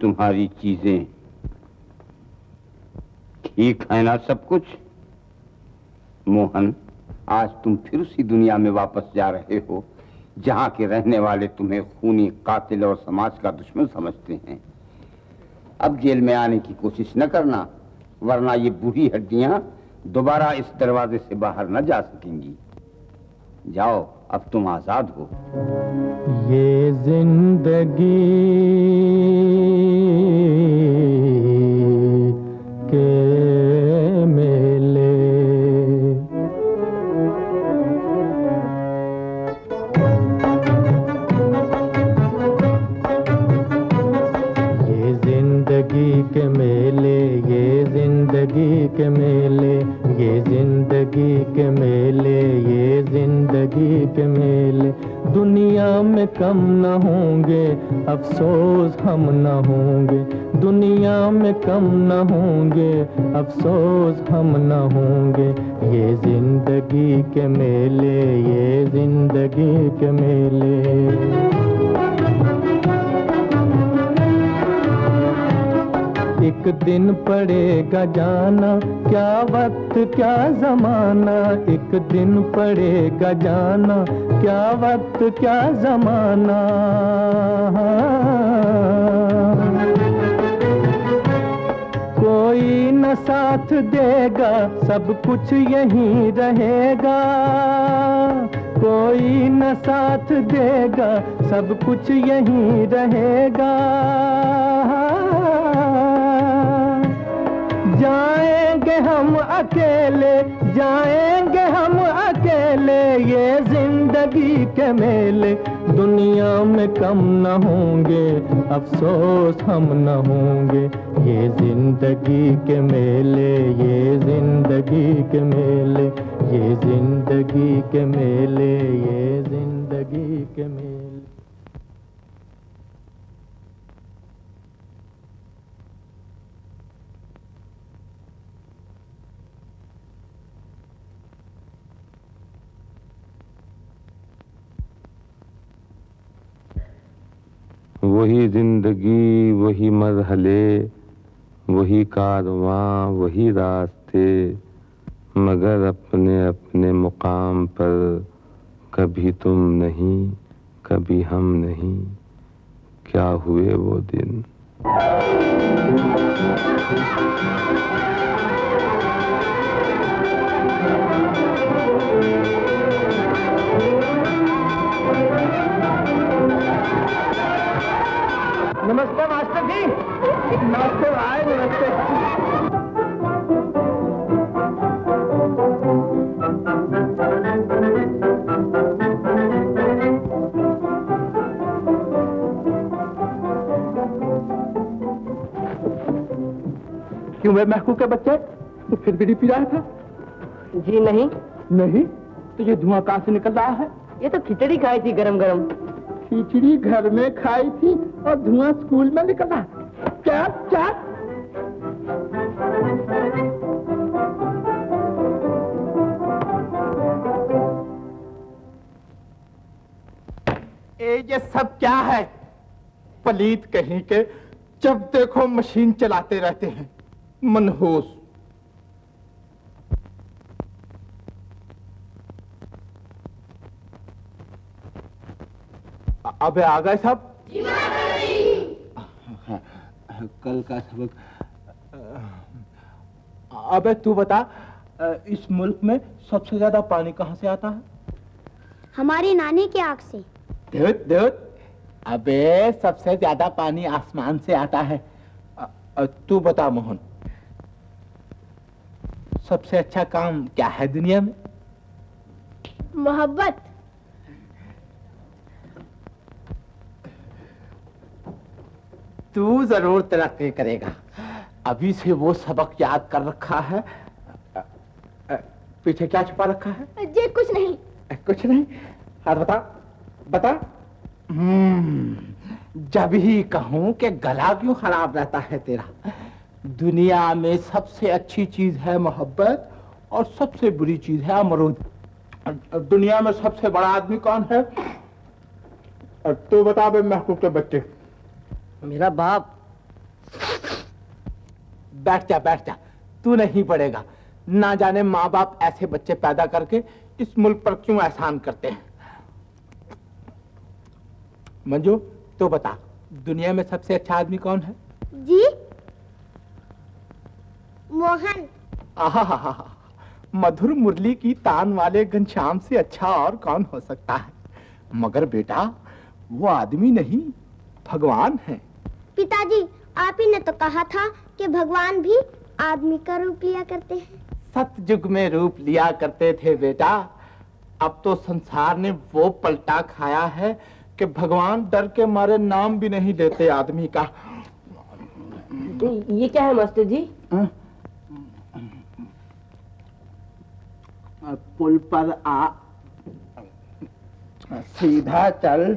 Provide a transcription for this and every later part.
तुम्हारी चीज़ें। ठीक है ना सब कुछ। मोहन, आज तुम फिर उसी दुनिया में वापस जा रहे हो, जहाँ के रहने वाले तुम्हें खूनी कातिल और समाज का दुश्मन समझते हैं। अब जेल में आने की कोशिश न करना, वरना ये बुरी हड्डियाँ दोबारा इस दरवाजे से बाहर न जा सकेंगी। जाओ, अब तुम आज़ाद हो। ये ज़िंदगी अफसोस हम न होंगे, दुनिया में कम न होंगे, अफसोस हम न होंगे। ये ज़िंदगी के मेले, ये ज़िंदगी के मेले। एक दिन पड़ेगा जाना, क्या वक्त, क्या जमाना। एक दिन पड़ेगा जाना क्या वक्त, क्या जमाना। कोई न साथ देगा, सब कुछ यहीं रहेगा। कोई न साथ देगा, सब कुछ यहीं रहेगा। जाएँगे हम अकेले, जाएँगे हम अकेले, ये ज़िंदगी के मेले। दुनिया में कम न होंगे, अफसोस हम न होंगे। ये ज़िंदगी के मेले, ये ज़िंदगी के मेले, ये ज़िंदगी के मेले, ये ज़िंदगी के मेले। वही ज़िंदगी, वही मरहले, वही कारवां, वही रास्ते, मगर अपने अपने मुकाम पर कभी तुम नहीं, कभी हम नहीं। क्या हुए वो दिन? नमस्ते मास्टर जी। नमस्ते भाई नमस्ते। क्यों मैं महकू के बच्चे तो फिर बीड़ी पी रहा था? जी नहीं। नहीं? तो ये धुआँ कहाँ से निकल रहा है? ये तो खिचड़ी खाई थी गरम गरम खिचड़ी घर में खाई थी और धुआँ स्कूल में निकला। क्या क्या? ए, ये सब क्या है? पलीत कहीं के जब देखो मशीन चलाते रहते हैं। मनहूस अबे आ गए सब? कल का सबक अबे तू बता इस मुल्क में सबसे ज़्यादा पानी कहाँ से आता है? हमारी नानी की आँख से। देवत देवत अबे सबसे ज़्यादा पानी आसमान से आता है। तू बता मोहन सबसे अच्छा काम क्या है दुनिया में? मोहब्बत। तू ज़रूर तरक्की करेगा। अभी से वो सबक याद कर रखा है। पीछे क्या छुपा रखा है? जी कुछ नहीं। कुछ नहीं? हाथ बता बता। हम्म, जब ही कहूँ कि गला क्यों खराब रहता है तेरा? दुनिया में सबसे अच्छी चीज़ है मोहब्बत और सबसे बुरी चीज़ है अमरूद। दुनिया में सबसे बड़ा आदमी कौन है? तू बता बे महबूब के बच्चे। मेरा बाप। बैठ जा बैठ जा। तू नहीं पढ़ेगा। ना जाने माँ बाप ऐसे बच्चे पैदा करके इस मुल्क पर क्यों एहसान करते हैं? मंजू तो बता दुनिया में सबसे अच्छा आदमी कौन है? जी? मोहन। आहा मधुर मुरली की तान वाले घनश्याम से अच्छा और कौन हो सकता है? मगर बेटा वो आदमी नहीं भगवान है। पिताजी आप ही ने तो कहा था कि भगवान भी आदमी का रूप लिया करते हैं। सतयुग में रूप लिया करते थे बेटा। अब तो संसार ने वो पलटा खाया है कि भगवान डर के मारे नाम भी नहीं लेते आदमी का। ये क्या है मास्टर जी? पुल पर आ। सीधा चल।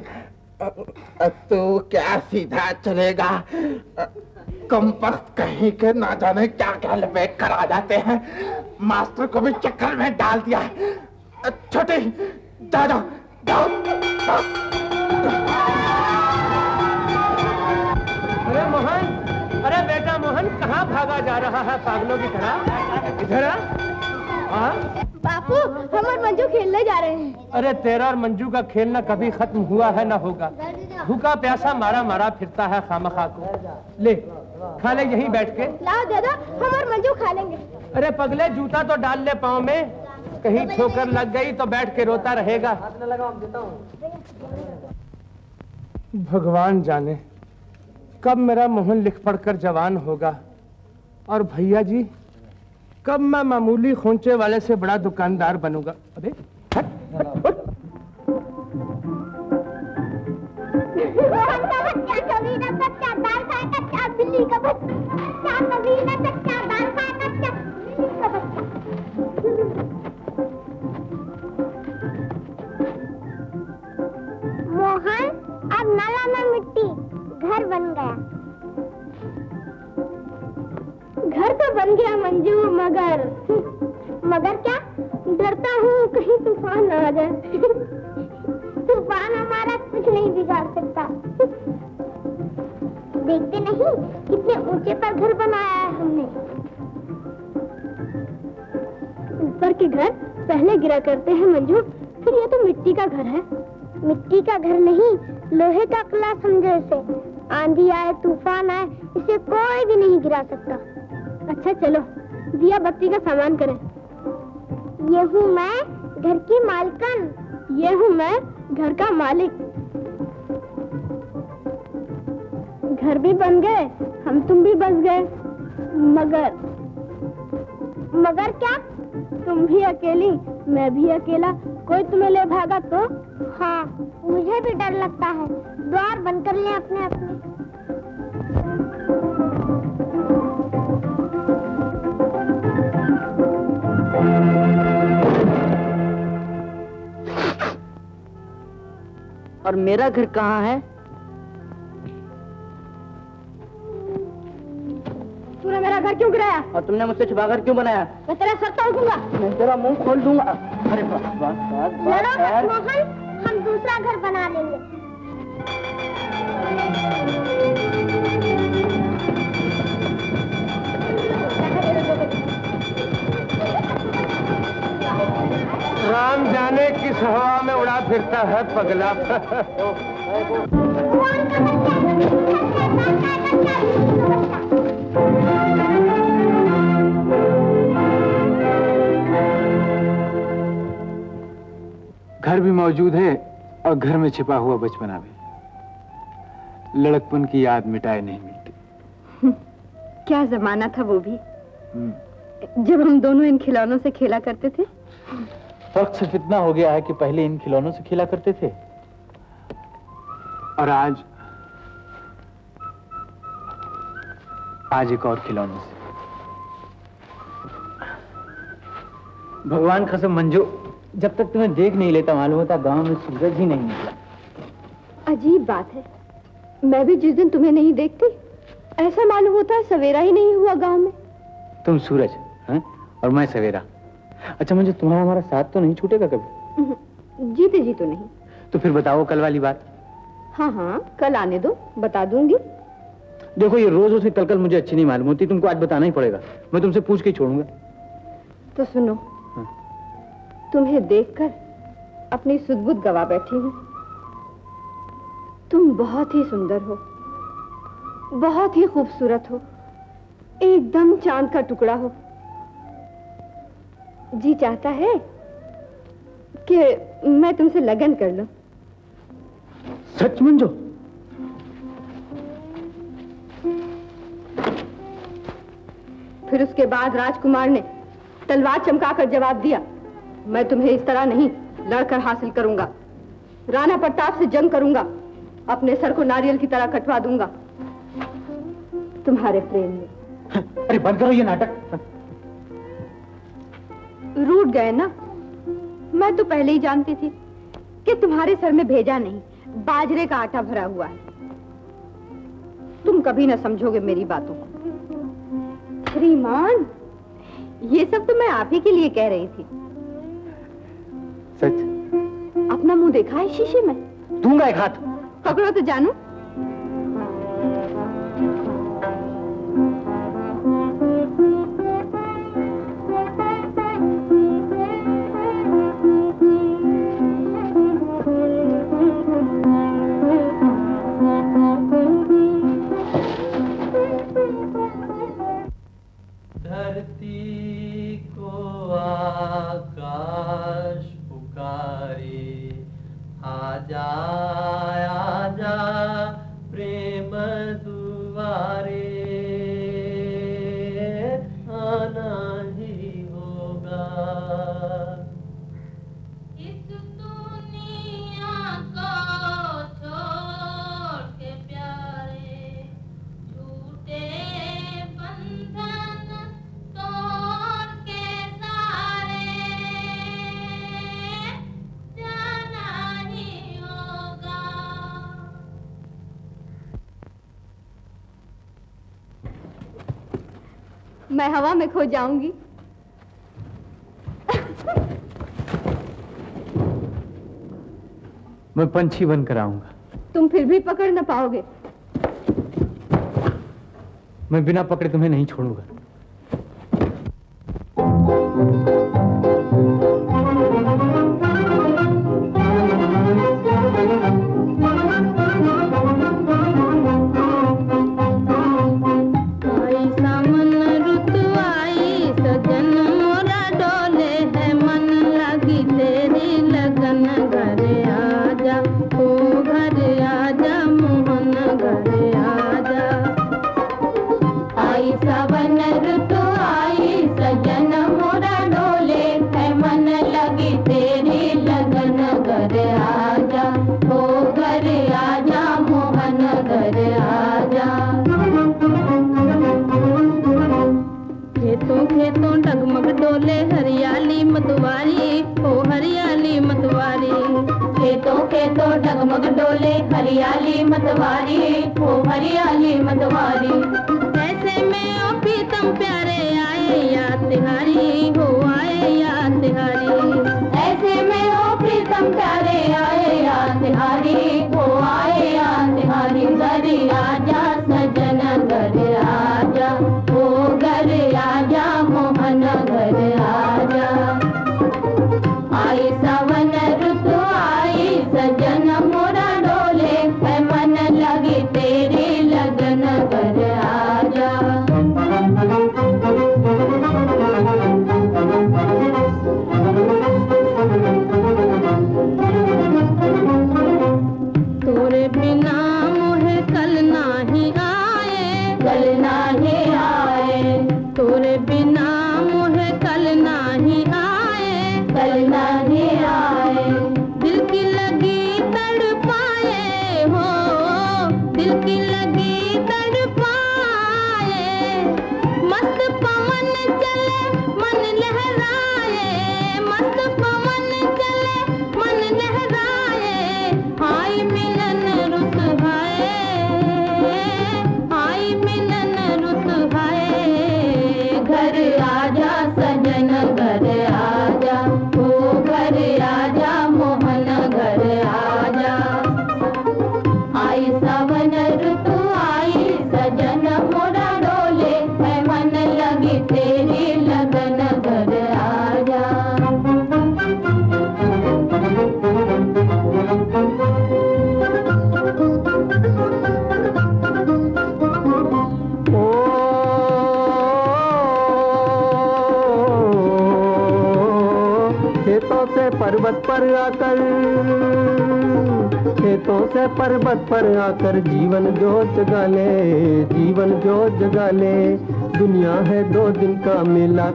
तो क्या सीधा चलेगा? कंपस कहीं के ना जाने क्या क्या लपेट कर आ जाते हैं। मास्टर को भी चक्कर में डाल दिया। छोटे जाओ। अरे मोहन, अरे बेटा मोहन, कहाँ भागा जा रहा है पागलों की तरह? इधर आ। हाँ? बापू हम और मंजू खेलने जा रहे हैं। अरे तेरा और मंजू का खेलना कभी खत्म हुआ है ना होगा। भूखा प्यासा मारा मारा फिरता है खामखा को। ले खा ले यहीं बैठ के। लाओ दादा हम और मंजू खा लेंगे। अरे पगले जूता तो डाल ले पाँव में। कहीं ठोकर लग गई तो बैठ के रोता रहेगा। भगवान जाने कब मेरा मोहन लिख पढ़कर जवान होगा। और भैया जी कब मैं मामूली खोचे वाले से बड़ा दुकानदार बनूँगा अबे हट, हट, हट। बिल्ली का पहले करते हैं मंजू। फिर ये तो मिट्टी का घर है। मिट्टी का घर नहीं, लोहे का किला समझो इसे। आंधी आए, तूफ़ान आए, इसे कोई भी नहीं गिरा सकता। अच्छा चलो, दिया बत्ती का सामान करें। ये हूँ मैं, घर की मालकन। ये हूँ मैं, घर का मालिक। घर भी बन गए, हम तुम भी बस गए। मगर मगर क्या? तुम भी अकेली मैं भी अकेला कोई तुम्हें ले भागा तो? हाँ मुझे भी डर लगता है। द्वार बंद कर ले अपने अपने और मेरा घर कहाँ है? तूने मेरा घर क्यों गिराया? और तुमने मुझसे छुपा घर क्यों बनाया? मैं तेरा सर तोड़ दूँगा। मैं तेरा मुँह खोल दूँगा। अरे मोहन। हम दूसरा घर बना लेंगे। राम जाने किस हवा में उड़ा फिरता है पगला। भगवान घर भी मौजूद है और घर में छिपा हुआ बचपना भी लड़कपन की याद मिटाए नहीं मिलती। क्या जमाना था वो भी? हम्म। जब हम दोनों इन खिलौनों से खेला करते थे? फ़र्क सिर्फ़ इतना हो गया है कि पहले इन खिलौनों से खेला करते थे। और आज आज एक और खिलौने से भगवान कसम मंजू जब तक तुम्हें देख नहीं लेता मालूम होता गाँव में सूरज ही नहीं निकला. अजीब बात है। मैं भी जिस दिन तुम्हें नहीं देखती ऐसा मालूम होता है सवेरा ही नहीं हुआ गाँव में। तुम सूरज हैं? और मैं सवेरा। अच्छा मुझे तुम्हारा हमारा साथ तो नहीं छूटेगा कभी? जीते जी तो नहीं। तो फिर बताओ कल वाली बात। हाँ हाँ कल आने दो बता दूँगी। देखो ये रोज रोज की कल कल मुझे अच्छी नहीं मालूम होती तुमको आज बताना ही पड़ेगा। मैं तुमसे पूछ के छोड़ूँगा। तो सुनो हाँ। तुम्हें देखकर अपनी सुदबुद गवा बैठी हूँ। तुम बहुत ही सुंदर हो बहुत ही खूबसूरत हो एकदम चाँद का टुकड़ा हो। जी चाहता है कि मैं तुमसे लगन कर लूँ। सच मंजो फिर उसके बाद राजकुमार ने तलवार चमकाकर जवाब दिया मैं तुम्हें इस तरह नहीं लड़कर हासिल करूँगा। राणा प्रताप से जंग करूँगा अपने सर को नारियल की तरह कटवा दूँगा। तुम्हारे प्रेम में। अरे बंद करो ये नाटक। रूठ गए ना? मैं तो पहले ही जानती थी कि तुम्हारे सर में भेजा नहीं बाजरे का आटा भरा हुआ है। तुम कभी ना समझोगे मेरी बातों को। श्रीमान ये सब तो मैं आप ही के लिए कह रही थी। सच? अपना मुँह देखा है शीशे में? दूँगा एक हाथ। पकड़ो तो जानू। को हवा में खो जाऊँगी। मैं पंछी बनकर आऊँगा। तुम फिर भी पकड़ न पाओगे। मैं बिना पकड़े तुम्हें नहीं छोड़ूँगा।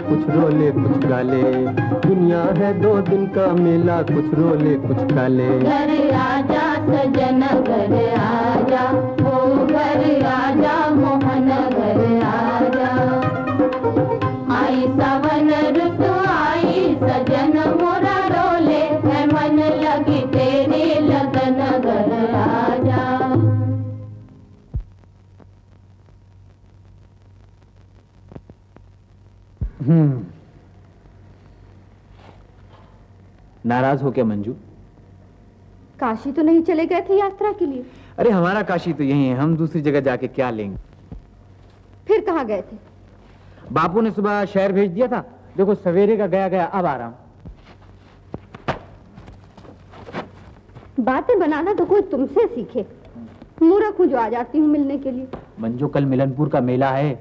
कुछ रोले हो क्या मंजू? काशी तो नहीं चले गए थे यात्रा के लिए। अरे हमारा काशी तो यही है हम दूसरी जगह जाके क्या लेंगे? फिर कहाँ गए थे? बापू ने सुबह शहर भेज दिया था। देखो सवेरे का गया गया अब आ रहा हूँ बातें बनाना तो कोई तुमसे सीखे। मूर्ख हूँ जो आ जाती हूँ मिलने के लिए। मंजू कल मिलनपुर का मेला है।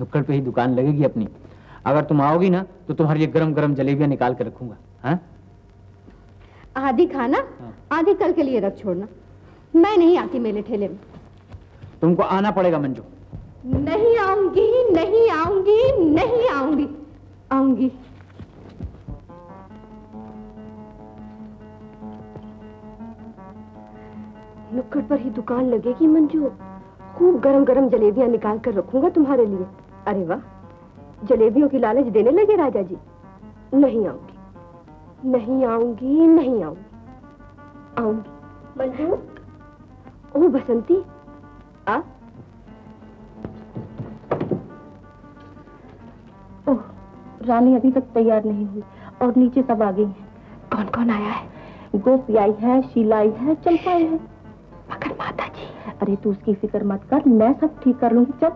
नुक्कड़ पे ही दुकान लगेगी अपनी। अगर तुम आओगी ना तो तुम्हारे लिए गरम गरम जलेबियाँ निकाल कर रखूँगा। हाँ? आधी खाना आधी कल के लिए रख छोड़ना। मैं नहीं आती मेले ठेले में। तुमको आना पड़ेगा मंजू। नहीं आऊँगी नहीं आऊँगी नहीं आऊँगी। आऊँगी। नुक्कड़ पर ही दुकान लगेगी मंजू। खूब गरम गरम जलेबियाँ निकाल कर रखूँगा तुम्हारे लिए। अरे वाह जलेबियों की लालच देने लगे राजा जी। नहीं आऊँगी। नहीं आऊँगी नहीं आऊँगी। आऊँगी। मंजू ओ बसंती, आ। ओह, रानी अभी तक तैयार नहीं हुई और नीचे सब आ गई हैं। कौन कौन आया है? गोपी आई है, शीला आई है, चंपा आई है। मगर माता जी अरे तू उसकी फ़िक्र मत कर, मैं सब ठीक कर लूँगी। चल।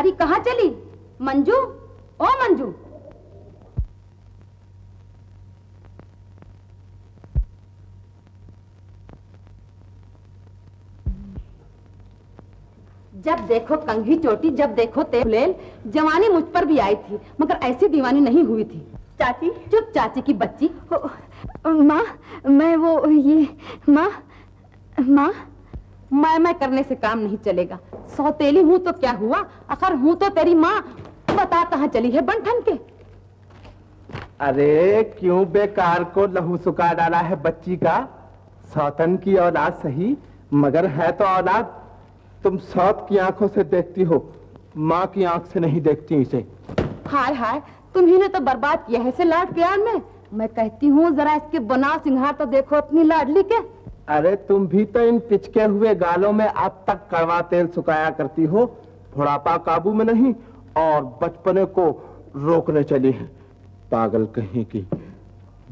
अरे कहाँ चली? मंजू? ओ मंजू। जब देखो कंघी चोटी जब देखो तेल जवानी मुझ पर भी आई थी मगर ऐसी दीवानी नहीं हुई थी। चाची? चुप चाची की बच्ची। माँ मैं वो ये माँ माँ मैं मैं करने से काम नहीं चलेगा। सौतेली हूँ तो क्या हुआ? आखिर हूँ तो तेरी माँ। बता कहाँ चली है बंठन के? अरे क्यों बेकार को लहू सुखा डाला है बच्ची का? सौतन की औलाद सही मगर है तो औलाद। तुम सौत की आँखों से देखती हो माँ की आँख से नहीं देखती इसे। हाय हाय तुम्ही ने तो बर्बाद किया है इसे लाड प्यार में। मैं कहती हूँ जरा इसके बना सिंगार तो देखो अपनी लाडली के। अरे तुम भी तो इन पिचके हुए गालों में अब तक कड़वा तेल सुखाया करती हो। बुढ़ापा काबू में नहीं और बचपने को रोकने चली है। पागल कहीं की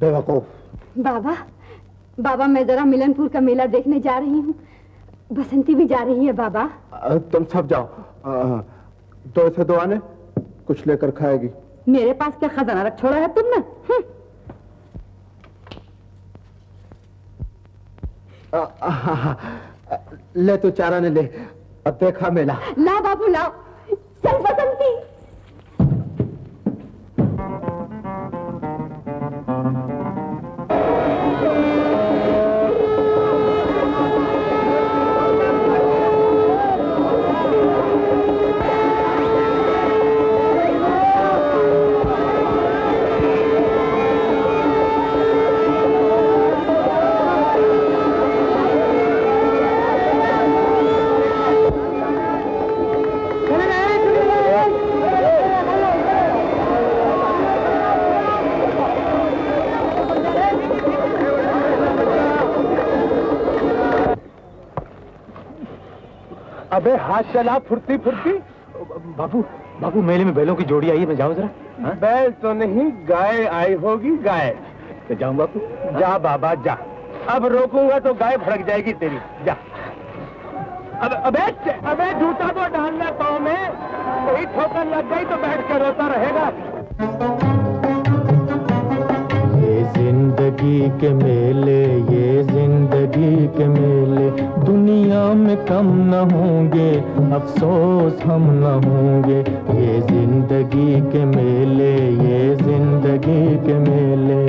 बेवकूफ़। बाबा बाबा मैं जरा मिलनपुर का मेला देखने जा रही हूँ। बसंती भी जा रही है बाबा। तुम सब जाओ। दो से दो आने कुछ लेकर खाएगी। मेरे पास क्या खजाना रख छोड़ा है तुमने? ले तो चारा ने ले अब देखा मेला। ला बाबू ला चल बसंती। अबे हाथ चला फुर्ती फुर्ती। बाबू बाबू मेले में बैलों की जोड़ी आई है मैं जाऊँ जरा? हाँ? बैल तो नहीं गाय आई होगी गाय। तो जाऊँ बापू जा बाबा जा। अब रोकूँगा तो गाय भड़क जाएगी तेरी। जा। अब अबे अबे जूता तो डालना पाँव में। कहीं ठोकर लग गई तो बैठ के रोता रहेगा। ज़िंदगी के मेले, ये ज़िंदगी के मेले। दुनिया में कम न होंगे, अफसोस हम न होंगे। ये ज़िंदगी के मेले, ये ज़िंदगी के मेले।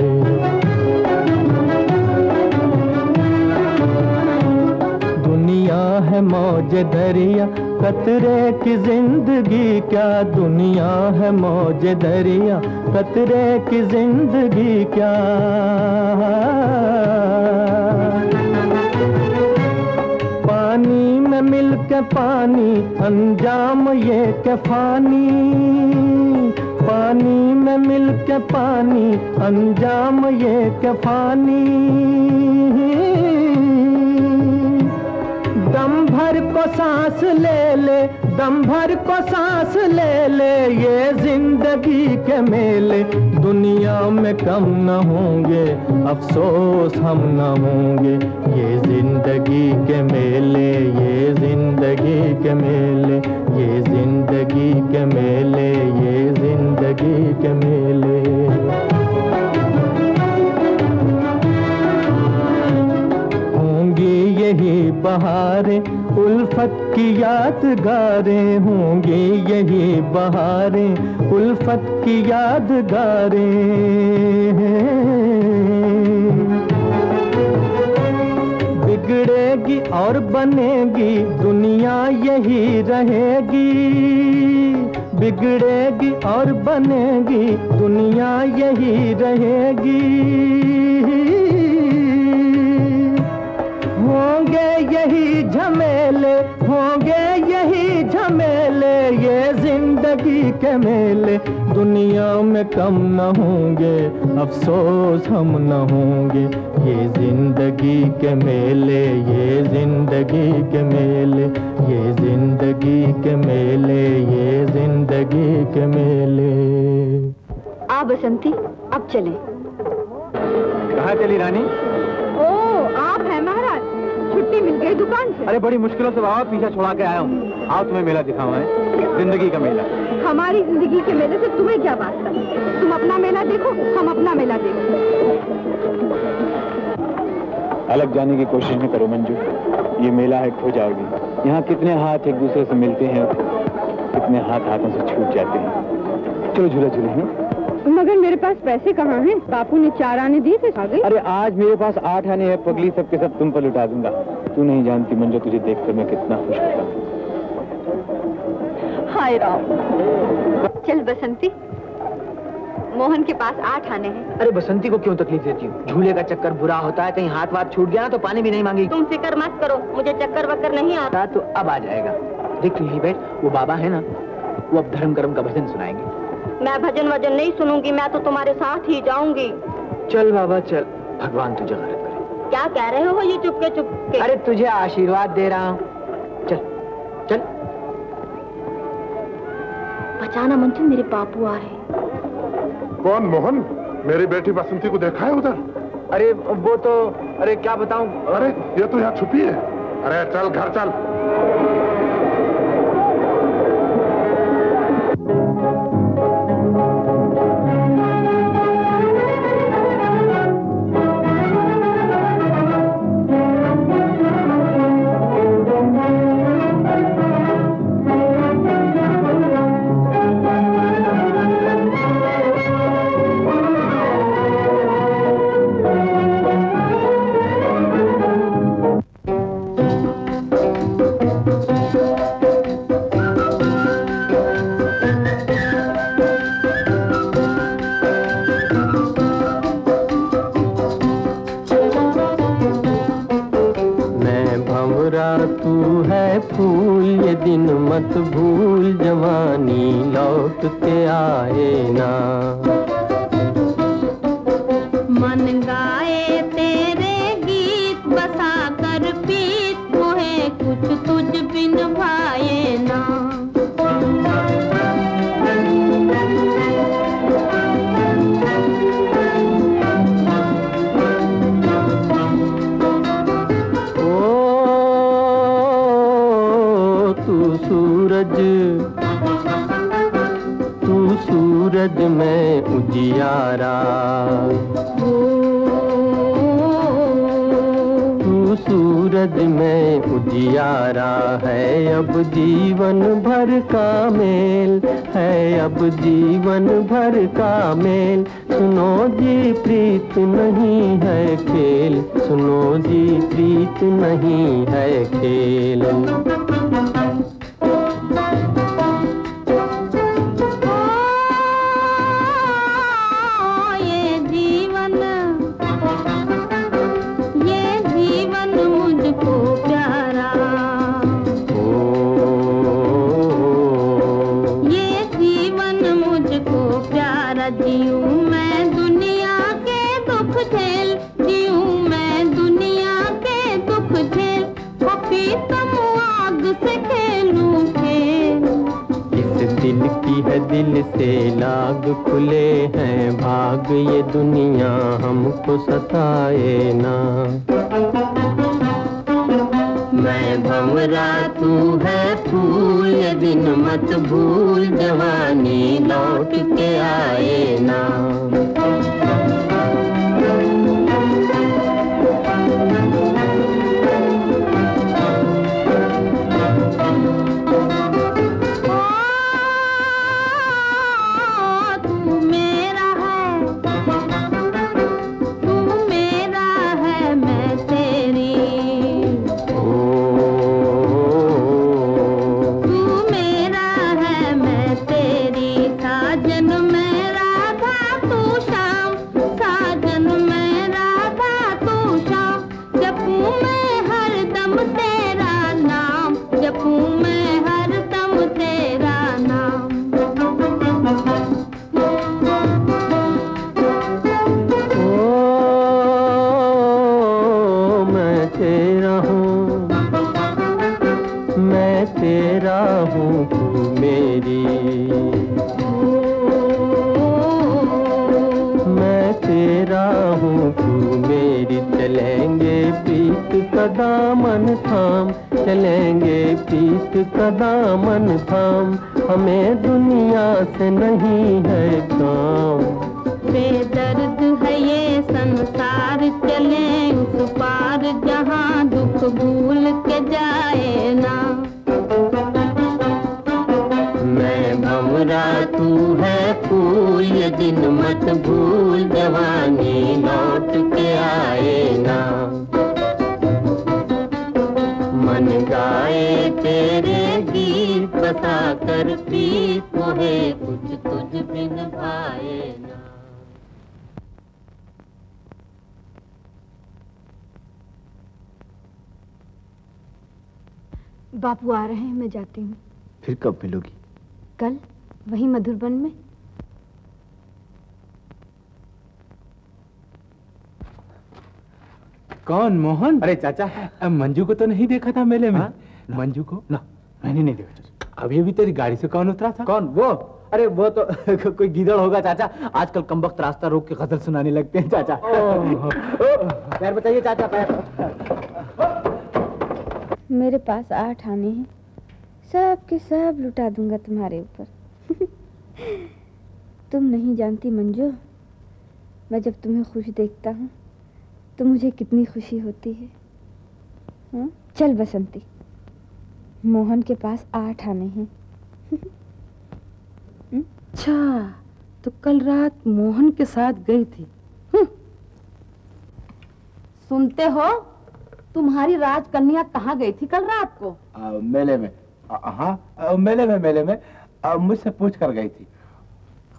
दुनिया है मौज दरिया कतरे की ज़िंदगी, क्या दुनिया है मौज दरिया? कतरे की ज़िंदगी, क्या? पानी में मिल के पानी, अंजाम ये के फानी। पानी में मिल के पानी, अंजाम ये के फानी। को सांस ले ले, दम भर को सांस ले ले, ये ज़िंदगी के मेले। दुनिया में कम न होंगे, अफसोस हम न होंगे। ये ज़िंदगी के मेले, ये ज़िंदगी के मेले, ये ज़िंदगी के मेले, ये ज़िंदगी के मेले। होंगी यही बहारें उल्फत की यादगारें होंगी, यही बहारें। उल्फत की यादगारें बिगड़ेगी और बनेगी, दुनिया यही रहेगी। बिगड़ेगी और बनेगी, दुनिया यही रहेगी। होंगे यही झमेले होंगे यही झमेले ये ज़िंदगी के मेले। दुनिया में कम न होंगे अफसोस हम न होंगे। ये ज़िंदगी के मेले ये ज़िंदगी के मेले ये ज़िंदगी के मेले ये ज़िंदगी के मेले। आ बसंती अब चले। कहा चली रानी? छुट्टी मिल गई दुकान से। अरे बड़ी मुश्किलों से बाबा पीछा छुड़ा के आया हूँ। आओ तुम्हें मेला दिखाऊँ है? ज़िंदगी का मेला। हमारी ज़िंदगी के मेले से तुम्हें क्या वास्ता तुम अपना मेला देखो हम अपना मेला देखो। अलग जाने की कोशिश न करो मंजू। ये मेला है खो जाओगी। यहाँ कितने हाथ एक दूसरे से मिलते हैं कितने हाथ हाथों से छूट जाते हैं। चलो झूला झूले हैं? मगर मेरे पास पैसे कहाँ हैं? बापू ने चार आने दिए थे गई अरे आज मेरे पास आठ आने हैं पगली सब के सब तुम पर लुटा दूँगा। तू नहीं जानती मंजू तुझे देखकर मैं कितना खुश होता हूँ। हाय राम। चल बसंती। मोहन के पास आठ आने हैं। अरे बसंती को क्यों तकलीफ़ देती हूँ? झूले का चक्कर बुरा होता है कहीं हाथ वाथ छूट गया ना तो पानी भी नहीं मांगी। तुम फ़िक्र मत करो मुझे चक्कर वक्कर नहीं आता। तो अब आ जाएगा। देख तू यही बैठ वो बाबा है ना वो अब धर्म कर्म का भजन सुनाएँगे। मैं भजन वज़न नहीं सुनूँगी मैं तो तुम्हारे साथ ही जाऊँगी। चल बाबा चल। भगवान तुझे गलत करे। क्या कह रहे हो ये चुपके चुपके? अरे तुझे आशीर्वाद दे रहा हूँ। चल चल। बचाना मंजू मेरे बापू आ रहे कौन मोहन? मेरी बेटी बसंती को देखा है उधर? अरे वो तो अरे क्या बताऊँ? अरे ये तो यहाँ छुपी है। अरे चल घर चल। अब जीवन भर का मेल है, अब जीवन भर का मेल। सुनो जी, प्रीत नहीं है खेल। सुनो जी, प्रीत नहीं है खेल। से लाग खुले हैं, भाग ये दुनिया हमको सताए ना। मैं भंवरा तू है फूल, ये दिन मत भूल, जवानी लौट के आए ना। चलेंगे पीत का दामन थाम। हमें दुनिया से नहीं है काम। बेदर्द है ये संसार चले उस पार जहाँ दुख भूल के जाए ना। मैं भंवरा तू है फूल ये दिन मत भूल जवानी लौट के आए ना। मोहे कुछ तुझ बिन ना। बापू आ रहे हैं मैं जाती हूँ। फिर कब मिलोगी? कल वही मधुरबन में। कौन मोहन? अरे चाचा। मंजू को तो नहीं देखा था मेले में। मंजू को? ना मैंने नहीं देखा। अभी अभी तेरी गाड़ी से कौन उतरा था? कौन? वो? अरे वो तो कोई गीदड़ होगा चाचा। आजकल कम वक्त रास्ता रोक के गज़ल सुनाने लगते हैं चाचा। पैर बताइए चाचा पैर। मेरे पास आठ आने हैं। सब के सब लुटा दूँगा तुम्हारे ऊपर। तुम नहीं जानती मंजू मैं जब तुम्हें खुश देखता हूँ तो मुझे कितनी खुशी होती है। हाँ? चल बसंती। मोहन के पास आठ आने हैं। अच्छा तो कल रात मोहन के साथ गई थी। हम्म। सुनते हो तुम्हारी राजकन्या कहाँ गई थी कल रात को? आ, मेले में। हाँ मेले में मेले में। मुझसे पूछ कर गई थी।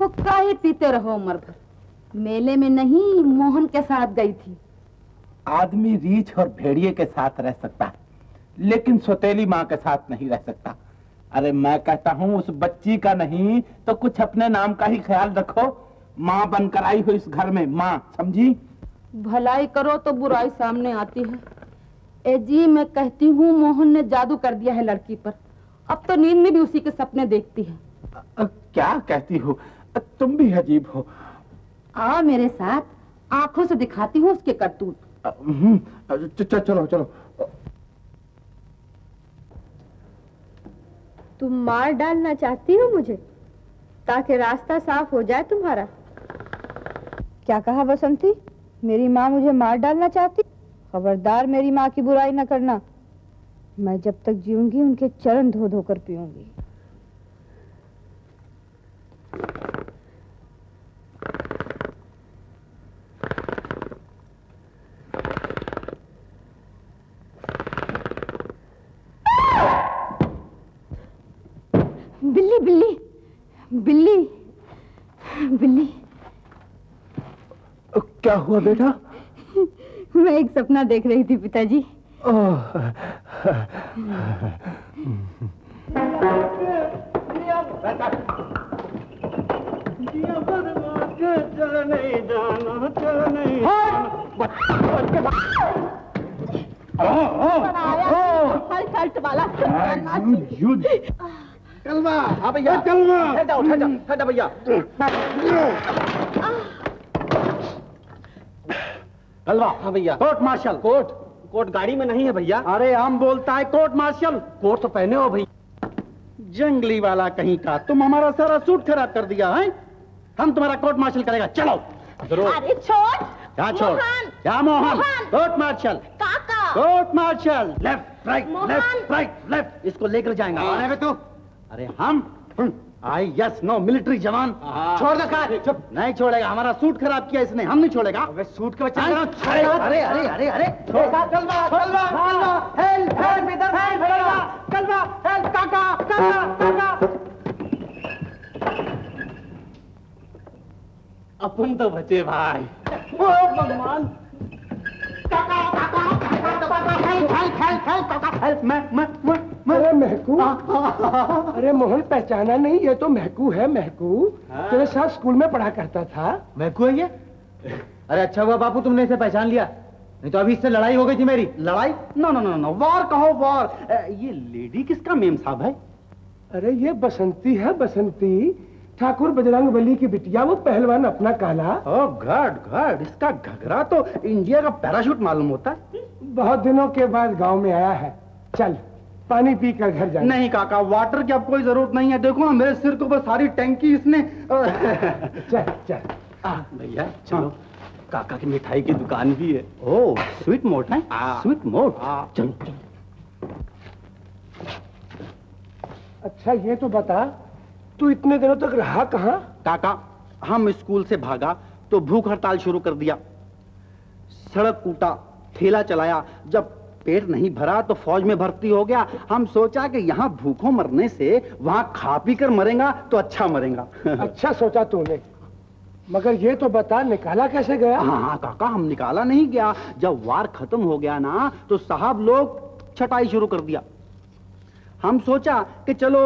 काहे पीते रहो उम्र भर मेले में नहीं मोहन के साथ गई थी। आदमी रीछ और भेड़िए के साथ रह सकता है। लेकिन सौतेली माँ के साथ नहीं रह सकता। अरे मैं कहता हूँ उस बच्ची का नहीं तो कुछ अपने नाम का ही ख्याल रखो। माँ बनकर आई हो इस घर में। माँ समझी? भलाई करो तो बुराई सामने आती है। ए जी मैं कहती हूँ मोहन ने जादू कर दिया है लड़की पर। अब तो नींद में भी उसी के सपने देखती है। अ, क्या कहती हो? तुम भी अजीब हो। आओ मेरे साथ आँखों से दिखाती हूँ उसके करतूत। अ, हम्म, अ, चलो चलो। तुम मार डालना चाहती हो मुझे? ताकि रास्ता साफ़ हो जाए तुम्हारा। क्या कहा बसंती? मेरी माँ मुझे मार डालना चाहती? खबरदार मेरी माँ की बुराई न करना। मैं जब तक जीऊँगी, उनके चरण धो धोकर पीऊँगी। क्या हुआ बेटा? मैं एक सपना देख रही थी पिताजी। हाँ भैया। ठहर जाओ ठहर जाओ भैया। कलवा हाँ भैया। कोर्ट मार्शल कोर्ट कोर्ट गाड़ी में नहीं है भैया। अरे हम बोलता है कोर्ट मार्शल कोर्ट तो पहने हो भैया। जंगली वाला कहीं का। तुम हमारा सारा सूट खराब कर दिया है? हम तुम्हारा कोर्ट मार्शल करेगा। चलो। ज़रूर। अरे छोड़। क्या छोड़? मोहन! क्या मोहन? मोहन! कोर्ट मार्शल काका। Court martial left right left right left इसको लेकर जाएँगे। अरे हम। आई यस नो मिलिट्री जवान छोड़ दो कार। चुप। नहीं छोड़ेगा हमारा सूट खराब किया इसने हम नहीं छोड़ेगा। अबे सूट के बच्चे अरे अरे अरे अरे। अरे कलवा कलवा कलवा हेल्प हेल्प इधर हेल्प कलवा कलवा हेल्प काका काका काका अपन तो बचे भाई। ओ भगवान। अरे महकू। अरे मोहन पहचाना नहीं ये तो महकू है महकू। तेरे साथ स्कूल में पढ़ा करता था। महकू है ये? अरे अच्छा हुआ बापू तुमने इसे पहचान लिया। नहीं तो अभी इससे लड़ाई हो गई थी मेरी। लड़ाई? No no no no war कहो वॉर ये लेडी किसका मेम साहब है? अरे ये बसंती है बसंती। ठाकुर बजरंग बली की बिटिया वो पहलवान अपना काला। ओ गॉड गॉड इसका घघरा तो इंडिया का पैराशूट मालूम होता। है बहुत दिनों के बाद गाँव में आया है। चल पानी पी कर घर जाए नहीं काका वाटर की अब कोई ज़रूरत नहीं है। देखो ना मेरे सिर के ऊपर सारी टैंकी इसने। चल चल। भैया चलो। काका की मिठाई की दुकान भी है। ओ स्वीट मोट है स्वीट मोट? चलो चलो। अच्छा ये तो बता तू इतने दिनों तक रहा कहाँ? काका हम स्कूल से भागा तो भूख हड़ताल शुरू कर दिया। सड़क कूटा ठेला चलाया जब पेट नहीं भरा तो फौज में भर्ती हो गया। हम सोचा कि यहाँ भूखों मरने से वहाँ खा पी कर मरेगा तो अच्छा मरेगा। अच्छा सोचा तूने। मगर ये तो बता निकाला कैसे गया? हाँ हाँ काका हम निकाला नहीं गया। जब वार खत्म हो गया ना तो साहब लोग छटाई शुरू कर दिया। हम सोचा कि चलो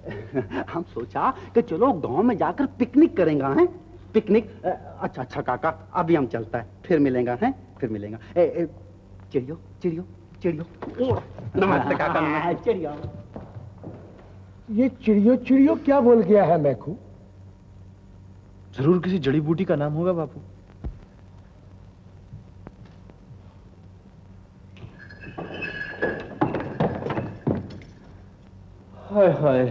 हम सोचा कि चलो गाँव में जाकर पिकनिक करेंगे हैं? पिकनिक अच्छा अच्छा काका अभी हम चलता है फिर मिलेंगे हैं? फिर मिलेंगे। ए, ए, चिड़ियो चिड़ियो चिड़ियो। नमस्ते काका नमस्ते। चिड़ियो। ये चिड़ियो चिड़ियो क्या बोल गया है मैकू? ज़रूर किसी जड़ी बूटी का नाम होगा बापू। हाय हाय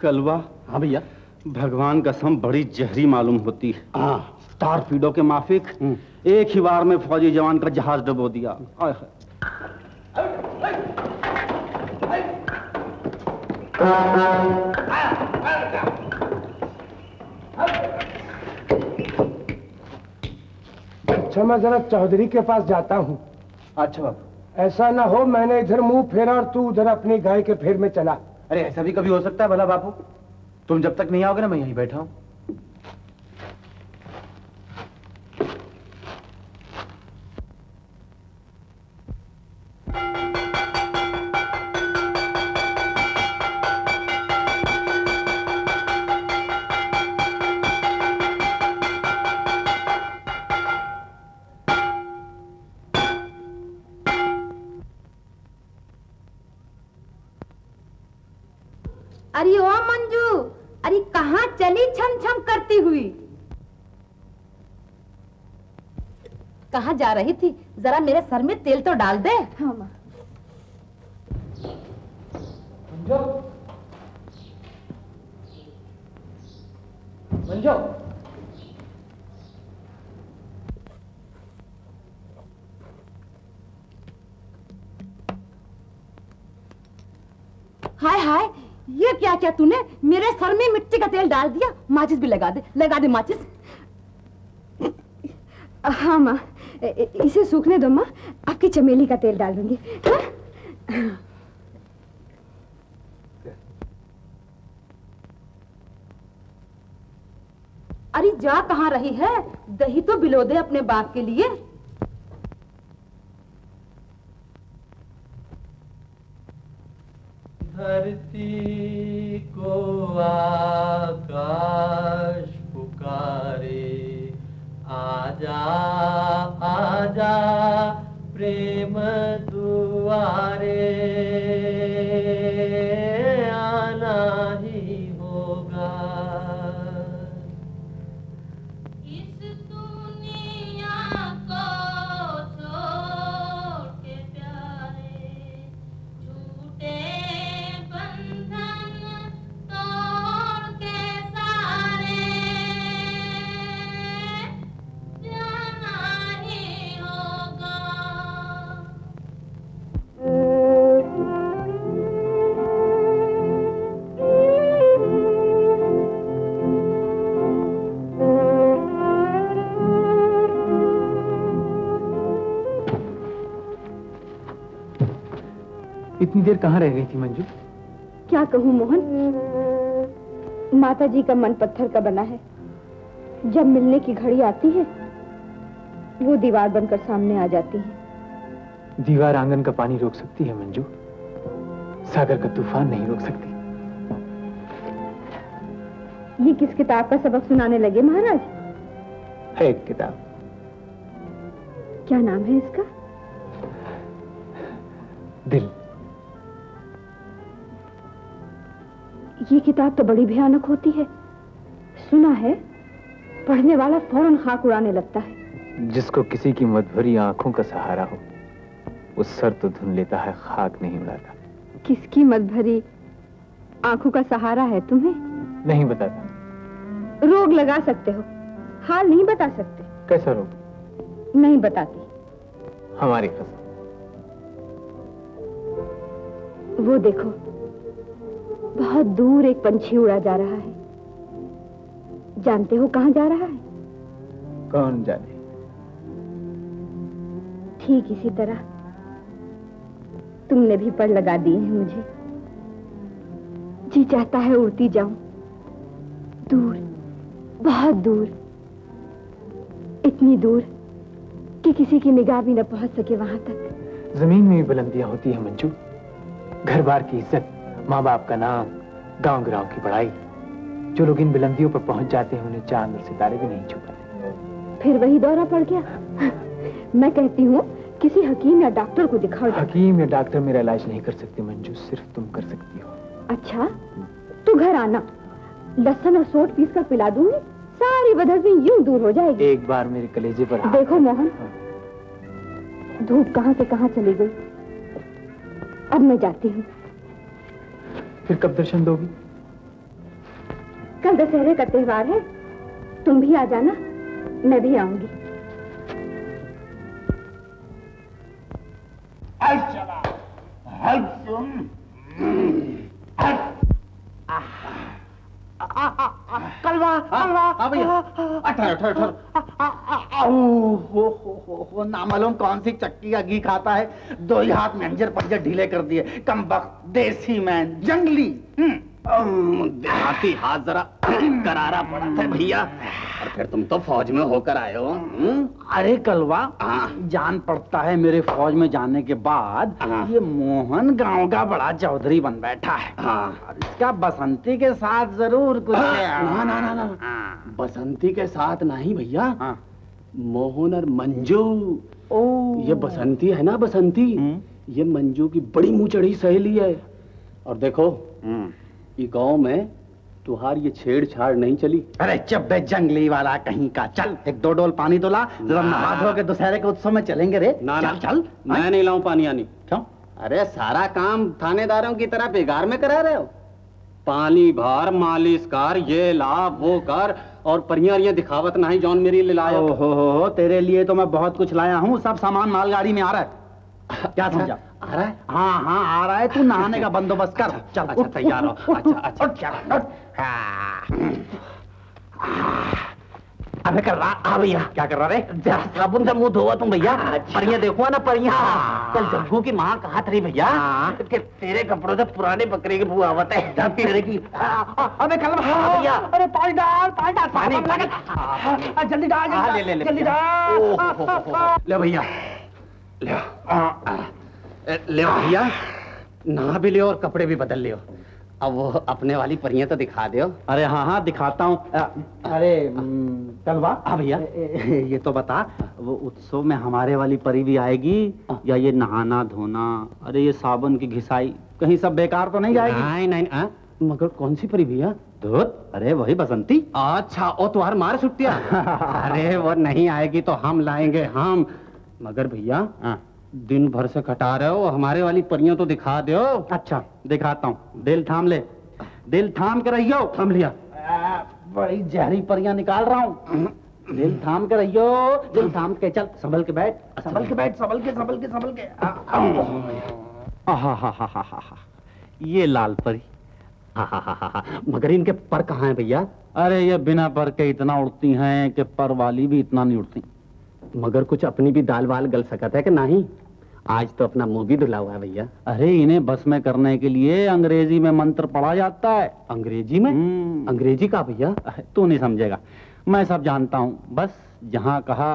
कलवा। हाँ भैया। भगवान कसम बड़ी जहरी मालूम होती है। हाँ। टारपीडो के माफिक। एक ही बार में फौजी जवान का जहाज़ डबो दिया। हाय हाय। अच्छा मैं जरा चौधरी के पास जाता हूँ। अच्छा बाबू। ऐसा ना हो मैंने इधर मुँह फेरा और तू उधर अपनी गाय के फेर में चला। अरे ऐसा भी कभी हो सकता है, भला बापू? तुम जब तक नहीं आओगे ना, मैं यहीं बैठा हूँ। जा रही थी जरा मेरे सर में तेल तो डाल दे। हाँ मंजो? हाय हाय ये क्या क्या तूने? मेरे सर में मिट्टी का तेल डाल दिया माचिस भी लगा दे लगा दे माचिस। इसे सूखने दो, माँ। आपकी चमेली का तेल डाल दूँगी। हाँ? अरे जा कहाँ रही है? दही तो बिलो दे अपने बाप के लिए। माता जी का मन पत्थर का बना है। जब मिलने की घड़ी आती है वो दीवार बनकर सामने आ जाती है। दीवार आँगन का पानी रोक सकती है मंजू। सागर का तूफ़ान नहीं रोक सकती। ये किस किताब का सबक सुनाने लगे महाराज? है एक किताब। क्या नाम है इसका? ये किताब तो बड़ी भयानक होती है। सुना है पढ़ने वाला फ़ौरन खाक उड़ाने लगता है। जिसको किसी की मधुरी आँखों का सहारा हो वो सर तो धुन लेता है खाक नहीं उड़ाता। किसकी मत भरी आँखों का सहारा है तुम्हें? नहीं बताता। रोग लगा सकते हो हाल नहीं बता सकते। कैसा रोग? नहीं बताती। हमारी कसम वो देखो बहुत दूर एक पंछी उड़ा जा रहा है। जानते हो कहाँ जा रहा है? कौन जाने? ठीक इसी तरह। तुमने भी पर लगा दी है मुझे। जी चाहता है उड़ती जाऊँ। दूर बहुत दूर। इतनी दूर कि किसी की निगाह भी न पहुँच सके वहाँ तक। ज़मीन में भी बुलंदियाँ होती है मंजू। घर बार की इज़्ज़त माँ बाप का नाम गाँव गिराव की बड़ाई जो लोग इन बुलंदियों पर पहुँच जाते हैं उन्हें चाँद और सितारे भी नहीं छुपाते फिर वही दौरा पड़ गया। मैं कहती हूँ किसी हकीम या डॉक्टर को दिखाओ। हकीम या डॉक्टर मेरा इलाज नहीं कर सकते मंजू सिर्फ़ तुम कर सकती हो। अच्छा तू घर आना। लहसुन और सोट पीस कर पिला दूँगी सारी बदहजमी यूँ दूर हो जाएगी। एक बार मेरे कलेजे पर देखो मोहन धूप कहाँ से कहाँ चली गई। अब मैं जाती हूँ। फिर कब दर्शन दोगी कल दशहरे का त्योहार है तुम भी आ जाना मैं भी आऊँगी कलवा कलवा हाँ भैया अठर अठर अठर हो हो हो हो नामालूम कौन सी चक्की का घी खाता है? दो ही हाथ में अंजर पंजर ढीले कर दिए। कम वक्त देसी मैन जंगली। देहाती हाथ जरा करारा पड़ा था भैया। और फिर तुम तो फौज में होकर आए हो हम्म? अरे कलवा जान पड़ता है मेरे फौज में जाने के बाद ये मोहन गाँव का बड़ा चौधरी बन बैठा है। और इसका बसंती के साथ ज़रूर कुछ ना ना ना ना। बसंती के साथ नहीं भैया। मोहन और मंजू। ये बसंती है ना बसंती? ये मंजू की बड़ी मुँह चढ़ी सहेली है। और देखो ये गाँव में तुहार ये छेड़छाड़ नहीं चली। अरे चब्बे जंगली वाला कहीं का। चल एक दो डोल पानी तो ला। जरा नहा धो के दुशहरे के उत्सव में चलेंगे रे। ना ना। चल चल। मैं नहीं लाऊं पानी आनी। क्यों? अरे सारा काम थानेदारों की तरह बेकार में करा रहे हो। पानी भर मालिश कर ये ला वो कर। और परियाँ दिखावत नहीं जॉन मेरी ले लाया हो हो तेरे लिए तो मैं बहुत कुछ लाया हूँ सब सामान मालगाड़ी में आ रहा है। क्या समझा? आ रहा है? हाँ हाँ आ रहा है तू नहाने का बंदोबस्त कर। चल अच्छा तैयार हो। अच्छा अच्छा। उठ। अबे कर रहा आ भैया क्या कर रहा रे जरा साबुन से मुँह धोवा तुम भैया परियाँ देखो ना परियाँ कल जग्गू की माँ कहा थी भैया कि तेरे कपड़ों से पुराने बकरे की बुआ आवत है जब तेरे की अबे कल भैया अरे पानी डाल पानी डाल पानी जल्दी डाल हाँ, ले, ले, ले, जल्दी हो, हो, हो, हो। ले भैया ले ले भैया नहा भी लियो और कपड़े भी बदल लियो अब वो अपने वाली परियाँ तो दिखा दियो अरे हाँ हाँ दिखाता हूँ। अरे कलवा हाँ भैया। ये तो बता वो उत्सव में हमारे वाली परी भी आएगी या ये नहाना धोना अरे ये साबुन की घिसाई कहीं सब बेकार तो नहीं जाएगी नहीं नहीं आ? मगर कौन सी परी भैया? धोत अरे वही बसंती। अच्छा ओ तुम्हार मार छुट्टिया। अरे वो नहीं आएगी तो हम लाएँगे हम। मगर भैया दिन भर से कटा रहे हो हमारे वाली परियाँ तो दिखा दो अच्छा दिखाता हूँ दिल थाम ले दिल थाम के रहियो थाम लिया बड़ी जहरी परियाँ निकाल रहा हूँ दिल थाम के रहियो दिल थाम के चल संभल के बैठ संभल के बैठ संभल के संभल के संभल के हा हा हा हा हा ये लाल परी हा, हा, हा, हा, हा। मगर इनके पर कहाँ है भैया अरे ये बिना पर के इतना उड़ती हैं कि पर वाली भी इतना नहीं उड़ती मगर कुछ अपनी भी दाल वाल गल सकता है कि नहीं आज तो अपना मुँह भी धुला हुआ है भैया। अरे इन्हें बस में करने के लिए अंग्रेज़ी में मंत्र पढ़ा जाता है। अंग्रेज़ी में? अंग्रेज़ी का भैया? तू नहीं समझेगा। मैं सब जानता हूँ। बस जहाँ कहा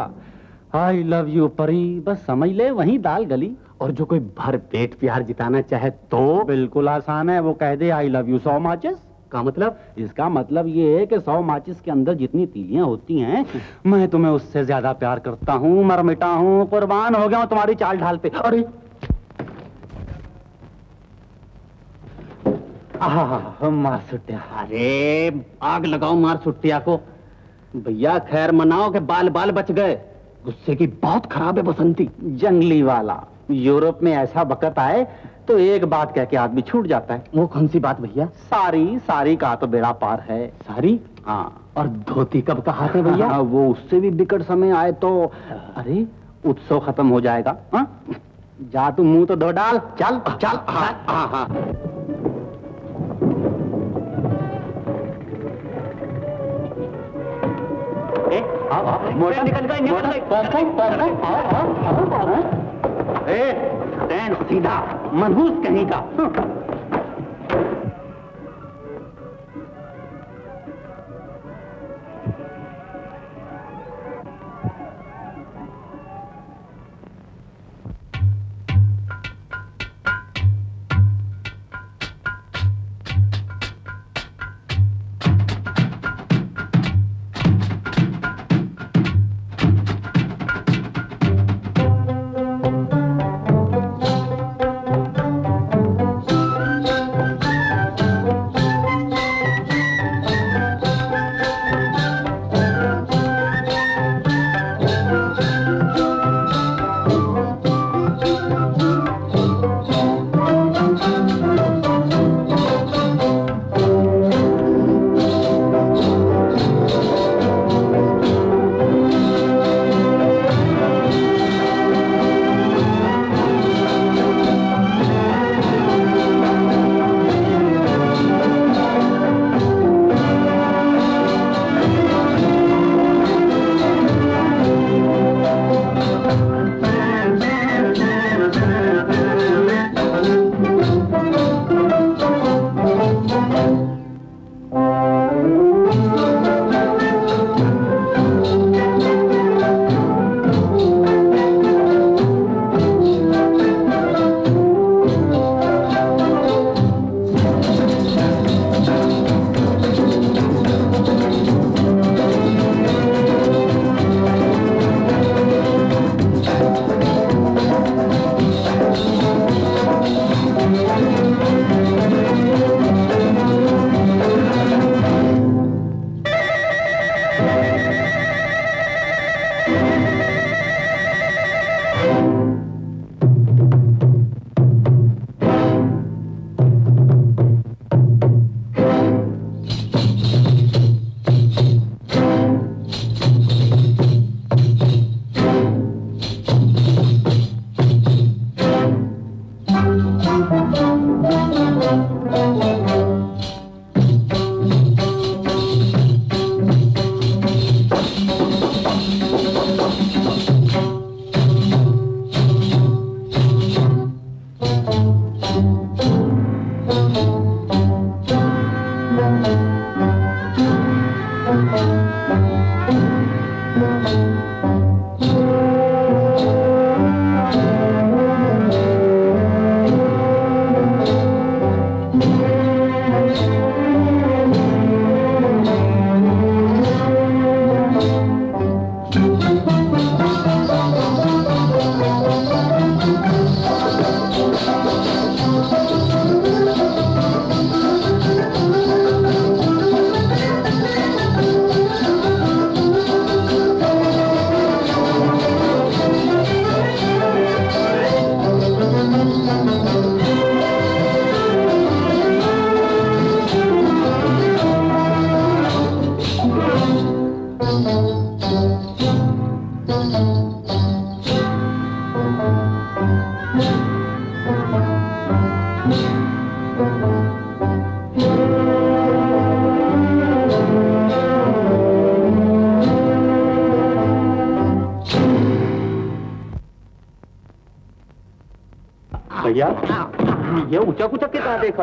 आई लव यू परी। बस समझ ले वहीं दाल गली। और जो कोई भर पेट प्यार जिताना चाहे तो? बिल्कुल आसान है वो कह दे आई लव यू सो माचिस का मतलब इसका मतलब ये है कि सौ माचिस के अंदर जितनी तीलियाँ होती हैं मैं तुम्हें उससे ज़्यादा प्यार करता हूँ मर मिटा हूँ कुर्बान हो गया हूँ तुम्हारी चाल ढाल पे। अरे! आहा, मार सुट्टिया अरे आग लगाओ मार सुट्टिया को। भैया खैर मनाओ के बाल बाल बच गए। गुस्से की बहुत खराब है बसंती। जंगली वाला। यूरोप में ऐसा वक्त आए तो एक बात कह के आदमी छूट जाता है। वो कौन सी बात भैया? सारी सारी का तो बेड़ा पार है। सारी? हाँ। और धोती कब कहा थे भैया? हाँ, वो उससे भी बिकट समय आए तो अरे। उत्सव खत्म हो जाएगा। हाँ? जा तू मुँह तो धो डाल। चल चल। हाँ, हाँ, हाँ। मोटर निकल गए निकल गए ए, सीधा मनहूस कहीं का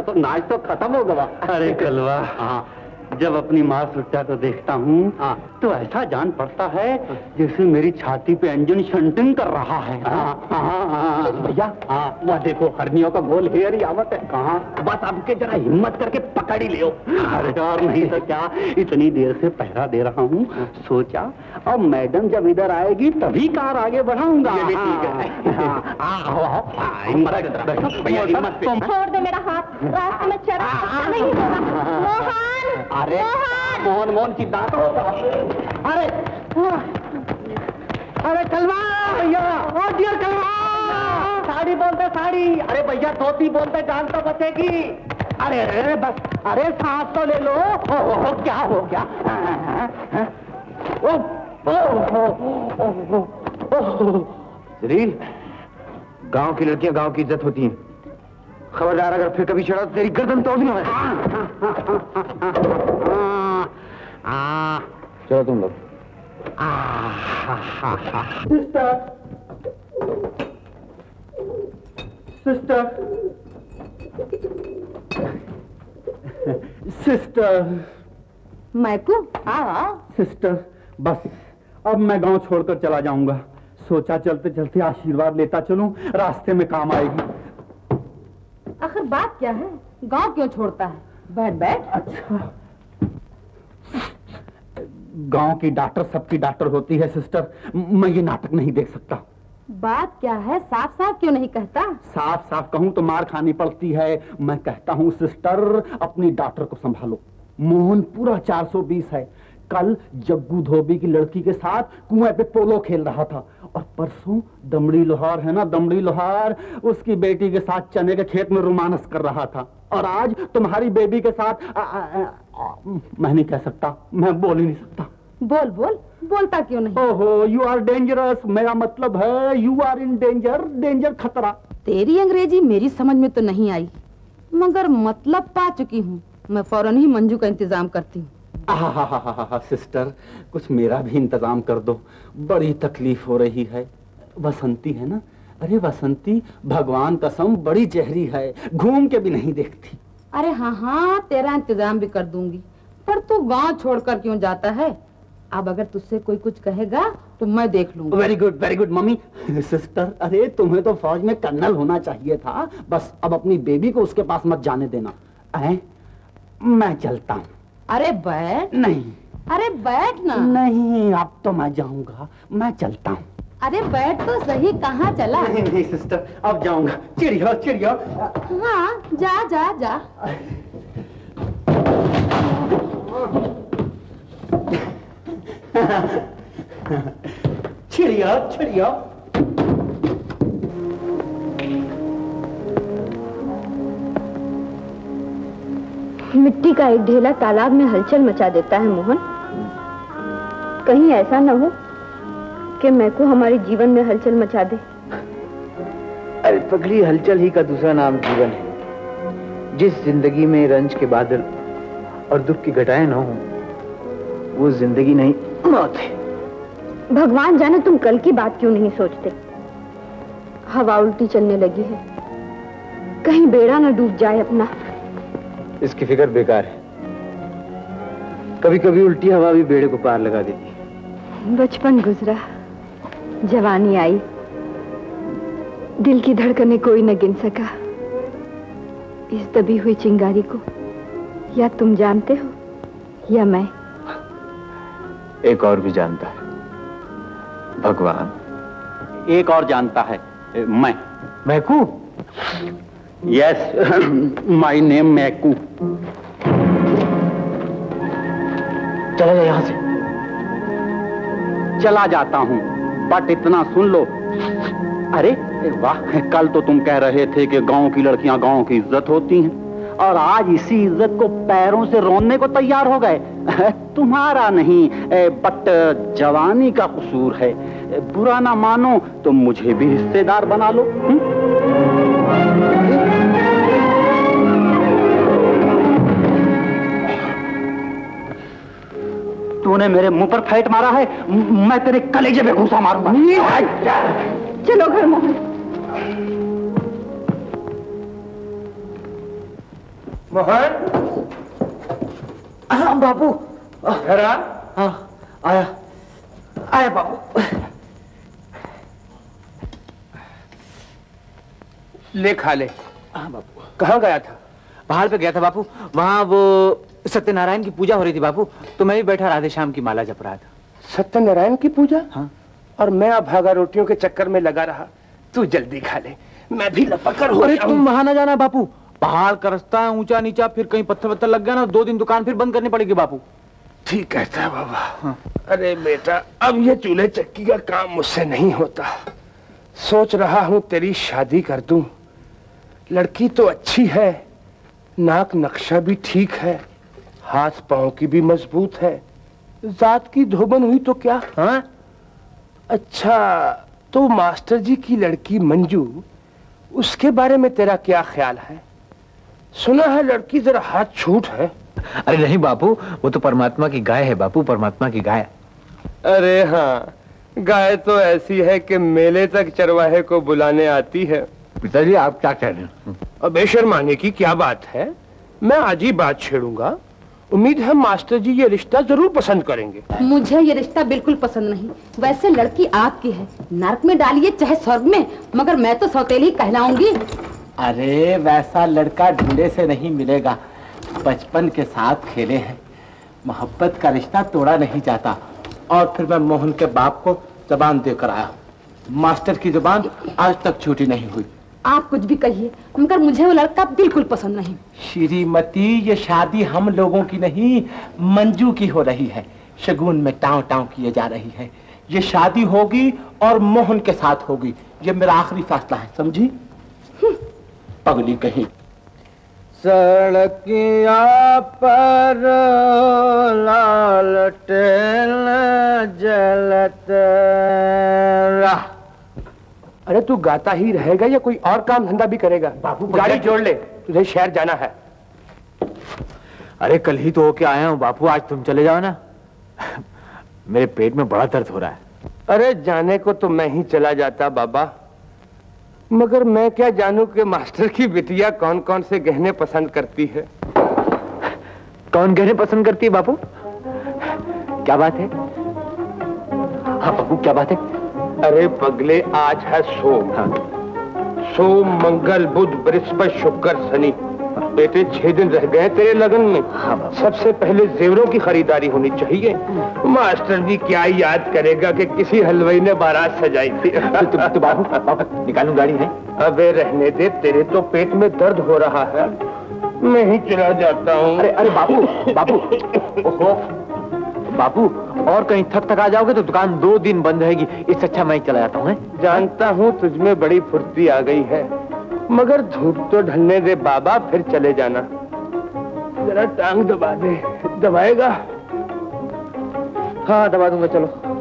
तो नाच तो खत्म हो गया। अरे कलवा हाँ। जब अपनी माँ सुट्टा को देखता हूँ तो ऐसा जान पड़ता है जैसे मेरी छाती पे इंजन शंटिंग कर रहा है। हाँ, हाँ, हाँ, भैया। हाँ वह देखो हरनियों का गोल हेयर ही आवत है। कहाँ? बस आपके जरा हिम्मत करके पकड़ ही लियो। अरे और नहीं तो क्या? इतनी देर से पहरा दे रहा हूँ। सोचा अब मैडम जब इधर आएगी तभी कार आगे बढ़ाऊँगा। रास्ते में चढ़ा नहीं होगा। मोहन अरे मोहन। मोहन की दांत अरे अरे कलवा भैया। ओ डियर कलवा। साड़ी बोलते साड़ी। अरे भैया धोती बोलते जान तो बचेगी। अरे अरे बस। अरे सांस तो ले लो। ओ, ओ, ओ क्या हो गया? ओ, ओ, ओ, ओ, ओ, ओ, ओ, श्री गाँव की लड़कियाँ गाँव की इज़्ज़त होती हैं। खबरदार फिर कभी चढ़ा तो तेरी गर्दन तोड़ दूँगा मैं? चलो तुम लोग। सिस्टर। सिस्टर। मैकू? हाँ सिस्टर बस। अब मैं गाँव छोड़कर चला जाऊँगा। सोचा चलते चलते आशीर्वाद लेता चलूँ। रास्ते में काम आएगी। आखिर बात क्या है? गाँव क्यों छोड़ता है? बैठ बैठ। अच्छा। गाँव की डॉक्टर सबकी डॉक्टर होती है सिस्टर। मैं ये नाटक नहीं देख सकता। बात क्या है? साफ़ साफ़ क्यों नहीं कहता? साफ़ साफ़ कहूँ तो मार खानी पड़ती है। मैं कहता हूँ सिस्टर अपनी डॉक्टर को संभालो। मोहन पूरा 420 है। कल जग्गू धोबी की लड़की के साथ कुएँ पे पोलो खेल रहा था। और परसों दमड़ी लोहार है ना दमड़ी लोहार? उसकी बेटी के साथ चने के खेत में रोमानस कर रहा था। और आज तुम्हारी बेबी के साथ आ, आ, आ, आ, मैं नहीं कह सकता मैं बोल ही नहीं सकता। बोल बोल बोलता क्यों नहीं? ओहो यू आर डेंजरस मेरा मतलब है you are in danger danger खतरा। तेरी अंग्रेज़ी मेरी समझ में तो नहीं आई मगर मतलब पा चुकी हूँ। मैं फ़ौरन ही मंजू का इंतज़ाम करती हूँ। सिस्टर कुछ मेरा भी इंतज़ाम कर दो। बड़ी तकलीफ़ हो रही है। बसंती है ना? अरे बसंती भगवान कसम बड़ी जहरी है। घूम के भी नहीं देखती। अरे हाँ हाँ तेरा इंतज़ाम भी कर दूँगी। पर तू गाँव छोड़कर क्यों जाता है? अब अगर तुझसे कोई कुछ कहेगा तो मैं देख लूँगी। Very good very good mummy. Sister अरे तुम्हें तो फौज में कर्नल होना चाहिए था। बस अब अपनी बेबी को उसके पास मत जाने देना? मैं चलता हूँ। अरे बैठ। नहीं। अरे बैठ ना। नहीं अब तो मैं जाऊँगा। मैं चलता हूँ। अरे बैठ तो सही कहाँ चला? नहीं नहीं सिस्टर अब जाऊँगा। चिड़िया चिड़िया। हाँ जा जा जा। चिड़िया चिड़िया। मिट्टी का एक ढेला तालाब में हलचल मचा देता है मोहन। कहीं ऐसा न हो कि मैकू हमारे जीवन में हलचल मचा दे। अरे पगली हलचल ही का दूसरा नाम जीवन है। जिस ज़िंदगी में रंज के बादल और दुख की घटाएँ न हो वो ज़िंदगी नहीं मौत है। भगवान जाने तुम कल की बात क्यों नहीं सोचते? हवा उल्टी चलने लगी है। कहीं बेड़ा न डूब जाए अपना। इसकी फ़िक्र बेकार है। कभी कभी उल्टी हवा भी बेड़े को पार लगा देती। बचपन गुजरा जवानी आई। दिल की धड़कने कोई न गिन सका। इस दबी हुई चिंगारी को या तुम जानते हो या मैं। एक और भी जानता है। भगवान। एक और जानता है मैं। मैकू यस माय नेम मैकू चला जा यहाँ से। चला जाता हूँ बट इतना सुन लो। अरे वाह कल तो तुम कह रहे थे कि गाँव की लड़कियाँ गाँव की इज़्ज़त होती हैं और आज इसी इज़्ज़त को पैरों से रोनने को तैयार हो गए। तुम्हारा नहीं बट जवानी का कसूर है। बुरा ना मानो तो मुझे भी हिस्सेदार बना लो हुँ? तूने मेरे मुँह पर फैट मारा है। मैं तेरे कलेजे में घुसा मारूँगा। चलो घर मोहन। मोहन? हाँ बाबू। घर आ। हाँ आया। आया बाबू। ले खा ले हाँ बापू कहाँ गया था? पहाड़ पे गया था बापू वहाँ वो सत्यनारायण की पूजा हो रही थी बापू। तो मैं भी बैठा राधे श्याम की माला जप रहा था। सत्यनारायण की पूजा? हाँ। और मैं अभागा रोटियों के चक्कर में लगा रहा। तू जल्दी खा ले। मैं भी लपकर हो अरे तुम वहाँ ना जाना बापू। पहाड़ का रास्ता है ऊँचा नीचा फिर कहीं पत्थर पत्थर लग गया ना दो दिन दुकान फिर बंद करनी पड़ेगी बापू। ठीक कहता है बाबा। हाँ। अरे बेटा अब ये चूल्हे चक्की का काम मुझसे नहीं होता। सोच रहा हूँ तेरी शादी कर दूँ। लड़की तो अच्छी है नाक नक्शा भी ठीक है। हाथ पाँव की भी मज़बूत है। जात की धोबन हुई तो क्या? हाँ? अच्छा तो मास्टर जी की लड़की मंजू उसके बारे में तेरा क्या ख्याल है? सुना है लड़की जरा हाथ छूट है। अरे नहीं बापू वो तो परमात्मा की गाय है बापू परमात्मा की गाय। अरे हाँ गाय तो ऐसी है कि मेले तक चरवाहे को बुलाने आती है। पिताजी आप क्या कह रहे हैं? अब बेशर्माने की क्या बात है? मैं आज ही बात छेड़ूँगा। उम्मीद है मास्टर जी ये रिश्ता ज़रूर पसंद करेंगे। मुझे ये रिश्ता बिल्कुल पसंद नहीं। वैसे लड़की आपकी है। नरक में डालिए चाहे स्वर्ग में मगर मैं तो सौतेली कहलाऊँगी। अरे वैसा लड़का ढूंढे से नहीं मिलेगा। बचपन के साथ खेले हैं। मोहब्बत का रिश्ता तोड़ा नहीं जाता। और फिर मैं मोहन के बाप को जबान देकर आया मास्टर की ज़ुबान आज तक छूटी नहीं हुई। आप कुछ भी कहिए मगर मुझे वो लड़का बिल्कुल पसंद नहीं। श्रीमती ये शादी हम लोगों की नहीं मंजू की हो रही है। शगुन में टाव टाव किए जा रही है। ये शादी होगी और मोहन के साथ होगी। ये मेरा आखिरी फैसला है समझी? पगली कहीं। सड़किया पर लाल टेल जलत रहा अरे तू गाता ही रहेगा या कोई और काम धंधा भी करेगा? बापू गाड़ी जोड़ ले तुझे शहर जाना है। अरे कल ही तो होके आया हूँ बापू आज तुम चले जाओ ना। मेरे पेट में बड़ा दर्द हो रहा है। अरे जाने को तो मैं ही चला जाता बाबा। मगर मैं क्या जानू कि मास्टर की बिटिया कौन कौन से गहने पसंद करती है? कौन गहने पसंद करती है बापू? क्या बात है? हाँ बापू क्या बात है? अरे पगले आज है सोम। सोम मंगल बुध बृहस्पति शुक्र शनि। बेटे छह दिन रह गए तेरे लगन में। सबसे पहले जेवरों की खरीदारी होनी चाहिए। मास्टर जी क्या याद करेगा कि किसी हलवाई ने बारात सजाई थी। तो, तो निकालू गाड़ी है। अबे रहने दे तेरे तो पेट में दर्द हो रहा है। मैं ही चला जाता हूँ। अरे अरे बाबू बाबू बाबू, और कहीं थक थक आ जाओगे तो दुकान दो दिन बंद रहेगी। इससे अच्छा मैं चला जाता हूँ जानता हूँ तुझमें बड़ी फुर्ती आ गई है, मगर धूप तो ढलने दे बाबा, फिर चले जाना। जरा टांग दबा दे, दबाएगा? हाँ दबा दूँगा, चलो।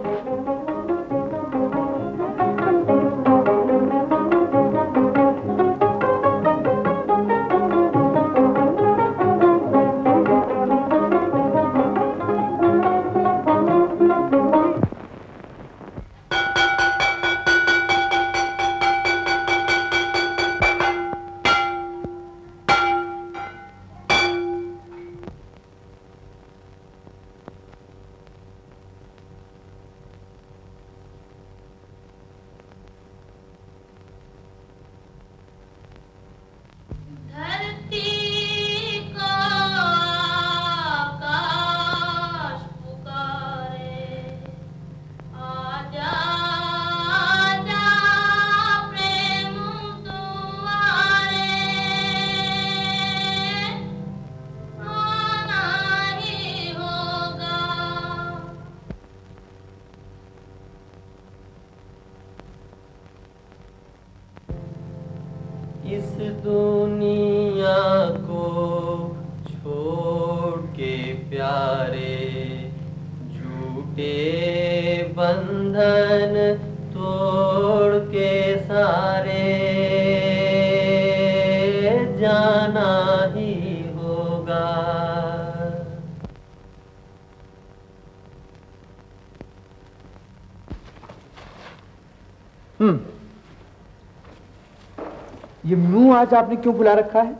ये मुँह आज आपने क्यों बुला रखा है?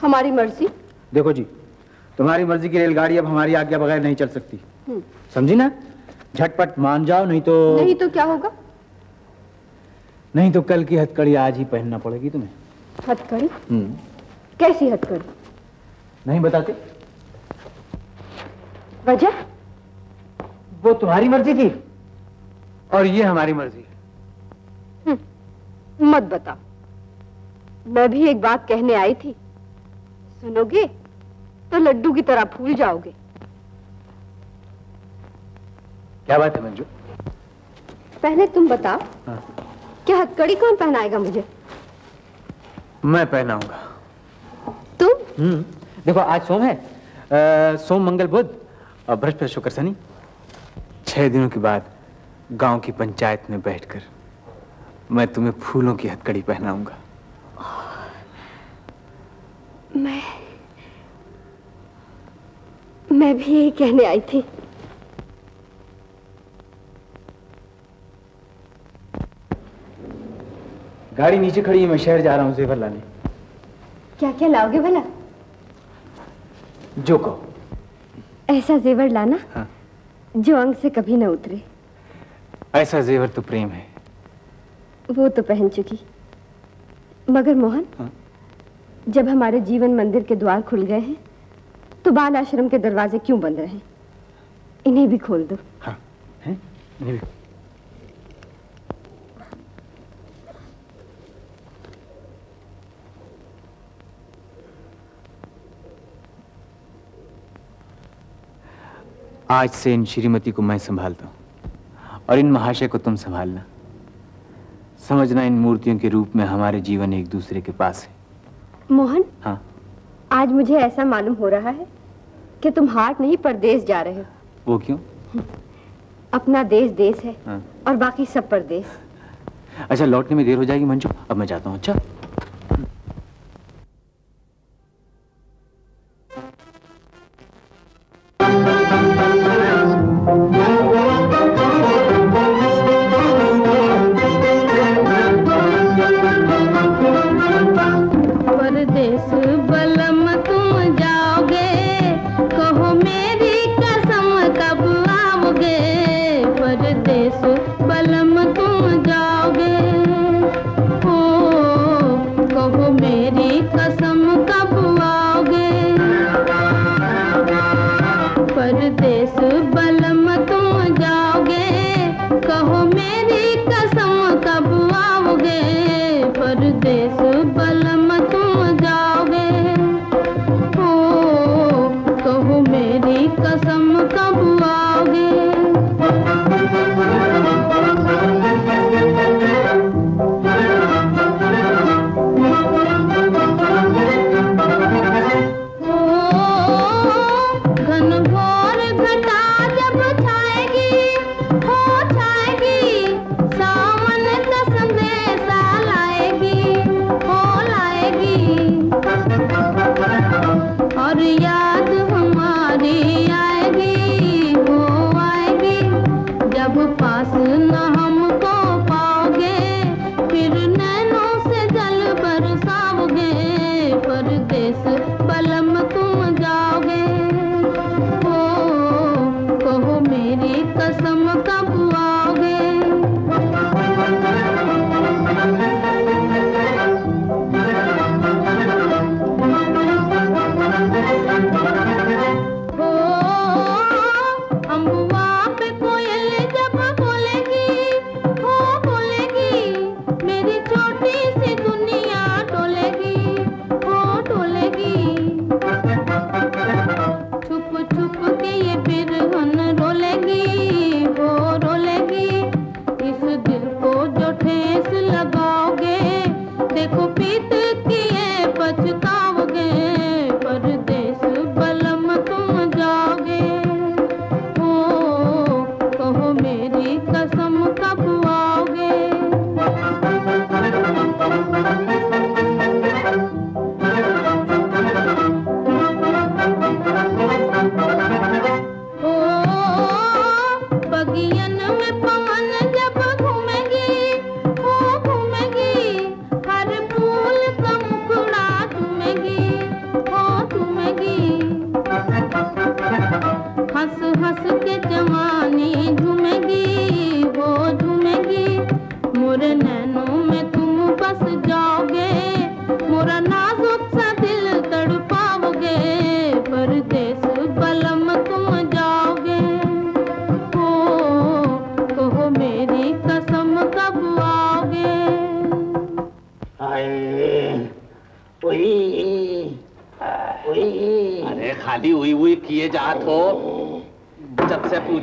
हमारी मर्ज़ी। देखो जी तुम्हारी मर्ज़ी की रेलगाड़ी अब हमारी आज्ञा बगैर नहीं चल सकती। हम्म, समझी ना? झटपट मान जाओ नहीं तो नहीं तो क्या होगा? नहीं तो कल की हथकड़ी आज ही पहनना पड़ेगी तुम्हें। हथकड़ी? हम्म। कैसी हथकड़ी? नहीं बताते। वजह? वो तुम्हारी मर्ज़ी थी। और ये हमारी मर्ज़ी मत बता मैं भी एक बात कहने आई थी। सुनोगे? तो लड्डू की तरह फूल जाओगे। क्या बात है मंजू? पहले तुम बताओ हाँ। क्या हथकड़ी कौन पहनाएगा मुझे? मैं पहनाऊँगा। तुम? हम्म। देखो आज सोम है। अ, सोम मंगल बुध और बृहस्पति शुक्र शनि। छह दिनों के बाद गाँव की पंचायत में बैठकर मैं तुम्हें फूलों की हथकड़ी पहनाऊँगा मैं मैं भी यही कहने आई थी। गाड़ी नीचे खड़ी है मैं शहर जा रहा हूँ जेवर लाने। क्या क्या लाओगे भला? जो कहो। ऐसा जेवर लाना हाँ। जो अंग से कभी ना उतरे। ऐसा जेवर तो प्रेम है। वो तो पहन चुकी। मगर मोहन हाँ। जब हमारे जीवन मंदिर के द्वार खुल गए हैं तो बाल आश्रम के दरवाजे क्यों बंद रहे? इन्हें भी खोल दो। इन्हें भी- आज से इन श्रीमती को मैं संभालता हूँ और इन महाशय को तुम संभालना। समझना इन मूर्तियों के रूप में हमारे जीवन एक दूसरे के पास है। मोहन? हाँ। आज मुझे ऐसा मालूम हो रहा है कि तुम हाट नहीं परदेश जा रहे हो। वो क्यों? अपना देश देश है हाँ। और बाकी सब परदेश अच्छा लौटने में देर हो जाएगी मंजू। अब मैं जाता हूँ अच्छा?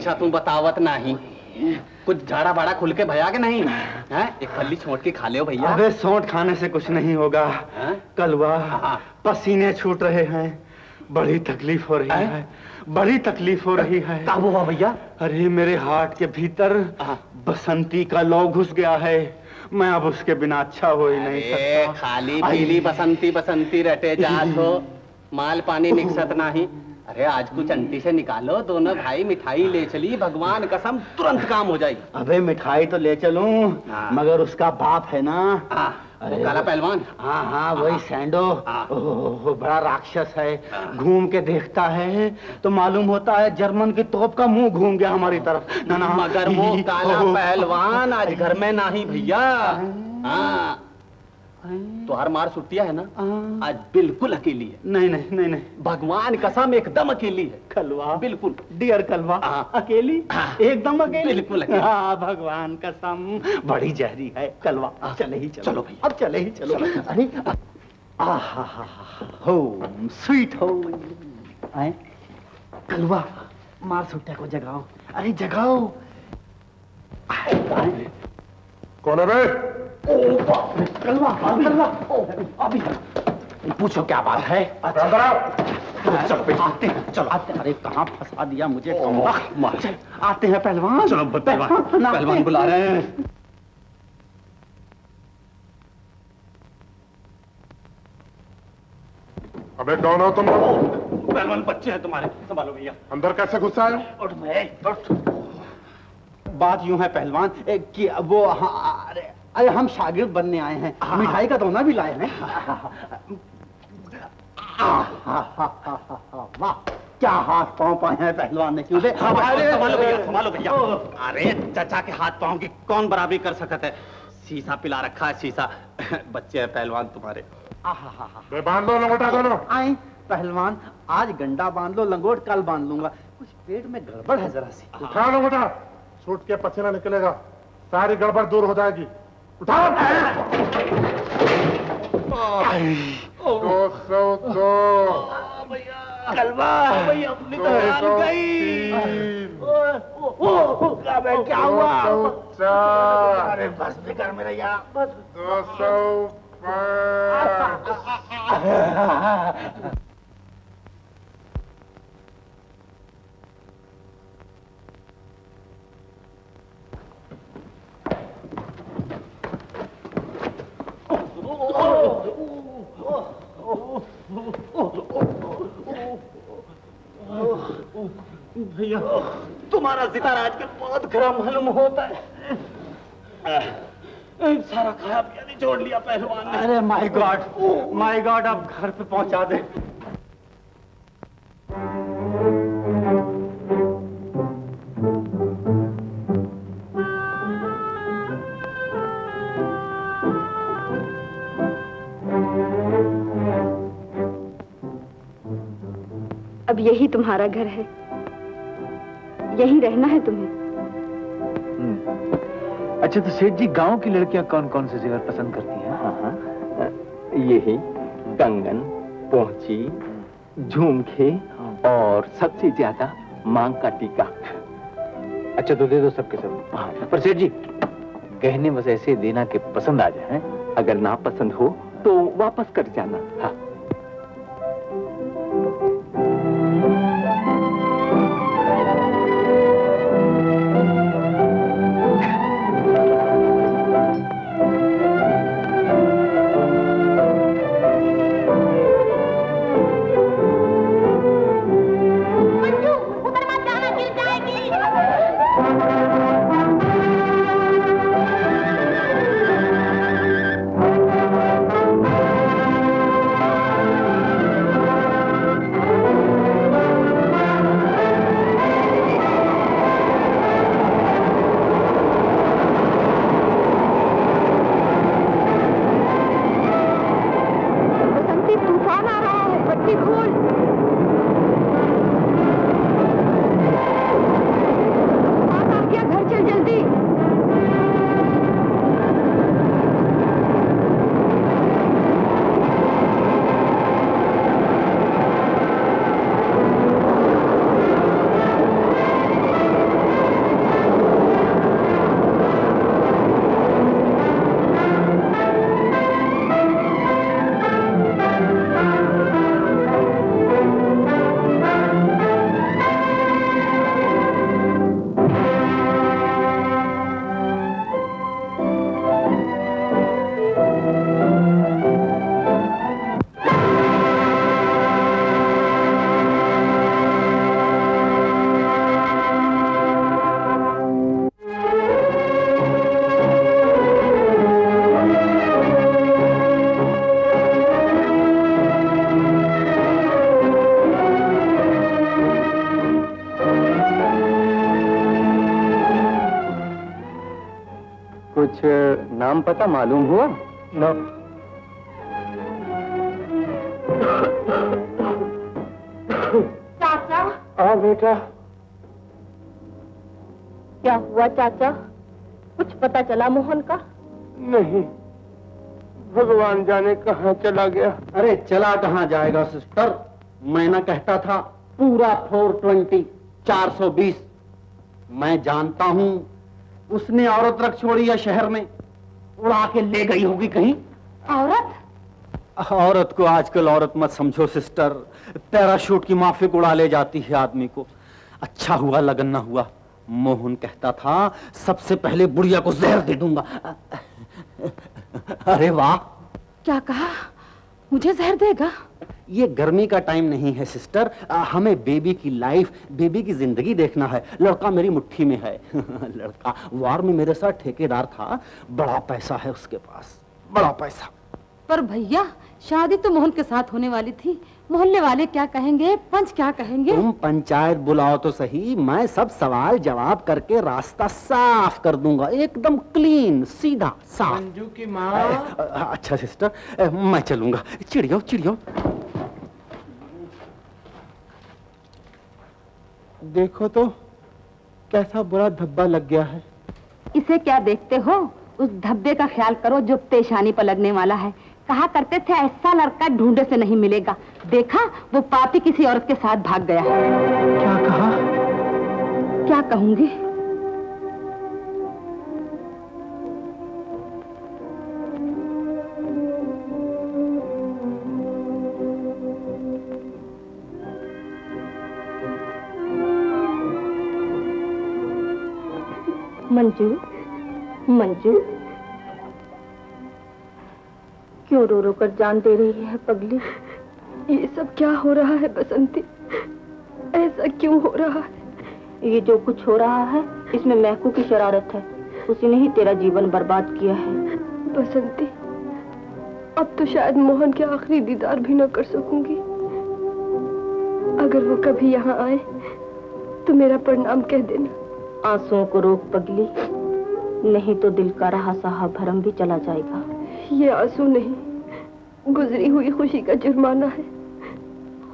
पूछा तू बतावत नहीं। कुछ झाड़ा बाड़ा खुल के भया के नहीं? है। एक फल्ली छोड़ के खा ले भैया। अबे सौंठ खाने से कुछ नहीं होगा। कलवा पसीने छूट रहे हैं। बड़ी तकलीफ़ हो रही है? बड़ी तकलीफ़ हो रही है। कब हुआ भैया? अरे मेरे हार्ट के भीतर बसंती का लौ घुस गया है। मैं अब उसके बिना अच्छा हो ही नहीं सकता। खाली पीली बसंती बसंती रटे जात हो। माल पानी निकसत नहीं। अरे आज कुछ अंटी से निकालो दोनों भाई मिठाई ले चली भगवान कसम तुरंत काम हो जाएगी। अबे मिठाई तो ले चलूँ मगर उसका बाप है ना? वो काला पहलवान। हाँ हाँ वही सैंडो। ओह, बड़ा राक्षस है घूम के देखता है। तो मालूम होता है जर्मन की तोप का मुँह घूम गया हमारी तरफ़। ना ना। मगर वो काला पहलवान आज घर में नहीं भैया। हाँ। तो हर मार सुटिया है ना? आज बिल्कुल अकेली है। नहीं नहीं नहीं नहीं। भगवान कसम एकदम अकेली है। कलवा। बिल्कुल। डियर कलवा अकेली? एकदम अकेली? बिल्कुल अकेली। हाँ भगवान कसम बड़ी जहरी है। कलवा चले ही चलो, चलो भैया। अब चले ही चलो। अरे आहा होम स्वीट होम। आए। कलवा मार सुट्टा को जगाओ। अरे जगाओ। कौन है कलवा कलवा अभी पूछो क्या बात है चलो आते हैं चलो आते अरे कहाँ फंसा दिया मुझे आते हैं पहलवान चलो पहलवान पहलवान बुला रहे हैं। अबे कौन हो तुम लोग? पहलवान बच्चे हैं तुम्हारे। संभालो भैया। अंदर कैसे घुसा है? उठ उठ। बात यूँ है पहलवान कि वो हाँ, अरे अरे हम शागिर्द बनने आए हैं। मिठाई का दोना भी लाए हैं। वाह क्या हाथ पाँव पाए हैं पहलवान ने क्यों दे? अरे संभालो भैया संभालो भैया। अरे चचा के हाथ पाँव की कौन बराबरी कर सकत है? शीशा पिला रखा है शीशा बच्चे हैं पहलवान तुम्हारे। बे बाँध लो लंगोटा दोनों। आए पहलवान आज गंडा बाँध लो लंगोट कल बाँध लूँगा। कुछ पेट में गड़बड़ है जरा सी। उठा लंगोटा। छूट के पसीना निकलेगा सारी गड़बड़ दूर हो जाएगी। उठाओ दो सौ दो कलवा भैया अपनी दो सौ तीन। क्या हुआ? चार। अरे बस भी मेरा यार बस। दो सौ पाँच। भैया तुम्हारा सितारा आजकल बहुत गर्म मालूम होता है। सारा खराब जोड़ लिया पहलवान ने। अरे माय गॉड माय गॉड आप घर पे पहुँचा दे। अब यही तुम्हारा घर है। यही रहना है तुम्हें। अच्छा तो सेठ जी गाँव की लड़कियाँ कौन कौन से जेवर पसंद करती हैं? यही कंगन पहुँची झुमके और सबसे ज़्यादा मांग का टीका। अच्छा तो दे दो सबके सब। हाँ पर सेठ जी गहने बस ऐसे देना के पसंद आ जाए अगर ना पसंद हो तो वापस कर जाना। हाँ। मालूम हुआ? ना। चाचा? हाँ बेटा। क्या हुआ चाचा? कुछ पता चला मोहन का? नहीं। भगवान जाने कहा चला गया। अरे चला कहाँ जाएगा सिस्टर मैं ना कहता था पूरा फोर ट्वेंटी चार सौ बीस मैं जानता हूँ उसने औरत रख छोड़ी है शहर में। उड़ा के ले गई होगी कहीं? औरत? औरत को आजकल औरत मत समझो सिस्टर। पैराशूट की माफिक उड़ा ले जाती है आदमी को। अच्छा हुआ लगन ना हुआ। मोहन कहता था सबसे पहले बुढ़िया को जहर दे दूँगा। अरे वाह! क्या कहा? मुझे जहर देगा। ये गर्मी का टाइम नहीं है सिस्टर आ, हमें बेबी की लाइफ बेबी की ज़िंदगी देखना है। लड़का मेरी मुट्ठी में है। लड़का वार में मेरे साथ ठेकेदार था। बड़ा पैसा है उसके पास। बड़ा पैसा। पर भैया शादी तो मोहन के साथ होने वाली थी। मोहल्ले वाले क्या कहेंगे? पंच क्या कहेंगे? तुम पंचायत बुलाओ तो सही मैं सब सवाल जवाब करके रास्ता साफ़ कर दूँगा एकदम क्लीन सीधा साफ़। मंजू की माँ। अच्छा सिस्टर मैं चलूँगा। चिड़ियो चिड़ियो देखो तो कैसा बुरा धब्बा लग गया है। इसे क्या देखते हो? उस धब्बे का ख्याल करो जो पेशानी पर लगने वाला है। कहा करते थे ऐसा लड़का ढूंढे से नहीं मिलेगा। देखा वो पापी किसी औरत के साथ भाग गया। है क्या कहा? क्या कहूँगी? मंजू मंजू। क्यों रो रो कर जान दे रही है पगली? ये सब क्या हो रहा है बसंती? ऐसा क्यों हो रहा है? ये जो कुछ हो रहा है इसमें महकू की शरारत है। उसी ने ही तेरा जीवन बर्बाद किया है। बसंती अब तो शायद मोहन के आखिरी दीदार भी न कर सकूँगी। अगर वो कभी यहाँ आए तो मेरा प्रणाम कह देना। आंसुओं को रोक पगली नहीं तो दिल का रहा सहा भरम भी चला जाएगा। ये आँसू नहीं गुजरी हुई खुशी का जुर्माना है।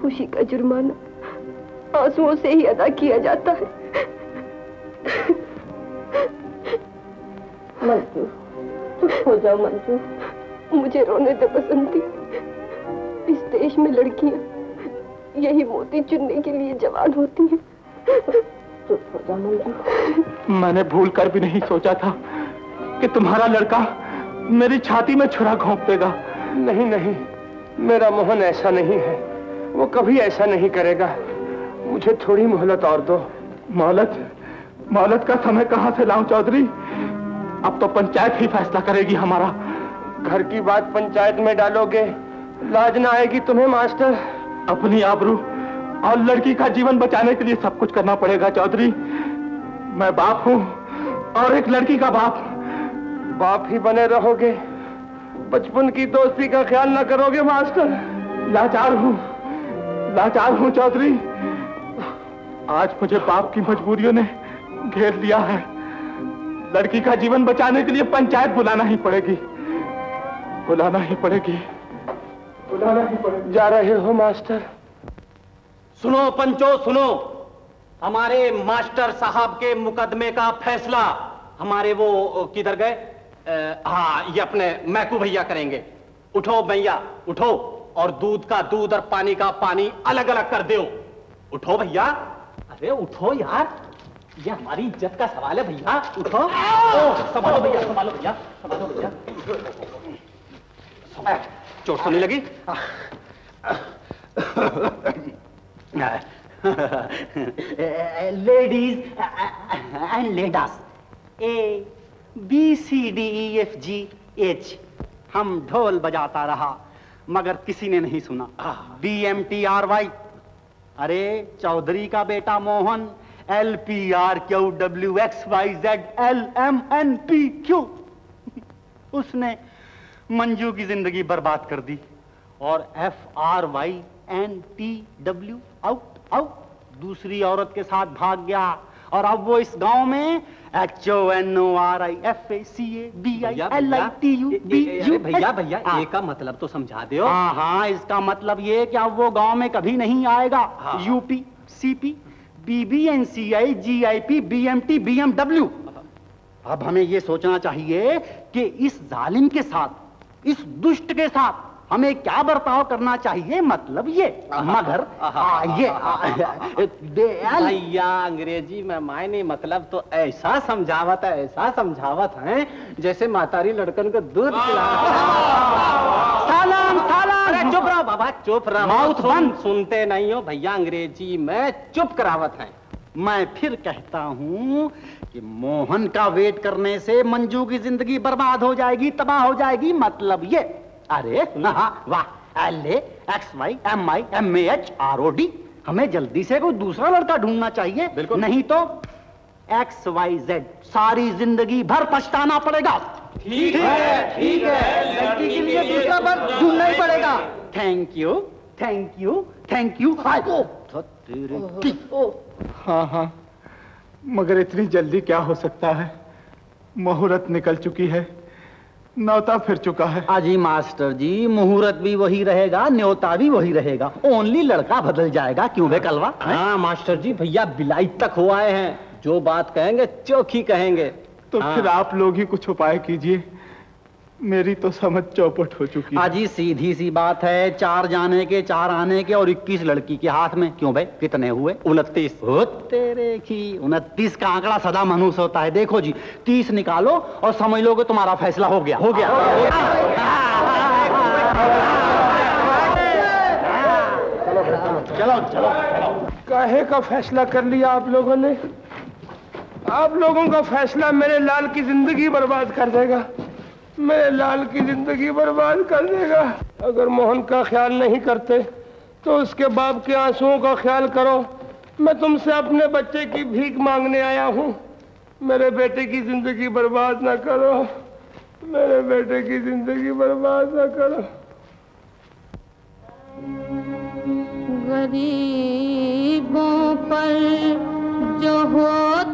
खुशी का जुर्माना आंसुओं से ही अदा किया जाता है। मंजू चुप हो जाओ मंजू। मुझे रोने दे बसंती। इस देश में लड़कियाँ यही मोती चुनने के लिए जवान होती हैं। चुप हो जाओ मंजू। मैंने भूल कर भी नहीं सोचा था कि तुम्हारा लड़का मेरी छाती में छुरा घोंप देगा। नहीं नहीं मेरा मोहन ऐसा नहीं है। वो कभी ऐसा नहीं करेगा। मुझे थोड़ी मोहलत और दो। मोहलत? मोहलत का समय कहाँ से लाऊं चौधरी? अब तो पंचायत ही फैसला करेगी हमारा। घर की बात पंचायत में डालोगे लाज ना आएगी तुम्हें मास्टर। अपनी आबरू और लड़की का जीवन बचाने के लिए सब कुछ करना पड़ेगा चौधरी। मैं बाप हूँ और एक लड़की का बाप। बाप ही बने रहोगे। बचपन की दोस्ती का ख्याल ना करोगे मास्टर। लाचार हूँ। लाचार हूँ चौधरी। आज मुझे बाप की मजबूरियों ने घेर लिया है। लड़की का जीवन बचाने के लिए पंचायत बुलाना ही पड़ेगी। बुलाना ही पड़ेगी। बुलाना ही पड़ेगी। जा रहे हो मास्टर। सुनो पंचो सुनो। हमारे मास्टर साहब के मुकदमे का फैसला हमारे वो किधर गए? हाँ ये अपने मैकू भैया करेंगे। उठो भैया उठो। और दूध का दूध और पानी का पानी अलग अलग कर दो उठो भैया। अरे उठो यार। ये हमारी इज़्ज़त का सवाल है भैया। उठो। संभालो भैया संभालो भैया संभालो भैया। चोट तो नहीं लगी? Ladies and लेडास A B C D E F G H हम ढोल बजाता रहा। मगर किसी ने नहीं सुना। B M T R Y अरे चौधरी का बेटा Mohan L P R Q W X Y Z L M N P Q उसने मंजू की ज़िंदगी बर्बाद कर दी और F R Y N T W out out दूसरी औरत के साथ भाग गया और अब वो इस गाँव में H O N O R I F A C A B I L I T U B U भैया भैया ए का मतलब तो समझा दो हाँ हाँ इसका मतलब ये कि अब वो गाँव में कभी नहीं आएगा। UP CP BB N C I G I P B M T B M W अब हमें ये सोचना चाहिए कि इस जालिम के साथ इस दुष्ट के साथ हमें क्या बर्ताव करना चाहिए? मतलब ये। मगर आ, ये दयाल- भैया अंग्रेज़ी में मायने मतलब तो ऐसा समझावत है ऐसा समझावत है जैसे मातारी लड़कन को दूध पिला सालाम सालाम चुप रहो बाबा चुप रहो। माउथ बंद। सुनते नहीं हो। भैया अंग्रेज़ी में चुप करावत है। मैं फिर कहता हूँ कि मोहन का वेट करने से मंजू की ज़िंदगी बर्बाद हो जाएगी तबाह हो जाएगी। मतलब ये। अरे हाँ वाह। L X Y M I M H R O D. हमें जल्दी से कोई दूसरा लड़का ढूंढना चाहिए। बिल्कुल। नहीं तो एक्स वाई जेड सारी ज़िंदगी भर पछताना पड़ेगा। ठीक है ठीक है। लड़की के लिए दूसरा बार ढूंढना ही पड़ेगा। Thank you thank you thank you हाँ हाँ। मगर इतनी जल्दी क्या हो सकता है? मुहूर्त निकल चुकी है। नौता फिर चुका है। अजी मास्टर जी मुहूर्त भी वही रहेगा न्योता भी वही रहेगा। ओनली लड़का बदल जाएगा क्यों बे कलवा? हाँ। मास्टर जी भैया बिलाई तक हो आए हैं। जो बात कहेंगे चौकी कहेंगे। तो हाँ। फिर आप लोग ही कुछ उपाय कीजिए। मेरी तो समझ चौपट हो चुकी है। अजी सीधी सी बात है चार जाने के चार आने के और इक्कीस लड़की के हाथ में। क्यों भाई? कितने हुए? उनतीस। हो तेरे की। उनतीस का आंकड़ा सदा मनुष होता है। देखो जी तीस निकालो और समझ लो कि तुम्हारा फैसला हो गया। हो गया। चलो चलो। काहे का फैसला कर लिया आप लोगों ने? आप लोगों का फैसला मेरे लाल की ज़िंदगी बर्बाद कर देगा। मेरे लाल की ज़िंदगी बर्बाद कर देगा। अगर मोहन का ख्याल नहीं करते तो उसके बाप के आंसुओं का ख्याल करो। मैं तुमसे अपने बच्चे की भीख मांगने आया हूँ। मेरे बेटे की ज़िंदगी बर्बाद ना करो। मेरे बेटे की ज़िंदगी बर्बाद ना करो। गरीबों पर जो हैं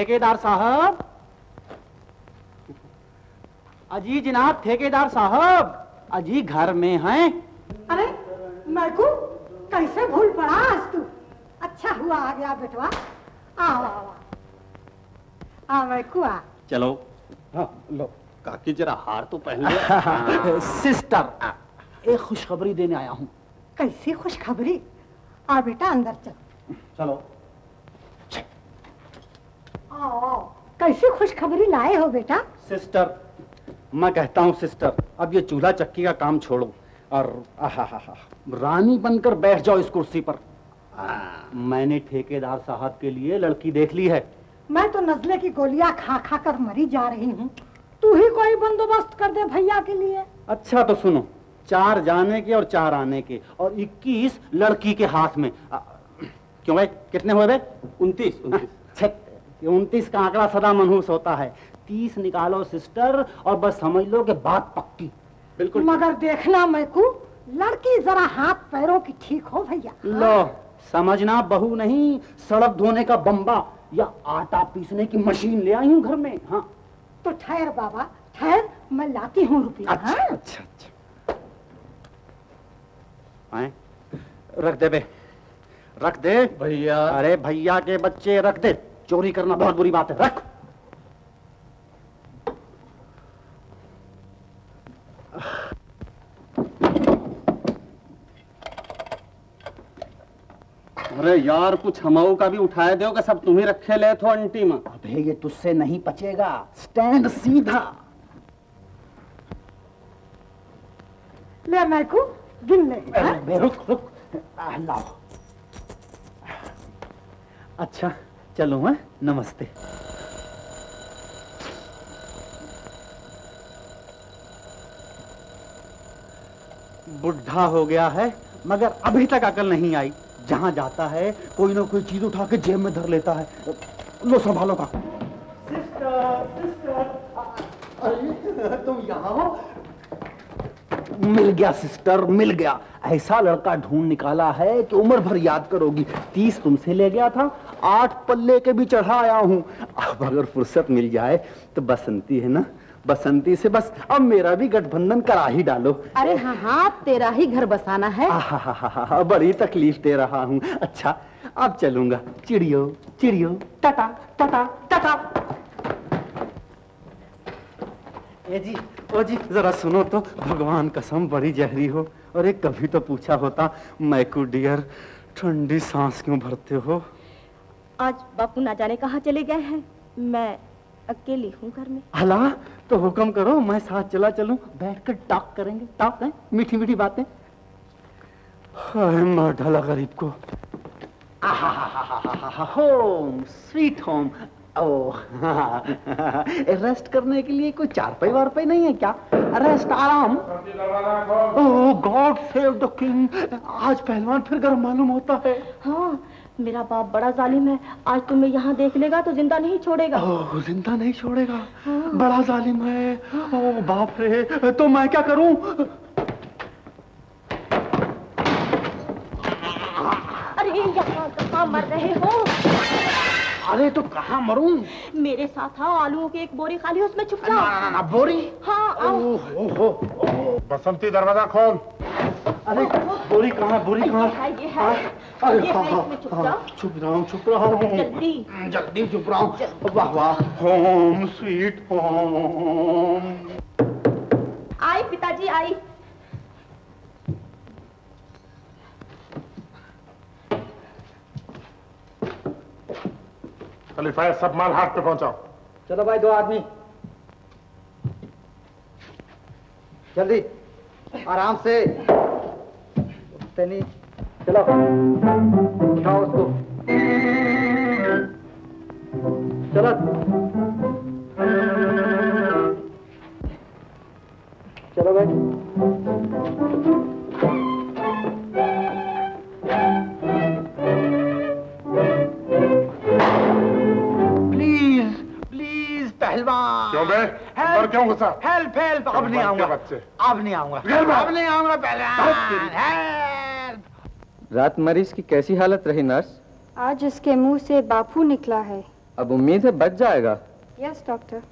ठेकेदार साहब? अजी जनाब ठेकेदार साहब अजी घर में हैं। अरे मैकू कैसे भूल पड़ा आज तू? अच्छा हुआ आ गया बेटवा। आओ आओ आओ। आ मैकू आ। चलो। हाँ लो। काकी जरा हार तो पहन लिया सिस्टर एक खुशखबरी देने आया हूँ। कैसी खुशखबरी? आ बेटा अंदर चलो आओ आओ कैसी खुशखबरी लाए हो बेटा? सिस्टर मैं कहता हूँ सिस्टर अब ये चूल्हा चक्की का काम छोड़ो और आहा हा हा रानी बनकर बैठ जाओ इस कुर्सी पर। मैंने ठेकेदार साहब के लिए लड़की देख ली है। मैं तो नजले की गोलियाँ खा खा कर मरी जा रही हूँ। तू ही कोई बंदोबस्त कर दे भैया के लिए। अच्छा तो सुनो चार जाने के और चार आने के और इक्कीस लड़की के हाथ में। आ, क्यों भाई कितने हुए भाई उनतीस उनतीस का आंकड़ा सदा मनहूस होता है। तीस निकालो सिस्टर और बस समझ लो कि बात पक्की। बिल्कुल। मगर देखना मैकू लड़की जरा हाथ पैरों की ठीक हो भैया? लो समझना बहू नहीं सड़क धोने का बम्बा या आटा पीसने की मशीन ले आई हूँ घर में हाँ। तो ठहर बाबा ठहर मैं लाती हूँ रुपया अच्छा, हाँ? अच्छा अच्छा। आए रख दे बे रख दे। भैया। अरे भैया के बच्चे रख दे। चोरी करना बहुत बुरी बात है रख अरे यार कुछ हमाऊ का भी उठाए दो कि सब तुम्ही रखे ले थो अंटी में। अबे ये तुझसे नहीं पचेगा। स्टैंड सीधा। ले मैकू गिन ले। हाँ? रुक रुक। लाओ। अच्छा चलो हाँ? नमस्ते। बुढ़ा हो गया है मगर अभी तक अकल नहीं आई। जहाँ जाता है कोई ना कोई चीज़ उठा के जेब में धर लेता है। लो संभालो का सिस्टर तुम यहाँ हो? मिल गया सिस्टर मिल गया। ऐसा लड़का ढूंढ निकाला है कि उम्र भर याद करोगी। तीस तुमसे ले गया था आठ पल्ले के भी चढ़ा आया हूँ। अब अगर फुर्सत मिल जाए तो बसंती है ना? बसंती से बस अब मेरा भी गठबंधन करा ही डालो। अरे हाँ हाँ तेरा ही घर बसाना है। आहाहाहा, बड़ी तकलीफ़ दे रहा हूँ। अच्छा अब चलूँगा। चिड़ियो चिड़ियो टाटा टाटा टाटा। ए जी ओ जी जरा सुनो तो भगवान कसम बड़ी जहरी हो। और एक कभी तो पूछा होता मैकू डियर ठंडी सांस क्यों भरते हो? आज बापू ना जाने कहाँ चले गए हैं। मैं अकेली हूँ घर में। हला तो हुक्म करो मैं साथ चला चलूँ बैठकर टॉक करेंगे टॉक है मीठी मीठी बातें। मार डाला गरीब को। Home sweet home. ओह रेस्ट करने के लिए कोई चार पाई वार पाई नहीं है क्या? रेस्ट आराम। Oh god save the king. आज पहलवान फिर गर्म मालूम होता है। हाँ मेरा बाप बड़ा जालिम है। आज तुम्हें यहाँ देख लेगा तो ज़िंदा नहीं छोड़ेगा। ओ, ज़िंदा नहीं छोड़ेगा। बड़ा जालिम है। ओ, बाप रे तो मैं क्या करूँ? अरे यहाँ कहाँ मर रहे हो? अरे तो कहाँ मरूं? मेरे साथ आओ आलूओं की एक बोरी खाली उसमें छुप जाओ। ना, ना, ना, बोरी? हाँ आओ। ओ, ओ, ओ, बसंती दरवाज़ा खोल। अरे बोरी कहाँ बोरी कहाँ ये है, है। अरे ये हाँ, है, हाँ, इसमें छुप हाँ, जाओ। छुप रहा हूँ छुप रहा हूँ। जल्दी। जल्दी छुप रहा हूँ। वाह वाह। Home sweet home. आई पिताजी आई। खलीफा सब माल हाथ पे पहुंचाओ। चलो भाई, दो आदमी। जल्दी, आराम से। सनी चलो। खाओ उसको। चलो। चलो भाई। पहलवान क्यों बे? पर क्यों गुस्सा? Help help. अब नहीं आऊँगा। अब नहीं आऊँगा। अब नहीं आऊँगा पहलवान। रात मरीज़ की कैसी हालत रही नर्स? आज उसके मुँह से बापू निकला है। अब उम्मीद है बच जाएगा। यस डॉक्टर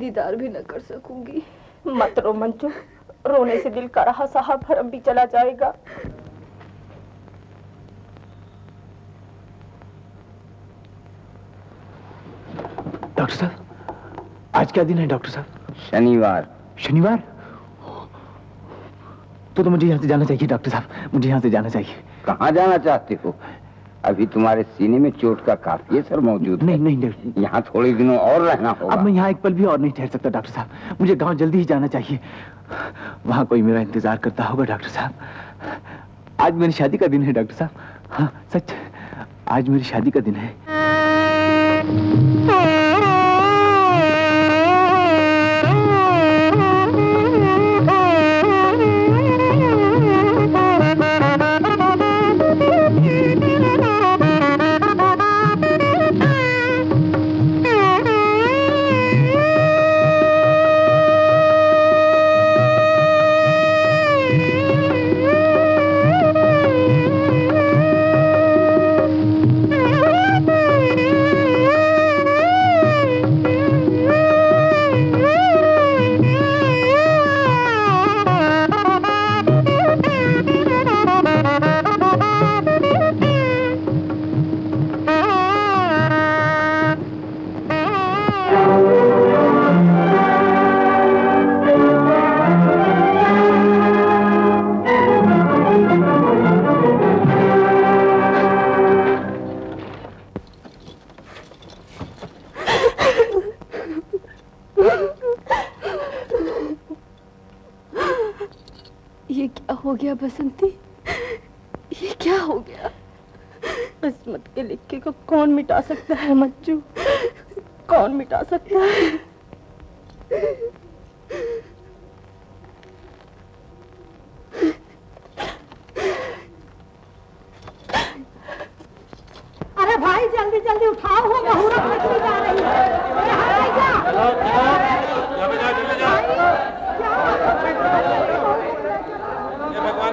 दीदार भी न कर सकूँगी। मत रो मंजू। रोने से दिल का रहा साहब भरम भी चला जाएगा। डॉक्टर साहब आज क्या दिन है डॉक्टर साहब? शनिवार। शनिवार? तो तो मुझे यहाँ से जाना चाहिए डॉक्टर साहब। मुझे यहाँ से जाना चाहिए। कहाँ जाना चाहते हो? अभी तुम्हारे सीने में चोट का काफ़ी असर मौजूद नहीं नहीं नहीं। यहाँ थोड़े दिनों और रहना होगा। अब मैं यहाँ एक पल भी और नहीं ठहर सकता डॉक्टर साहब। मुझे गाँव जल्दी ही जाना चाहिए। वहाँ कोई मेरा इंतज़ार करता होगा डॉक्टर साहब। आज मेरी शादी का दिन है डॉक्टर साहब। हाँ सच। आज मेरी शादी का दिन है।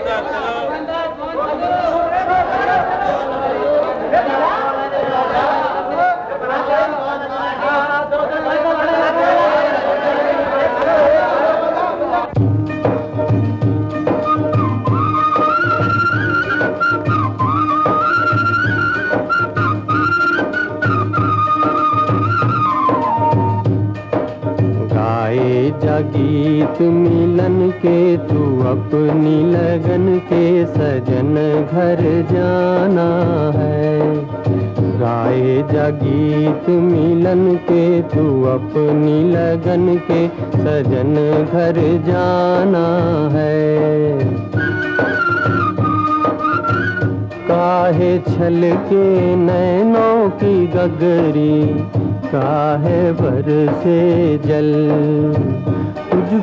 गाए गीत मिलन के तू अपनी लगन के सजन घर जाना है। गाए जा गीत मिलन के तू अपनी लगन के सजन घर जाना है। काहे छल के नैनों की गगरी, काहे बर से जल।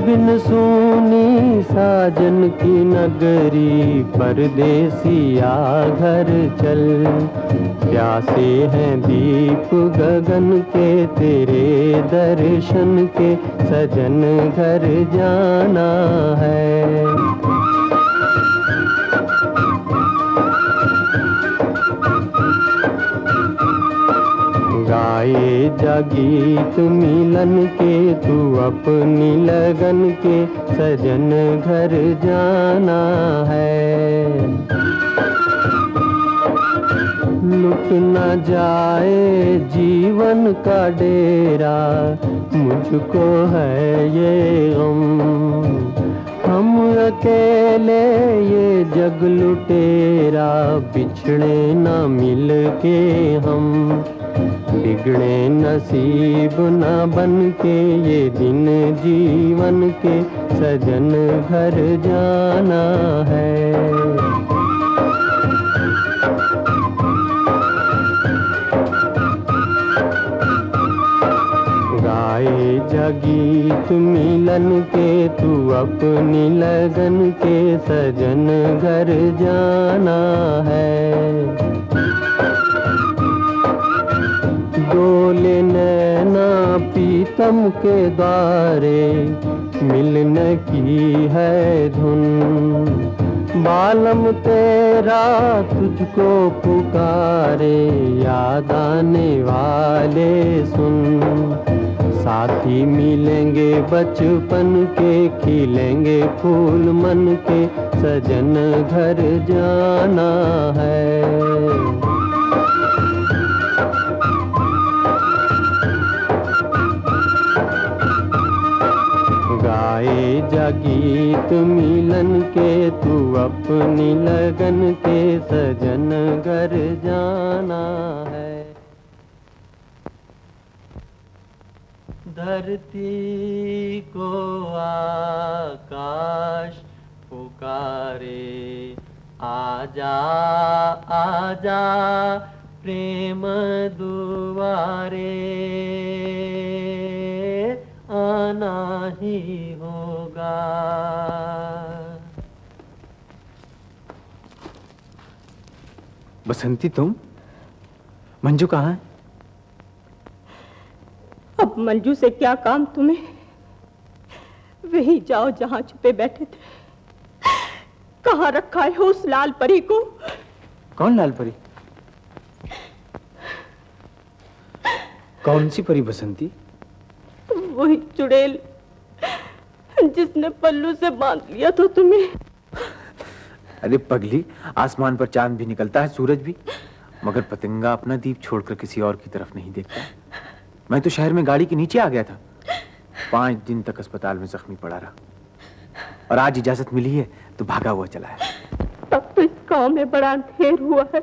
बिन सोनी साजन की नगरी परदेसिया घर चल। प्यासे हैं दीप गगन के, तेरे दर्शन के, सजन घर जाना है। गाए जा गीत मिलन के, तू अपनी लगन के सजन घर जाना है। लुट न जाए जीवन का डेरा, मुझको है ये गम। अकेले ये जग लुटेरा, बिछड़े न मिल के हम। बिगड़े नसीब न बन के ये दिन जीवन के सजन घर जाना है। गीत मिलन के, तू अपनी लगन के सजन घर जाना है। डोले नैना पीतम के द्वारे मिलने की है धुन। बालम तेरा तुझको पुकारे, याद आने वाले सुन। साथी मिलेंगे, बचपन के खिलेंगे, फूल मन के सजन घर जाना है। गीत मिलन के, तू अपनी लगन के सजन घर जाना है। धरती को आकाश पुकारे, आजा आजा, प्रेम दुआरे। आना ही होगा। बसंती तुम? मंजू कहाँ है? अब मंजू से क्या काम तुम्हें? वही जाओ जहाँ छुपे बैठे थे। कहा रखा है उस लाल परी को? कौन लाल परी? कौन सी परी बसंती? वही चुड़ैल। जिसने पल्लू से बाँध लिया था तुम्हें। अरे पगली आसमान पर चाँद भी निकलता है सूरज भी। मगर पतंगा अपना दीप छोड़कर किसी और की तरफ़ नहीं देखता। मैं तो शहर में गाड़ी के नीचे आ गया था। पाँच दिन तक अस्पताल में जख्मी पड़ा रहा। और आज इजाज़त मिली है तो भागा हुआ चला है। तब तो इस गाँव में बड़ा अंधेर हुआ है।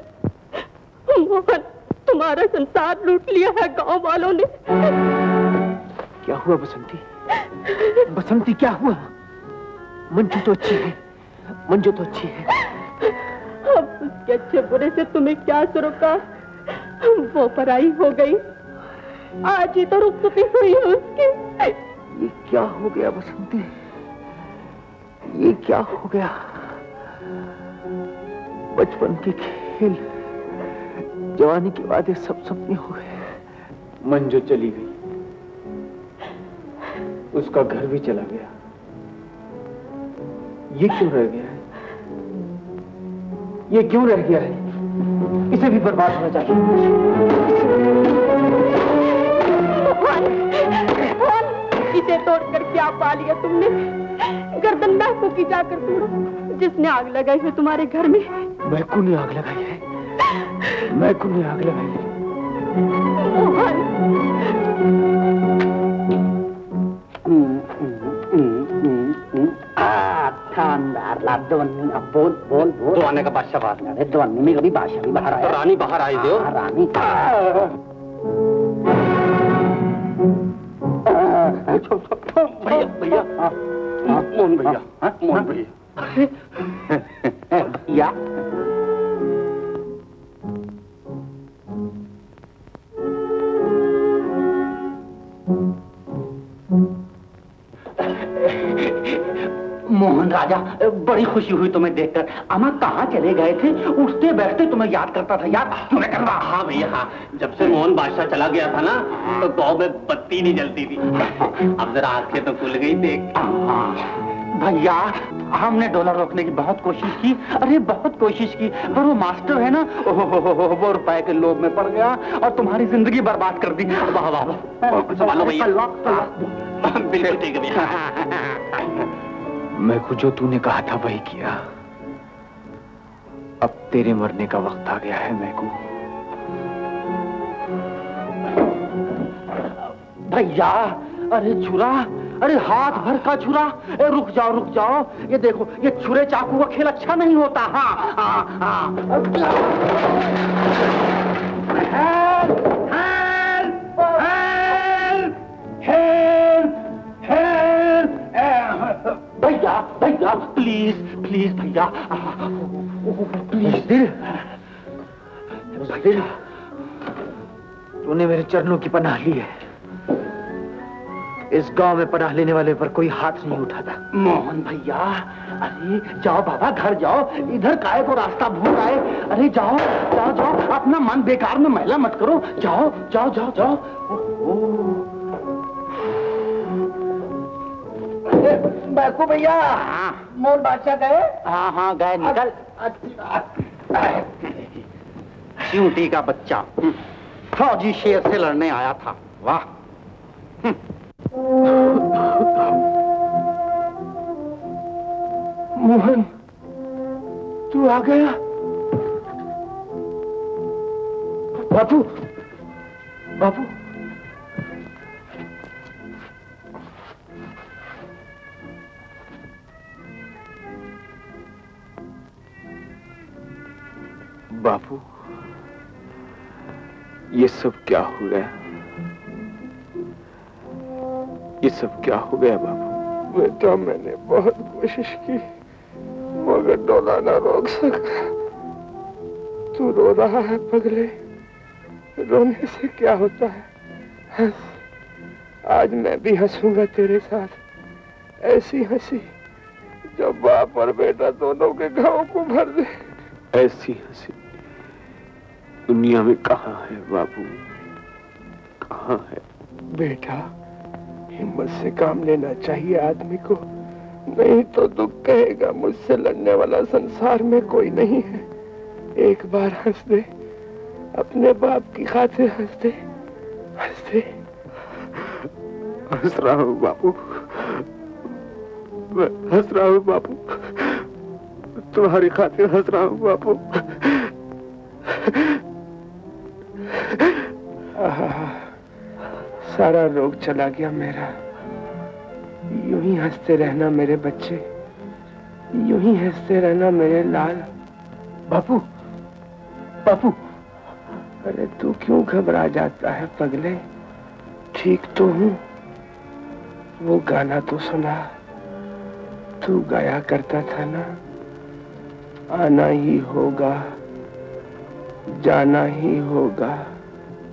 मोहन तुम्हारा संसार लूट लिया है गाँव वालों ने। क्या हुआ बसंती? बसंती क्या हुआ? मंजू तो अच्छी है। मंजू तो अच्छी है। अब उसके अच्छे बुरे से तुम्हें क्या सरोकार वो पराई हो गई। आज ही तो रुखसती हुई है उसकी। ये क्या हो गया बसंती? ये क्या हो गया? बचपन के खेल जवानी के बाद ये सब सपने हो गए। मंजू चली गई। उसका घर भी चला गया। ये क्यों रह गया है? ये क्यों रह गया है? इसे भी बर्बाद होना चाहिए। इसे तोड़कर क्या पा लिया तुमने? गर्दन महकू की जाकर तोड़ो। जिसने आग लगाई है तुम्हारे घर में। महकू ने आग लगाई है। महकू ने आग लगाई है। शानदार ला दवन्नी अब बोल बोल बोल दवाने का बादशाह बात कर दवन्नी में कभी बादशाह भी बाहर आया रानी बाहर आई दो रानी भैया भैया मोहन भैया मोहन भैया या मोहन राजा बड़ी खुशी हुई तुम्हें देखकर। अमा कहाँ चले गए थे? उठते बैठते तुम्हें याद करता था। याद क्यों नहीं करता हाँ भैया हाँ। जब से मोहन बादशाह चला गया था ना तो गाँव में बत्ती नहीं जलती थी। अब जरा आँखें तो खुल गई देख। भैया हमने डोला रोकने की बहुत कोशिश की। अरे बहुत कोशिश की। पर वो मास्टर है ना ओ हो हो हो हो, वो रुपए के लोभ में पड़ गया और तुम्हारी ज़िंदगी बर्बाद कर दी। वाह वाह वाह। भैया। बिल्कुल ठीक है भैया। मैं को जो तूने कहा था वही किया। अब तेरे मरने का वक्त आ गया है मैं को भैया अरे छुरा अरे हाथ भर का छुरा। ए, रुक जाओ रुक जाओ। ये देखो ये छुरे चाकू का खेल अच्छा नहीं होता। हाँ हाँ हाँ। भैया भैया प्लीज़ प्लीज़ भैया। प्लीज़ दिल दिल तूने मेरे चरणों की पनाह ली है। इस गाँव में पनाह लेने वाले पर कोई हाथ नहीं उठाता। मोहन भैया अरे जाओ बाबा घर जाओ। इधर काय को रास्ता भूल आए। अरे जाओ जाओ जाओ। अपना मन बेकार में महिला मत करो। जाओ जाओ जाओ जाओ। बैको भैया मोहन बादशाह गए? हाँ हाँ गए निकल। चींटी का बच्चा। फौजी शेर से लड़ने आया था। वाह। मोहन तू आ गया? बापू बापू। बापू ये सब क्या हो? गया ये सब क्या हो गया बापू? बेटा मैंने बहुत कोशिश की मगर डोला ना रोक सका तू रो रहा है पगले रोने से क्या होता है? हंस। आज मैं भी हंसूँगा तेरे साथ। ऐसी हँसी जब बाप और बेटा दोनों के घाव को भर दे। ऐसी हँसी। दुनिया में कहा है बापू कहा है? बेटा हिम्मत से काम लेना चाहिए आदमी को। नहीं तो दुख कहेगा मुझसे लड़ने वाला संसार में कोई नहीं है। एक बार हंस दे अपने बाप की खातिर हंस दे हंस दे। हंस रहा हूँ बापू मैं हंस रहा हूँ बापू तुम्हारी खातिर हंस रहा हूँ बापू आहा, सारा रोग चला गया मेरा। यूँ ही हँसते रहना मेरे बच्चे। यूँ ही हँसते रहना मेरे लाल। बापू बापू, अरे तू क्यों घबरा जाता है पगले? ठीक तो हूँ। वो गाना तो सुना। तू गाया करता था ना? आना ही होगा। जाना ही होगा।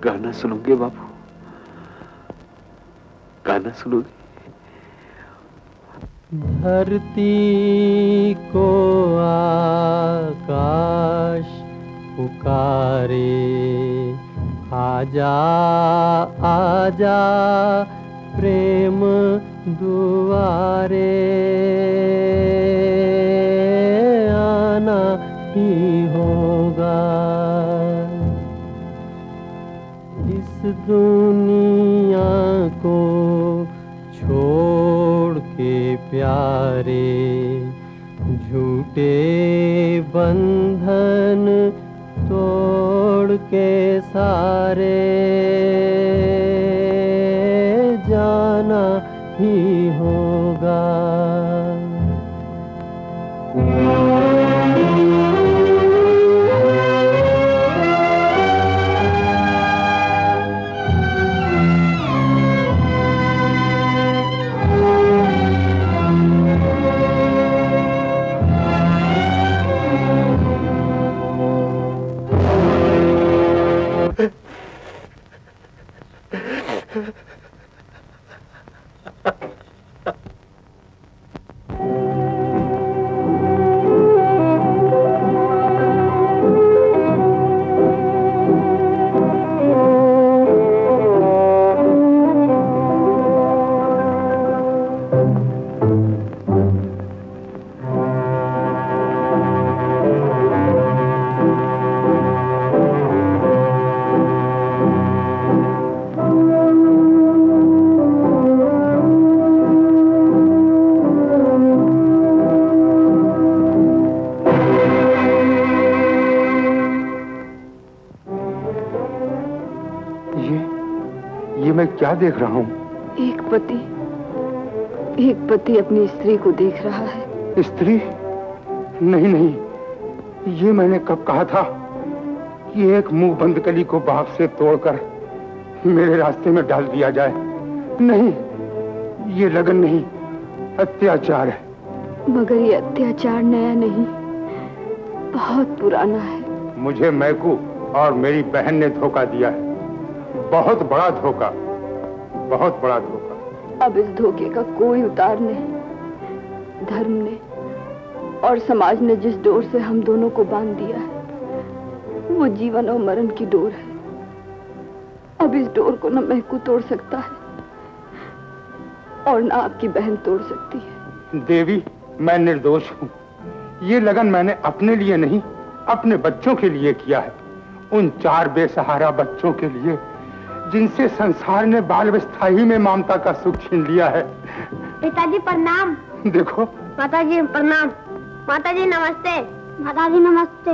गाना सुनोगे बाबू? गाना सुनोगे? धरती को आकाश पुकारे आजा आजा प्रेम दुआरे। आना ही होगा। दुनिया को छोड़ के प्यारे झूठे बंधन तोड़ के सारे। जाना ही होगा क्या देख रहा हूँ? एक पति एक पति अपनी स्त्री को देख रहा है। स्त्री? नहीं नहीं। ये मैंने कब कहा था? कि एक मुँह बंद कली को बाप से तोड़कर मेरे रास्ते में डाल दिया जाए। नहीं ये लगन नहीं अत्याचार है। मगर ये अत्याचार नया नहीं बहुत पुराना है। मुझे मैकू और मेरी बहन ने धोखा दिया है। बहुत बड़ा धोखा। बहुत बड़ा धोखा। अब इस धोखे का कोई उतार नहीं। धर्म ने और समाज ने जिस डोर से हम दोनों को बाँध दिया है वो जीवन और मरण की डोर है। अब इस डोर को न महकू तोड़ सकता है और न आपकी बहन तोड़ सकती है। देवी मैं निर्दोष हूँ। ये लगन मैंने अपने लिए नहीं अपने बच्चों के लिए किया है। उन चार बेसहारा बच्चों के लिए जिनसे संसार ने बाल ही में ममता का सुख छीन लिया है। पिताजी प्रणाम। देखो। माताजी प्रणाम। माताजी नमस्ते। माताजी नमस्ते।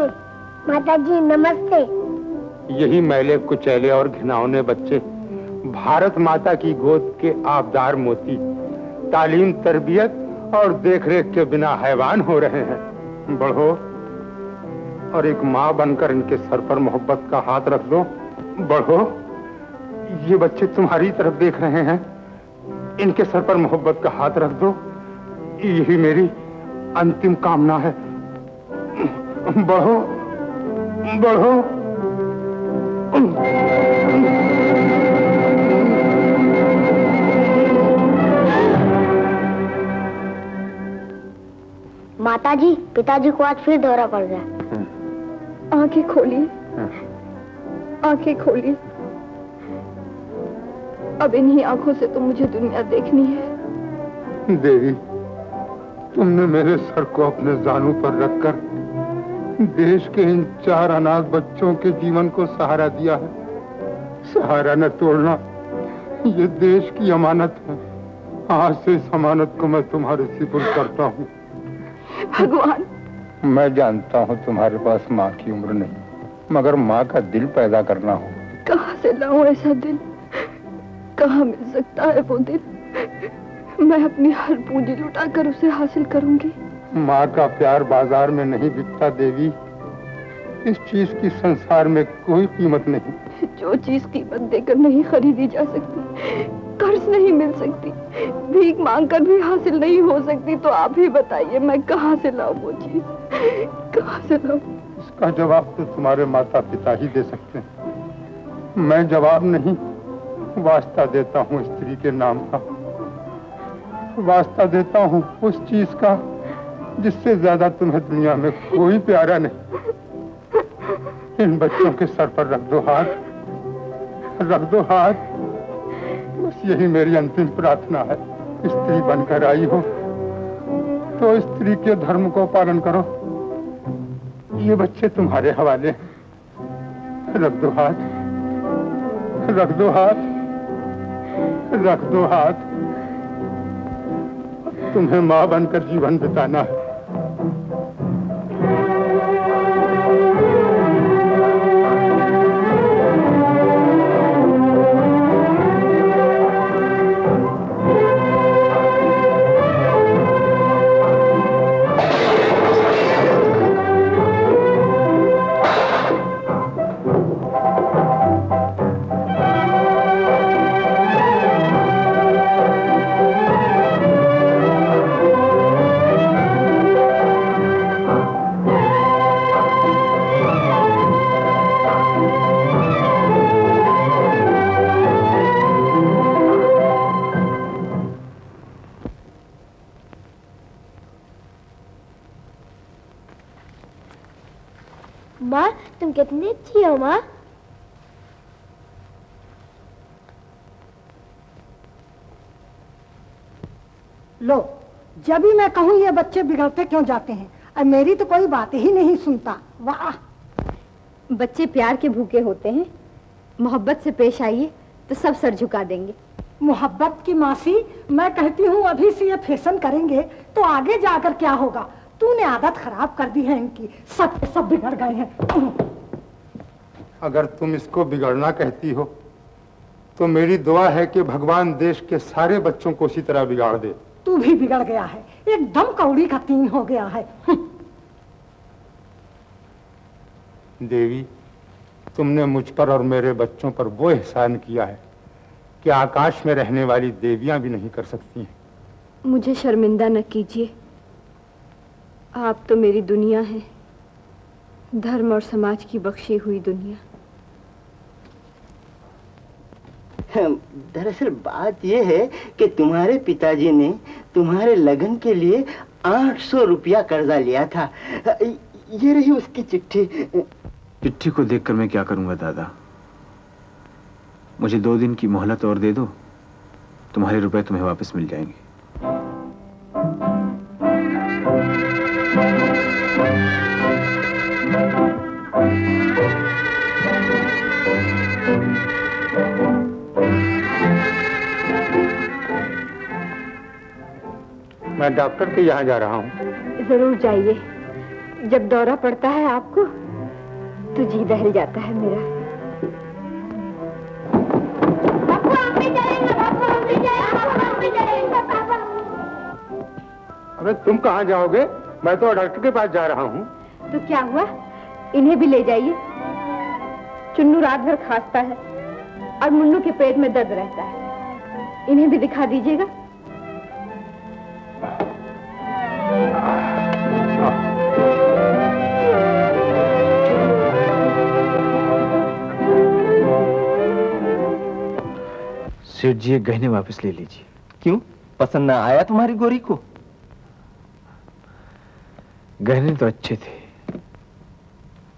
माताजी नमस्ते। यही मैले कुचैले और घिनौने बच्चे भारत माता की गोद के आबदार मोती तालीम तरबियत और देखरेख के बिना हैवान हो रहे हैं। बढ़ो और एक माँ बनकर इनके सर पर मोहब्बत का हाथ रख दो। बढ़ो। ये बच्चे तुम्हारी तरफ़ देख रहे हैं। इनके सर पर मोहब्बत का हाथ रख दो। यही मेरी अंतिम कामना है। बढ़ो बढ़ो। माताजी पिताजी को आज फिर दौरा पड़ गया। आँखें खोली। आँखें खोलिए अब इन्हीं आँखों से तो मुझे दुनिया देखनी है। देवी तुमने मेरे सर को अपने जानू पर रखकर देश के इन चार अनाथ बच्चों के जीवन को सहारा दिया है। सहारा न तोड़ना ये देश की अमानत है। आज से इस अमानत को मैं तुम्हारे सिपुर करता हूँ। भगवान। मैं जानता हूँ तुम्हारे पास माँ की उम्र नहीं मगर माँ का दिल पैदा करना हो कहाँ से लाऊं ऐसा दिल? कहाँ मिल सकता है वो दिन। मैं अपनी हर पूंजी लुटाकर उसे हासिल करूँगी। माँ का प्यार बाज़ार में नहीं बिकता देवी। इस चीज़ की संसार में कोई कीमत नहीं। जो चीज़ कीमत देकर नहीं खरीदी जा सकती कर्ज नहीं मिल सकती भीख मांगकर भी हासिल नहीं हो सकती तो आप ही बताइए मैं कहाँ से लाऊं वो चीज़? कहाँ से लाऊं? इसका जवाब तो तुम्हारे माता पिता ही दे सकते हैं। मैं जवाब नहीं वास्ता देता हूँ स्त्री के नाम का। वास्ता देता हूँ उस चीज़ का, जिससे ज़्यादा तुम्हें दुनिया में कोई प्यारा नहीं। इन बच्चों के सर पर रख दो हाथ। रख दो हाथ। बस यही मेरी अंतिम प्रार्थना है। स्त्री बनकर आई हो तो स्त्री के धर्म को पालन करो। ये बच्चे तुम्हारे हवाले रख दो हाथ। रख दो हाथ। रख दो हाथ। तुम्हें माँ बनकर जीवन बिताना है। बच्चे बिगड़ते क्यों जाते हैं? और मेरी तो कोई बात ही नहीं सुनता। वाह! बच्चे प्यार के भूखे होते हैं। मोहब्बत से पेश आइए तो सब सर झुका देंगे। मोहब्बत की मासी मैं कहती हूँ अभी से ये फ़ैशन करेंगे तो आगे जाकर क्या होगा? तूने आदत खराब कर दी है इनकी। सब सब बिगड़ गए हैं। अगर तुम इसको बिगड़ना कहती हो तो मेरी दुआ है कि भगवान देश के सारे बच्चों को उसी तरह बिगाड़ दे। तू भी बिगड़ गया है। एकदम कौड़ी का तीन हो गया है। देवी तुमने मुझ पर और मेरे बच्चों पर वो एहसान किया है कि आकाश में रहने वाली देवियाँ भी नहीं कर सकती हैं। मुझे शर्मिंदा न कीजिए। आप तो मेरी दुनिया हैं। धर्म और समाज की बख्शी हुई दुनिया। दरअसल बात यह है कि तुम्हारे पिताजी ने तुम्हारे लगन के लिए आठ सौ रुपया कर्जा लिया था। ये रही उसकी चिट्ठी। चिट्ठी को देखकर मैं क्या करूँगा, दादा? मुझे दो दिन की मोहलत और दे दो, तुम्हारे रुपए तुम्हें वापस मिल जाएँगे। मैं डॉक्टर के यहाँ जा रहा हूँ। ज़रूर जाइए। जब दौरा पड़ता है आपको तो जी दहल जाता है मेरा। अरे तुम कहाँ जाओगे? मैं तो डॉक्टर के पास जा रहा हूँ। तो क्या हुआ? इन्हें भी ले जाइए। चुन्नू रात भर खांसता है और मुन्नू के पेट में दर्द रहता है। इन्हें भी दिखा दीजिएगा। सेठ जी गहने वापस ले लीजिए। क्यों? पसंद ना आया तुम्हारी गोरी को? गहने तो अच्छे थे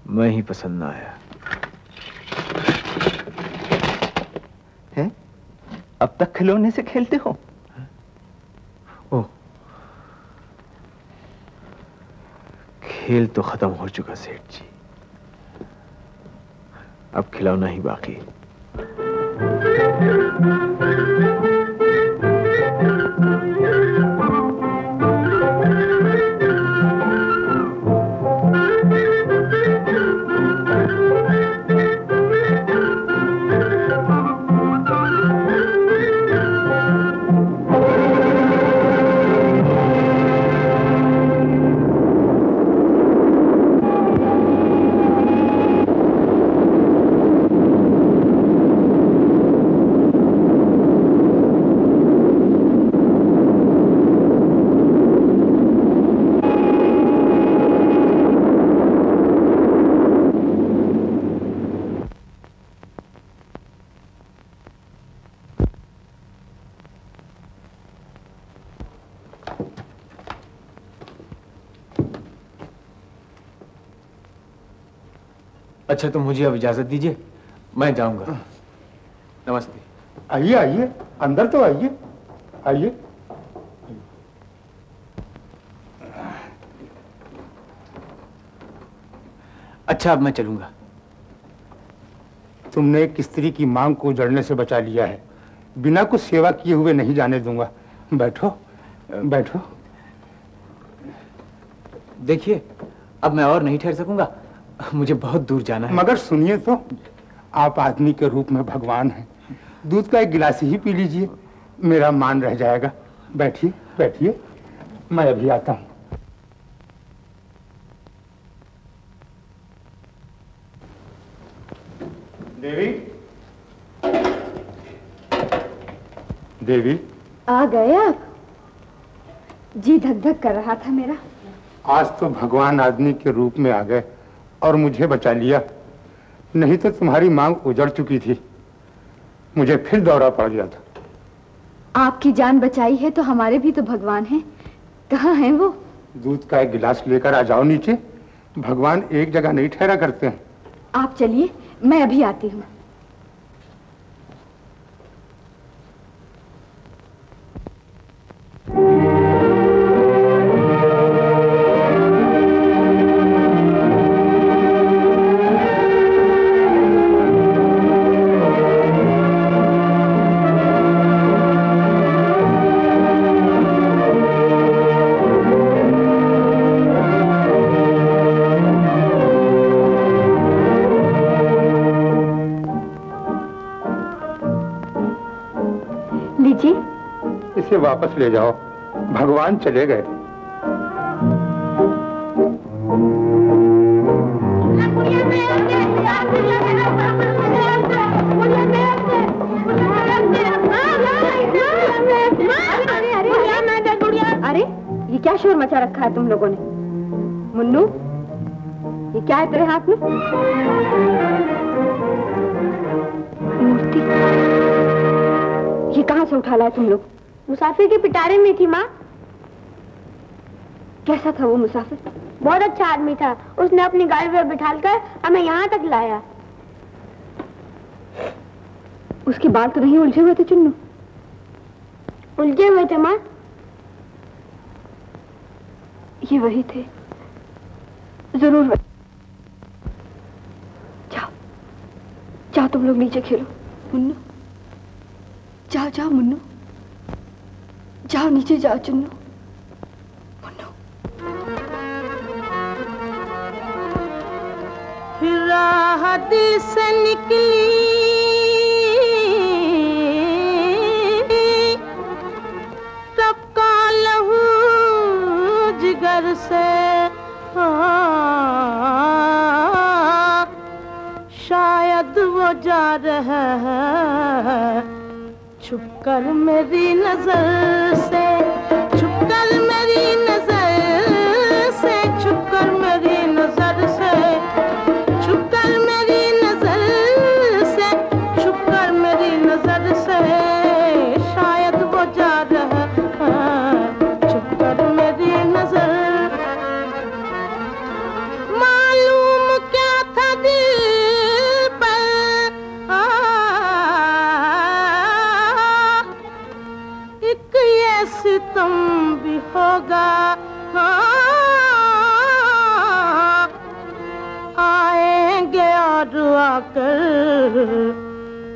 मैं ही पसंद ना आया। है? अब तक खिलौने से खेलते हो? खेल तो खत्म हो चुका सेठ जी। अब खिलौना ही बाकी अच्छा तो मुझे अब इजाज़त दीजिए। मैं जाऊँगा। नमस्ते। आइए आइए। अंदर तो आइए। आइए। अच्छा अब मैं चलूँगा। तुमने एक स्त्री की मांग को जड़ने से बचा लिया है। बिना कुछ सेवा किए हुए नहीं जाने दूँगा। बैठो बैठो। देखिए अब मैं और नहीं ठहर सकूँगा। मुझे बहुत दूर जाना है। मगर सुनिए तो आप आदमी के रूप में भगवान हैं। दूध का एक गिलास ही पी लीजिए मेरा मान रह जाएगा। बैठिए बैठिए मैं अभी आता हूँ। देवी? देवी? आ गए आप? जी धक धक कर रहा था मेरा। आज तो भगवान आदमी के रूप में आ गए। और मुझे बचा लिया। नहीं तो तुम्हारी मांग उजड़ चुकी थी। मुझे फिर दौरा पड़ गया था। आपकी जान बचाई है तो हमारे भी तो भगवान हैं। कहाँ हैं वो? दूध का एक गिलास लेकर आ जाओ नीचे। भगवान एक जगह नहीं ठहरा करते हैं। आप चलिए मैं अभी आती हूँ। लीजिए वापस ले जाओ। भगवान चले गए। अरे, ये क्या शोर मचा रखा है तुम लोगों ने? मुन्नू, ये क्या है तेरे हाथ में? मूर्ति। ये कहाँ से उठा लाए तुम लोग? मुसाफिर के पिटारे में थी माँ। कैसा था वो मुसाफिर? बहुत अच्छा आदमी था। उसने अपनी गाड़ी पर बिठालकर हमें यहाँ तक लाया। उसके बाल तो नहीं उलझे हुए थे, चुन्नू। उलझे हुए थे माँ। ये वही थे। ज़रूर वही। जाओ। जाओ तुम लोग नीचे खेलो। मुन्नू। जाओ जाओ मुन्नू। जाओ, नीचे जाओ, चुन्नू। फिर राह से निकली। तब का लहू जिगर से। शायद वो जा रहा है। कर मेरी नज़र से।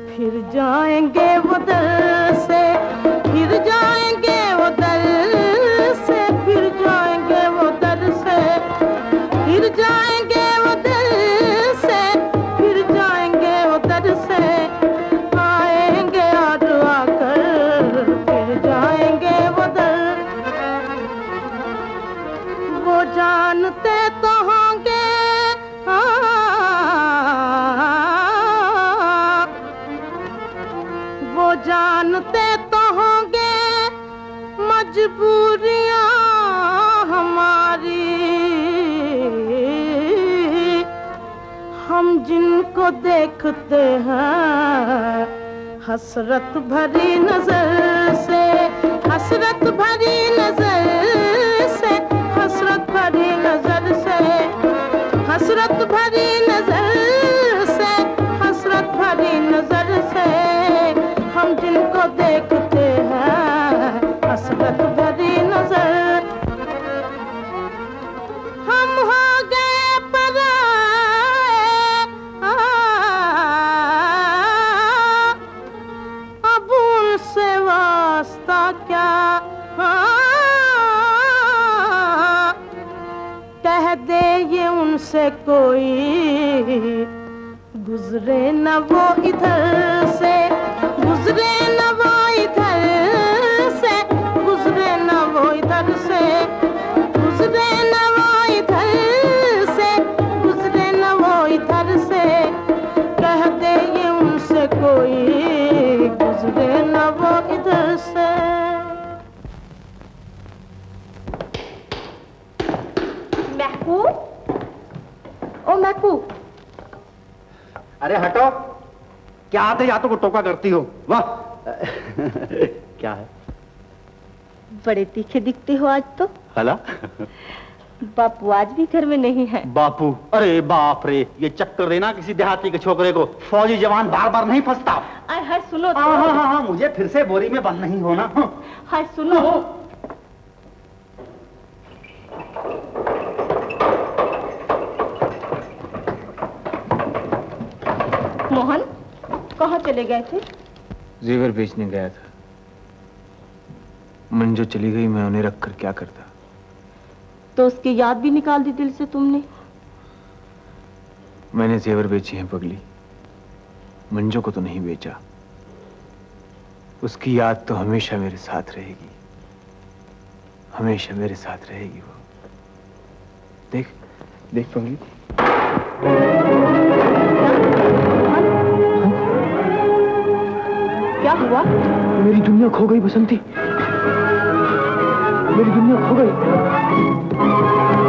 फिर जाएँगे देखते हैं। हसरत भरी नज़र से, हसरत भरी नज़र से, हसरत भरी नज़र से, हसरत भरी नज़र न वो इधर से गुजरे न वो इधर से गुजरे न वो इधर से गुजरे न वो इधर से गुजरे न वो इधर से। कह दे ये उनसे कोई गुजरे न वो इधर से। महबूब ओ महबूब अरे हटो। क्या आते जातों को टोका करती हो। वाह। क्या है? बड़े तीखे दिखते हो आज तो। हला? बापू आज भी घर में नहीं है। बापू? अरे बाप रे ये चक्कर देना किसी देहाती के छोकरे को। फौजी जवान बार बार नहीं फंसता। अरे हर सुनो तो। हाँ हाँ हाँ हाँ मुझे फिर से बोरी में बंद नहीं होना। हाँ। हर सुनो। हो। मोहन कहाँ चले गए थे? जेवर बेचने गया था। मंजू चली गई मैं उन्हें रखकर क्या करता? तो उसकी याद भी निकाल दी दिल से तुमने? मैंने जेवर बेची हैं पगली। मंजू को तो नहीं बेचा। उसकी याद तो हमेशा मेरे साथ रहेगी। हमेशा मेरे साथ रहेगी वो। देख देख पगली। क्या हुआ? मेरी दुनिया खो गई बसंती। मेरी दुनिया खो गई।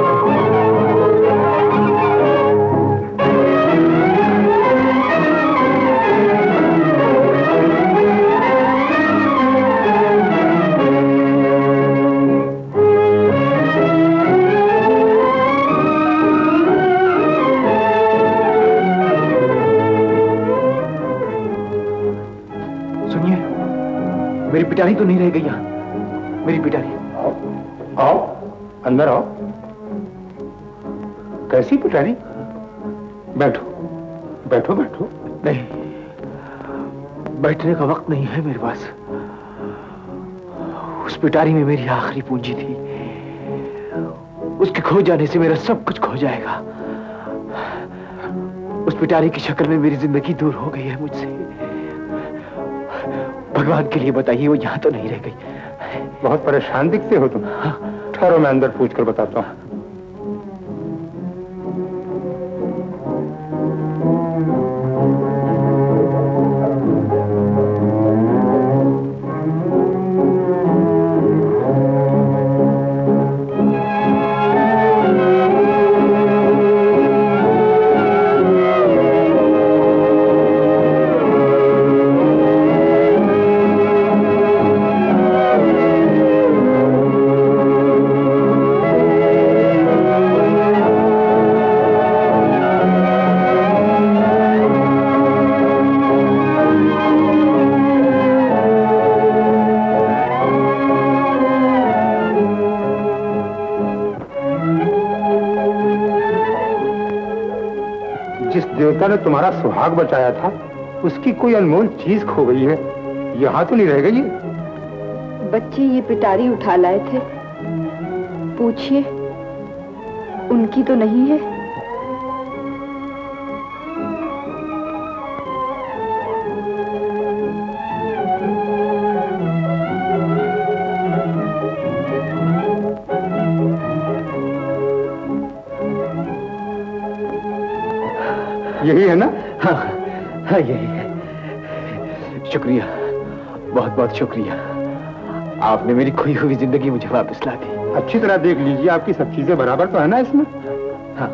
पिटारी तो नहीं रह गई यहाँ। मेरी पिटारी। आओ अंदर आओ। कैसी पिटारी? बैठो बैठो बैठो। नहीं बैठने का वक्त नहीं है मेरे पास। उस पिटारी में मेरी आखिरी पूंजी थी। उसके खो जाने से मेरा सब कुछ खो जाएगा। उस पिटारी की शक्ल में मेरी ज़िंदगी दूर हो गई है मुझसे। भगवान के लिए बताइए वो यहाँ तो नहीं रह गई। बहुत परेशान दिखते हो तुम। ठहरो मैं अंदर पूछ कर बताता हूँ। सुहाग बचाया था, उसकी कोई अनमोल चीज़ खो गई है। यहाँ तो नहीं रह गई बच्चे ये पिटारी उठा लाए थे। पूछिए, उनकी तो नहीं है। बहुत बहुत शुक्रिया। आपने मेरी खोई हुई ज़िंदगी मुझे वापस ला दी। अच्छी तरह देख लीजिए आपकी सब चीज़ें बराबर तो है ना इसमें? हाँ।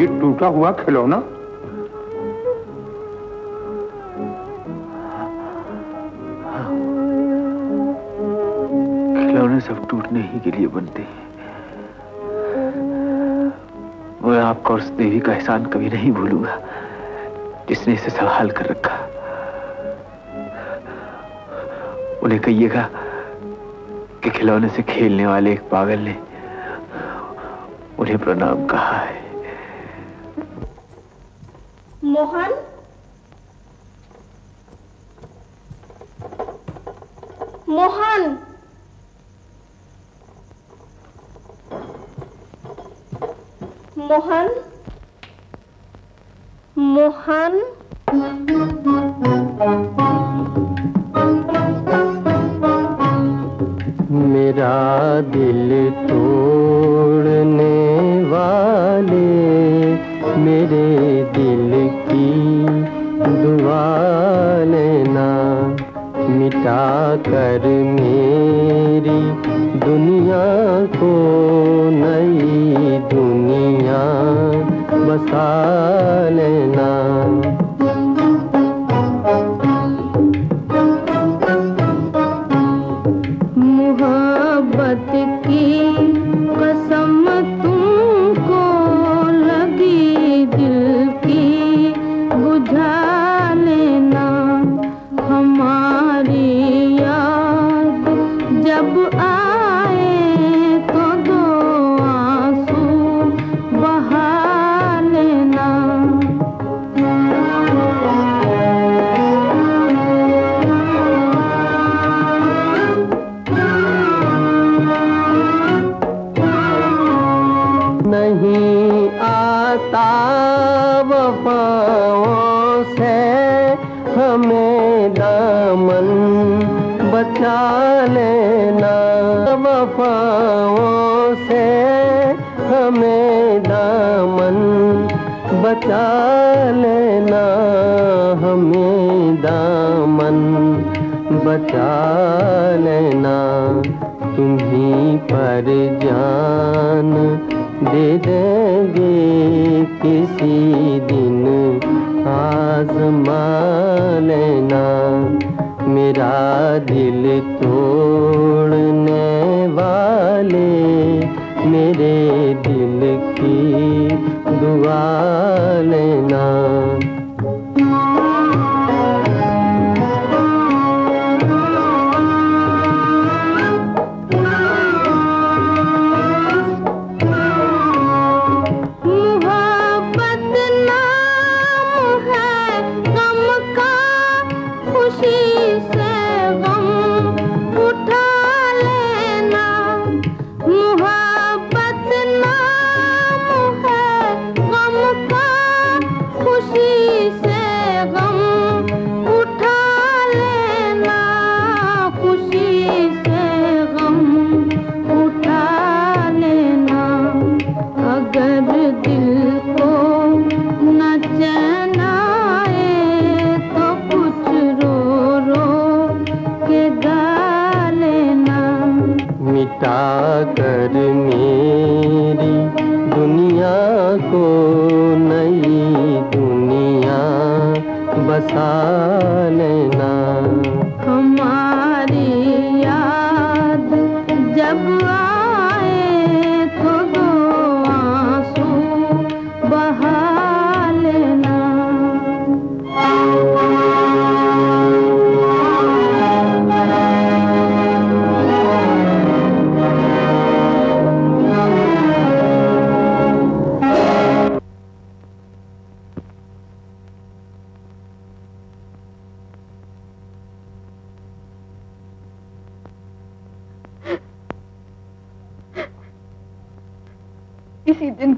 ये टूटा हुआ खिलौना टूटने ही के लिए बनते हैं। मैं आपका और उस देवी का एहसान कभी नहीं भूलूँगा, जिसने इसे संभाल कर रखा। उन्हें कहिएगा कि खिलौने से खेलने वाले एक पागल ने उन्हें प्रणाम कहा है। मोहन? दामन, बचा लेना तुम्हीं पर जान। दे देंगे किसी दिन आजमा लेना, मेरा दिल तोड़ने वाले, मेरे दिल की दुआ लेना।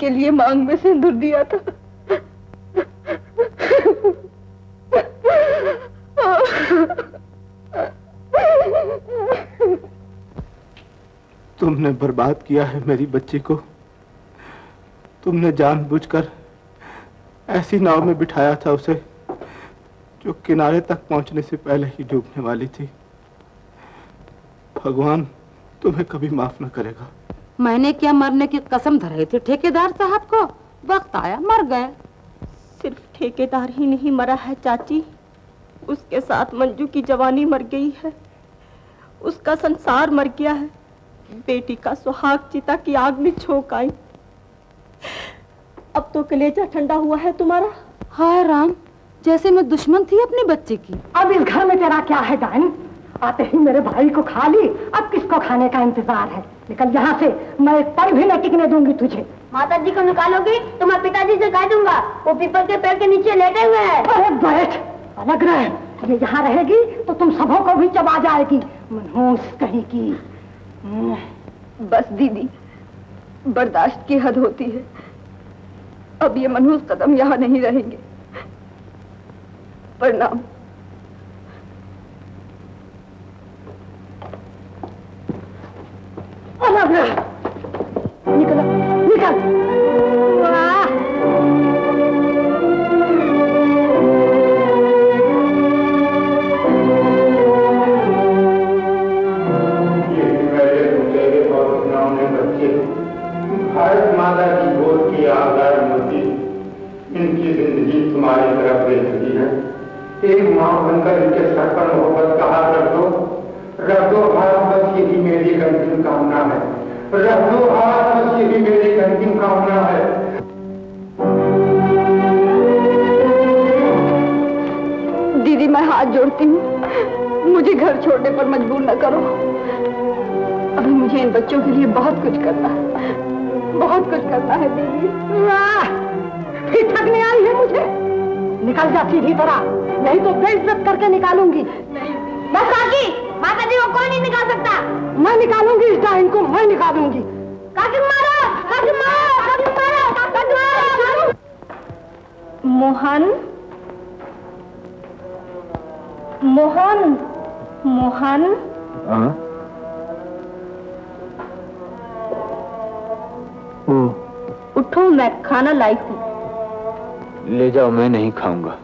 के लिए मांग में सिंदूर दिया था। तुमने बर्बाद किया है मेरी बच्ची को। तुमने जानबूझकर ऐसी नाव में बिठाया था उसे, जो किनारे तक पहुँचने से पहले ही डूबने वाली थी। भगवान तुम्हें कभी माफ़ न करेगा। मैंने क्या मरने की कसम धराई थी ठेकेदार साहब को। वक्त आया मर गए। सिर्फ़ ठेकेदार ही नहीं मरा है चाची। उसके साथ मंजू की जवानी मर गई है। उसका संसार मर गया है। बेटी का सुहाग चिता की आग में छोक आई। अब तो कलेजा ठंडा हुआ है तुम्हारा। हाय राम जैसे मैं दुश्मन थी अपने बच्चे की। अब इस घर में तेरा क्या है डाइन आते ही मेरे भाई को खा ली। अब किसको खाने का इंतज़ार है? निकल यहाँ से। मैं एक पल भी न टिकने दूँगी तुझे। माता जी को निकालोगी तो मैं पिताजी से कह दूँगा वो पीपल के पेड़ के नीचे लेटे हुए हैं। अरे बैठ अलग रहे। ये यहाँ रहेगी तो तुम सबों को भी चबा जाएगी। मनहूस कहीं की। बस दीदी बर्दाश्त की हद होती है। अब ये मनहूस कदम यहाँ नहीं रहेंगे। प्रणाम। भारत माता की गोद की मोती इनकी ज़िंदगी तुम्हारी तरफ़ चुकी है। एक माँ बनकर इनके सर पर मोहब्बत का हाथ रख दो। रख दो मेरी अंतिम कामना है। दो हाथ बस यही मेरी अंतिम कामना है। दीदी मैं हाथ जोड़ती हूँ। मुझे घर छोड़ने पर मजबूर न करो। अभी मुझे इन बच्चों के लिए बहुत कुछ करना है। बहुत कुछ करना है दीदी। फिर ठगने आई है मुझे? निकल जा सीधी तरह। नहीं तो बेइज्जत करके निकालूँगी। बस काकी माता जी को कोई नहीं निकाल सकता? मैं निकालूँगी इस डाइन को मैं निकालूँगी। मोहन? मोहन? मोहन? उठो मैं खाना लाई हूँ। ले जाओ मैं नहीं खाऊँगा।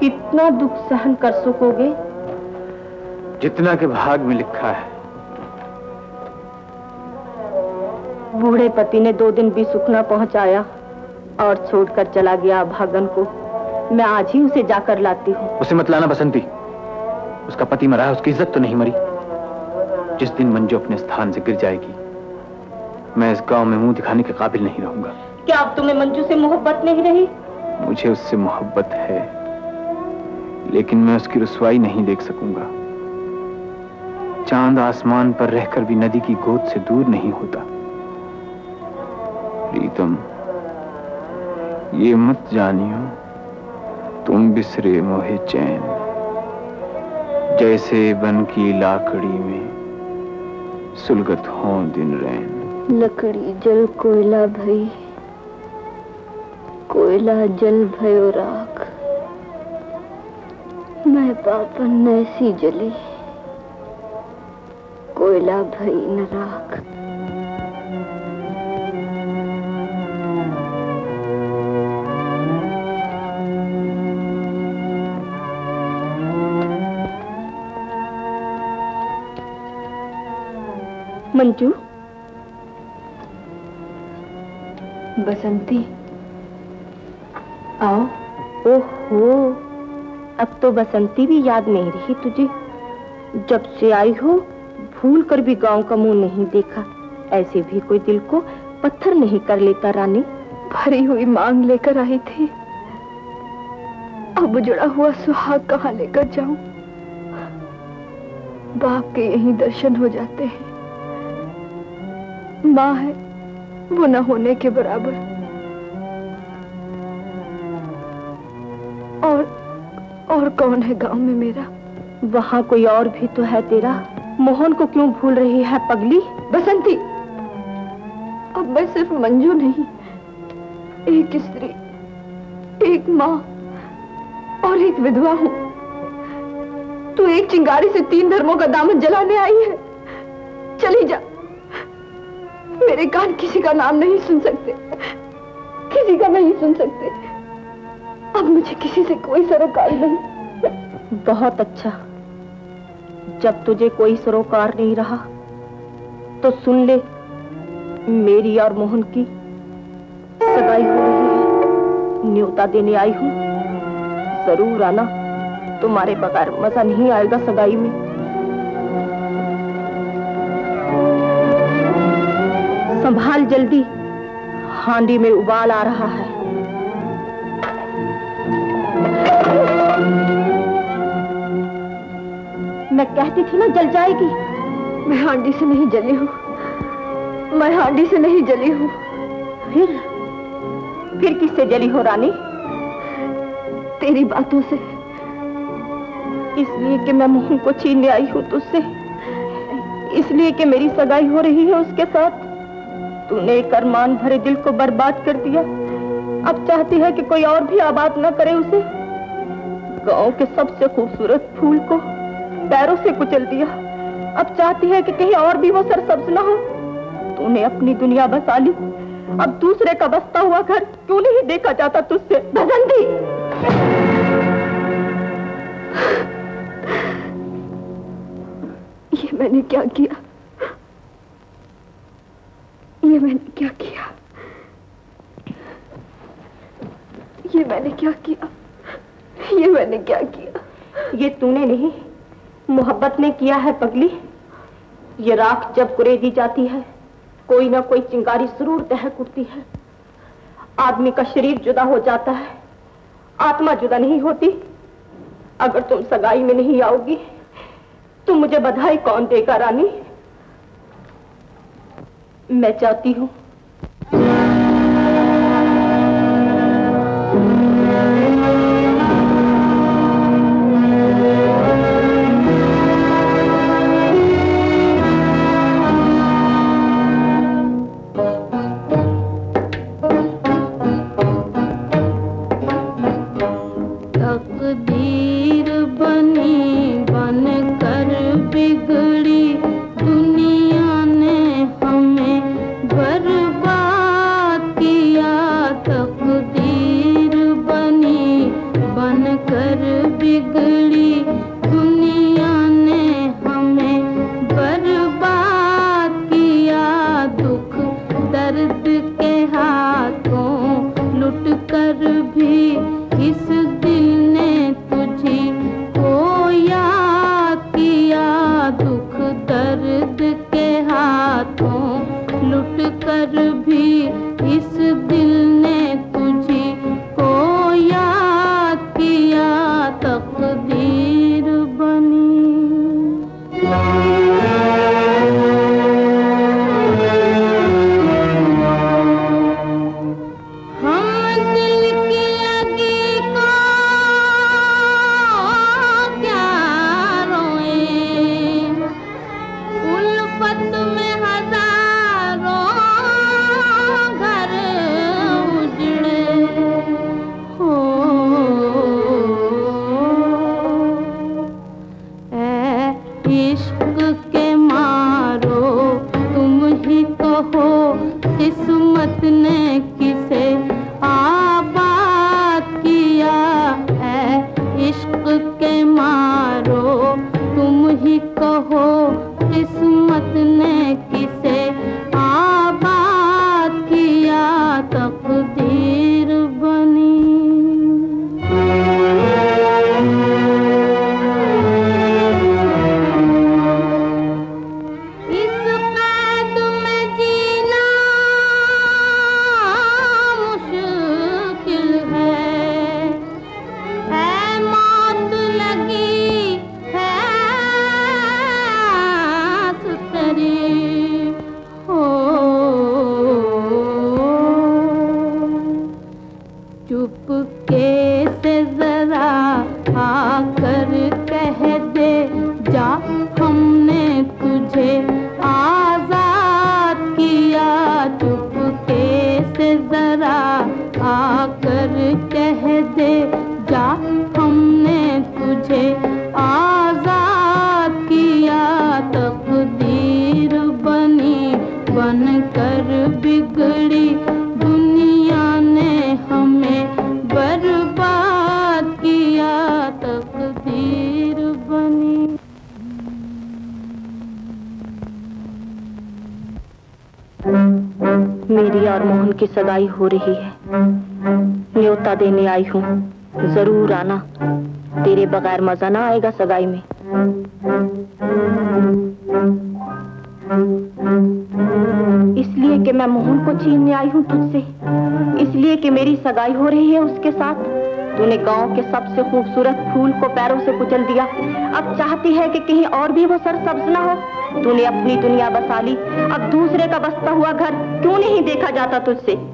कितना दुख सहन कर सकोगे? जितना के भाग में लिखा है। बूढ़े पति ने दो दिन भी सुख न पहुँचाया और छोड़कर चला गया भागन को। मैं आज ही उसे जाकर लाती हूँ। उसे मत लाना बसंती। उसका पति मरा है उसकी इज़्ज़त तो नहीं मरी। जिस दिन मंजू अपने स्थान से गिर जाएगी मैं इस गाँव में मुँह दिखाने के काबिल नहीं रहूँगा। क्या अब तुम्हें मंजू से मोहब्बत नहीं रही? मुझे उससे मोहब्बत है लेकिन मैं उसकी रसवाई नहीं देख सकूँगा। चाँद आसमान पर रहकर भी नदी की गोद से दूर नहीं होता। प्रीतम, ये मत जानियो, तुम बिसरे मोहे चैन। जैसे बन की लाकड़ी में सुलगत हो दिन रैन। लकड़ी जल कोयला भई, कोयला जल भयो राख। मैं पापन ऐसी जली, कोयला भई न राख। मंजू बसंती। आओ। ओहो। अब तो बसंती भी याद नहीं रही तुझे। जब से आई हो भूल कर भी गाँव का मुँह नहीं देखा। ऐसे भी कोई दिल को पत्थर नहीं कर लेता रानी। भरी हुई मांग लेकर आई थी। अब उजड़ा हुआ सुहाग कहाँ लेकर जाऊँ? बाप के यही दर्शन हो जाते हैं। माँ है, वो न होने के बराबर। और और कौन है गाँव में मेरा? वहाँ कोई और भी तो है तेरा? मोहन को क्यों भूल रही है पगली? बसंती! अब मैं सिर्फ़ मंजू नहीं, एक स्त्री, एक माँ, और एक विधवा हूँ। तू एक चिंगारी से तीन धर्मों का दामन जलाने आई है। चली जा। मेरे कान किसी का नाम नहीं सुन सकते। किसी का नहीं सुन सकते। अब मुझे किसी से कोई सरोकार नहीं। बहुत अच्छा। जब तुझे कोई सरोकार नहीं रहा तो सुन ले, मेरी और मोहन की सगाई हो रही है। न्योता देने आई हूँ। ज़रूर आना, तुम्हारे बगैर मज़ा नहीं आएगा सगाई में। संभाल जल्दी। हांडी में उबाल आ रहा है। मैं कहती थी ना जल जाएगी। मैं हांडी से नहीं जली हूँ। मैं हांडी से नहीं जली हूँ। फिर? फिर किससे जली हो रानी? तेरी बातों से। इसलिए कि मैं मोहन को छीनने आई हूँ तुझसे। इसलिए कि मेरी सगाई हो रही है उसके साथ। तूने एक अरमान भरे दिल को बर्बाद कर दिया। अब चाहती है कि कोई और भी आबाद न करे उसे। गाँव के सबसे खूबसूरत फूल को पैरों से कुचल दिया। अब चाहती है कि कहीं और भी वो सरसब्ज न हो। तूने अपनी दुनिया बसा ली। अब दूसरे का बसता हुआ घर क्यों नहीं देखा जाता तुझसे? बसंती ये मैंने क्या किया? ये मैंने क्या किया? ये मैंने क्या किया? ये मैंने क्या किया? ये तूने नहीं, मोहब्बत ने किया है पगली। ये राख जब कुरेदी जाती है, कोई ना कोई चिंगारी ज़रूर दहक उठती है। आदमी का शरीर जुदा हो जाता है, आत्मा जुदा नहीं होती। अगर तुम सगाई में नहीं आओगी तो मुझे बधाई कौन देगा, रानी? मैं चाहती हूँ हो रही है। न्योता देने आई हूँ। ज़रूर आना। तेरे बगैर मज़ा ना आएगा सगाई में। इसलिए कि मैं मोहन को छीनने आई हूँ तुझसे। इसलिए कि मेरी सगाई हो रही है उसके साथ। तूने गाँव के सबसे खूबसूरत फूल को पैरों से कुचल दिया। अब चाहती है कि कहीं और भी वो सर सब्ज ना हो। तूने अपनी दुनिया बसा ली। अब दूसरे का बसता हुआ घर क्यों नहीं देखा जाता तुझसे?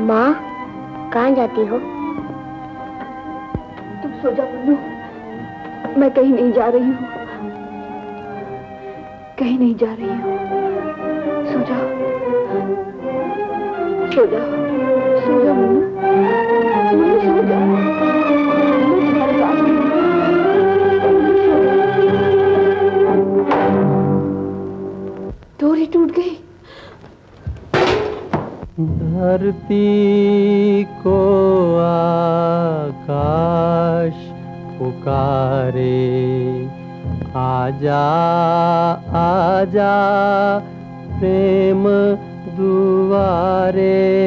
माँ कहाँ जाती हो? तुम सो जा मुन्नू मैं कहीं नहीं जा रही हूँ। कहीं नहीं जा रही हूँ। सो जा सो जा सो जा मुन्नू सो। डोरी टूट गई। धरती को आकाश पुकारे। आजा आजा प्रेम दुआरे।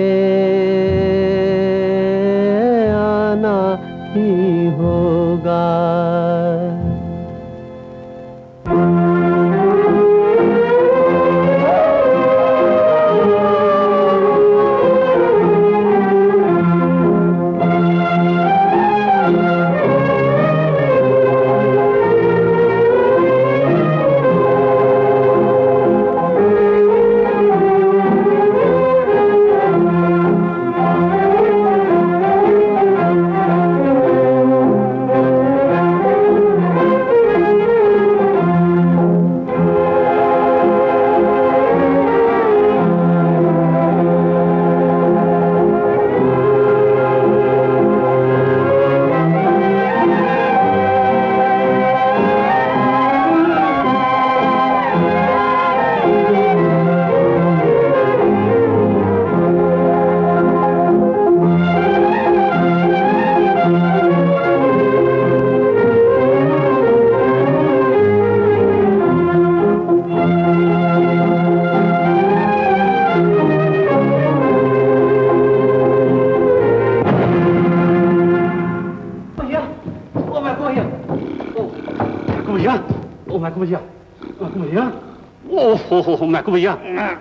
मैकू भैया।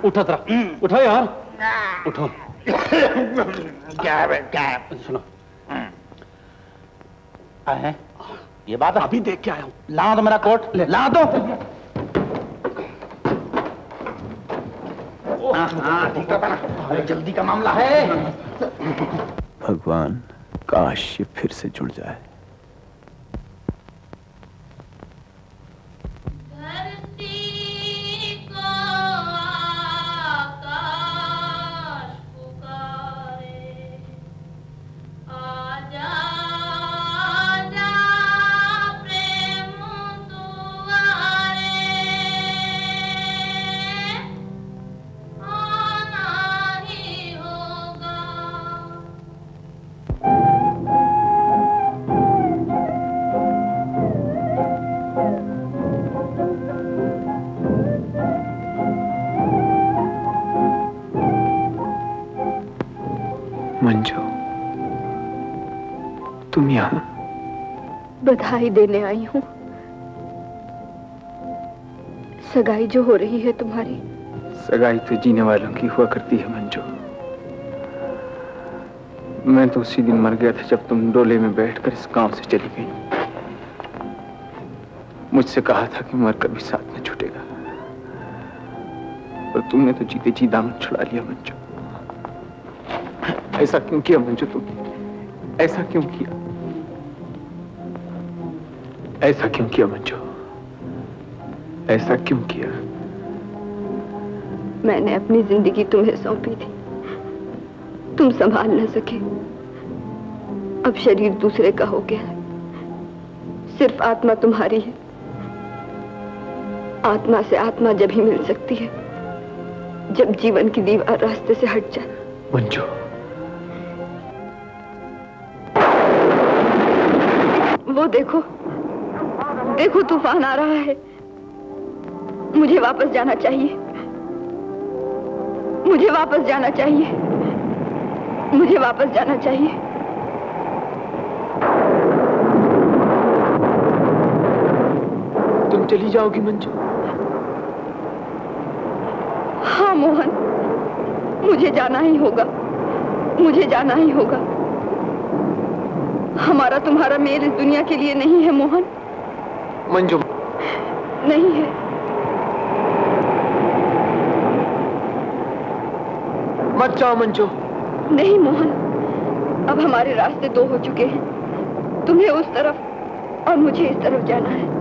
उठा तरा उठो यार। उठो। क्या है क्या है? सुनो। है। ये बात अभी देख के आया हूँ। ला दो मेरा कोट। ले। ला दो। हाँ हाँ जल्दी का मामला है। भगवान काश ये फिर से जुड़ जाए। बधाई देने आई हूँ। सगाई जो हो रही है तुम्हारी। सगाई तो जीने वालों की हुआ करती है, मंजू। मैं तो उसी दिन मर गया था जब तुम डोले में बैठकर इस गाँव से चली गई। मुझसे कहा था कि मर कभी साथ में छूटेगा। पर तुमने तो जीते जी दामन छुड़ा लिया, मंजू। ऐसा क्यों किया, मंजू तुम ऐसा क्यों किया? ऐसा क्यों किया मंजू ऐसा क्यों किया? मैंने अपनी ज़िंदगी तुम्हें सौंपी थी। तुम संभाल न सके। अब शरीर दूसरे का हो गया है। सिर्फ़ आत्मा तुम्हारी है। आत्मा से आत्मा जब ही मिल सकती है जब जीवन की दीवार रास्ते से हट जाए। मंजू वो देखो देखो तूफ़ान आ रहा है। मुझे वापस जाना चाहिए। मुझे वापस जाना चाहिए। मुझे वापस जाना चाहिए। तुम चली जाओगी मंजू। हाँ मोहन मुझे जाना ही होगा। मुझे जाना ही होगा। हमारा तुम्हारा मेल इस दुनिया के लिए नहीं है मोहन। मंजू। नहीं है। मत जाओ मंजू। नहीं मोहन अब हमारे रास्ते दो हो चुके हैं। तुम्हें उस तरफ़ और मुझे इस तरफ़ जाना है।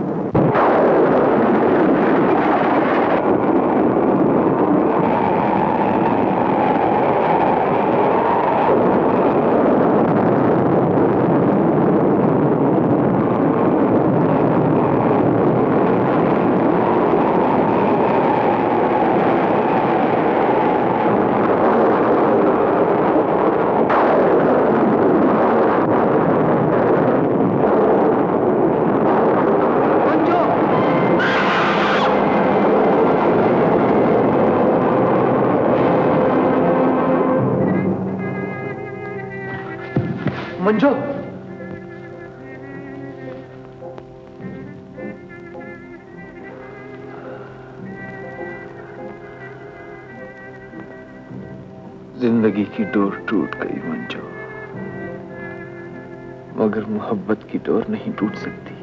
टूट गई मंजू मगर मोहब्बत की डोर नहीं टूट सकती।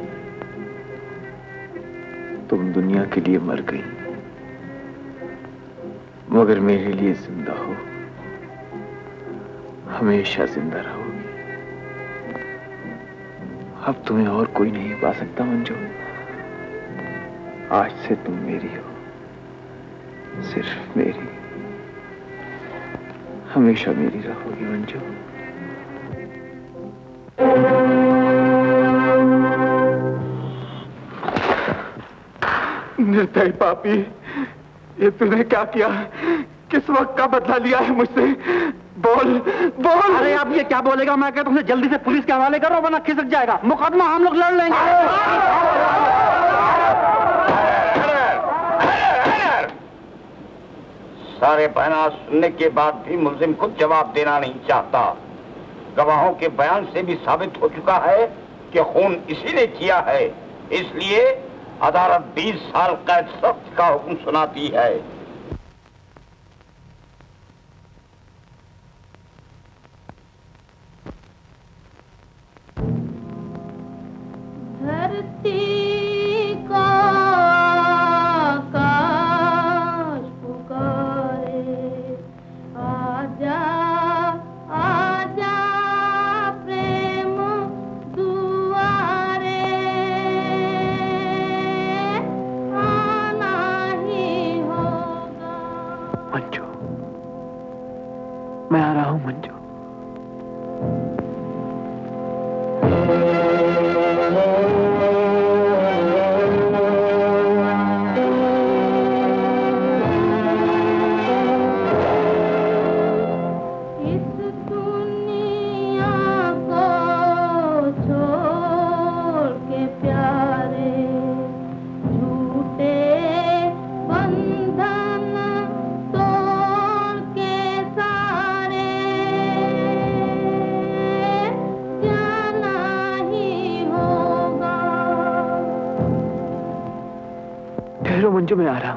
तुम दुनिया के लिए मर गई। मगर मेरे लिए ज़िंदा हो। हमेशा ज़िंदा रहोगी। अब तुम्हें और कोई नहीं पा सकता मंजू आज से तुम मेरी हो। सिर्फ़ मेरी। हमेशा मेरी मंजू निर्दय पापी ये तूने क्या किया किस वक्त का बदला लिया है मुझसे बोल बोल अरे अब ये क्या बोलेगा मैं कहता हूँ जल्दी से पुलिस के हवाले करो वरना खिसक जाएगा मुकदमा हम लोग लड़ लेंगे सारे बयान सुनने के बाद भी मुलजिम खुद जवाब देना नहीं चाहता। गवाहों के बयान से भी साबित हो चुका है कि खून इसी ने किया है, इसलिए अदालत 20 साल कैद सख्त का हुक्म सुनाती है। में मैं आ रहा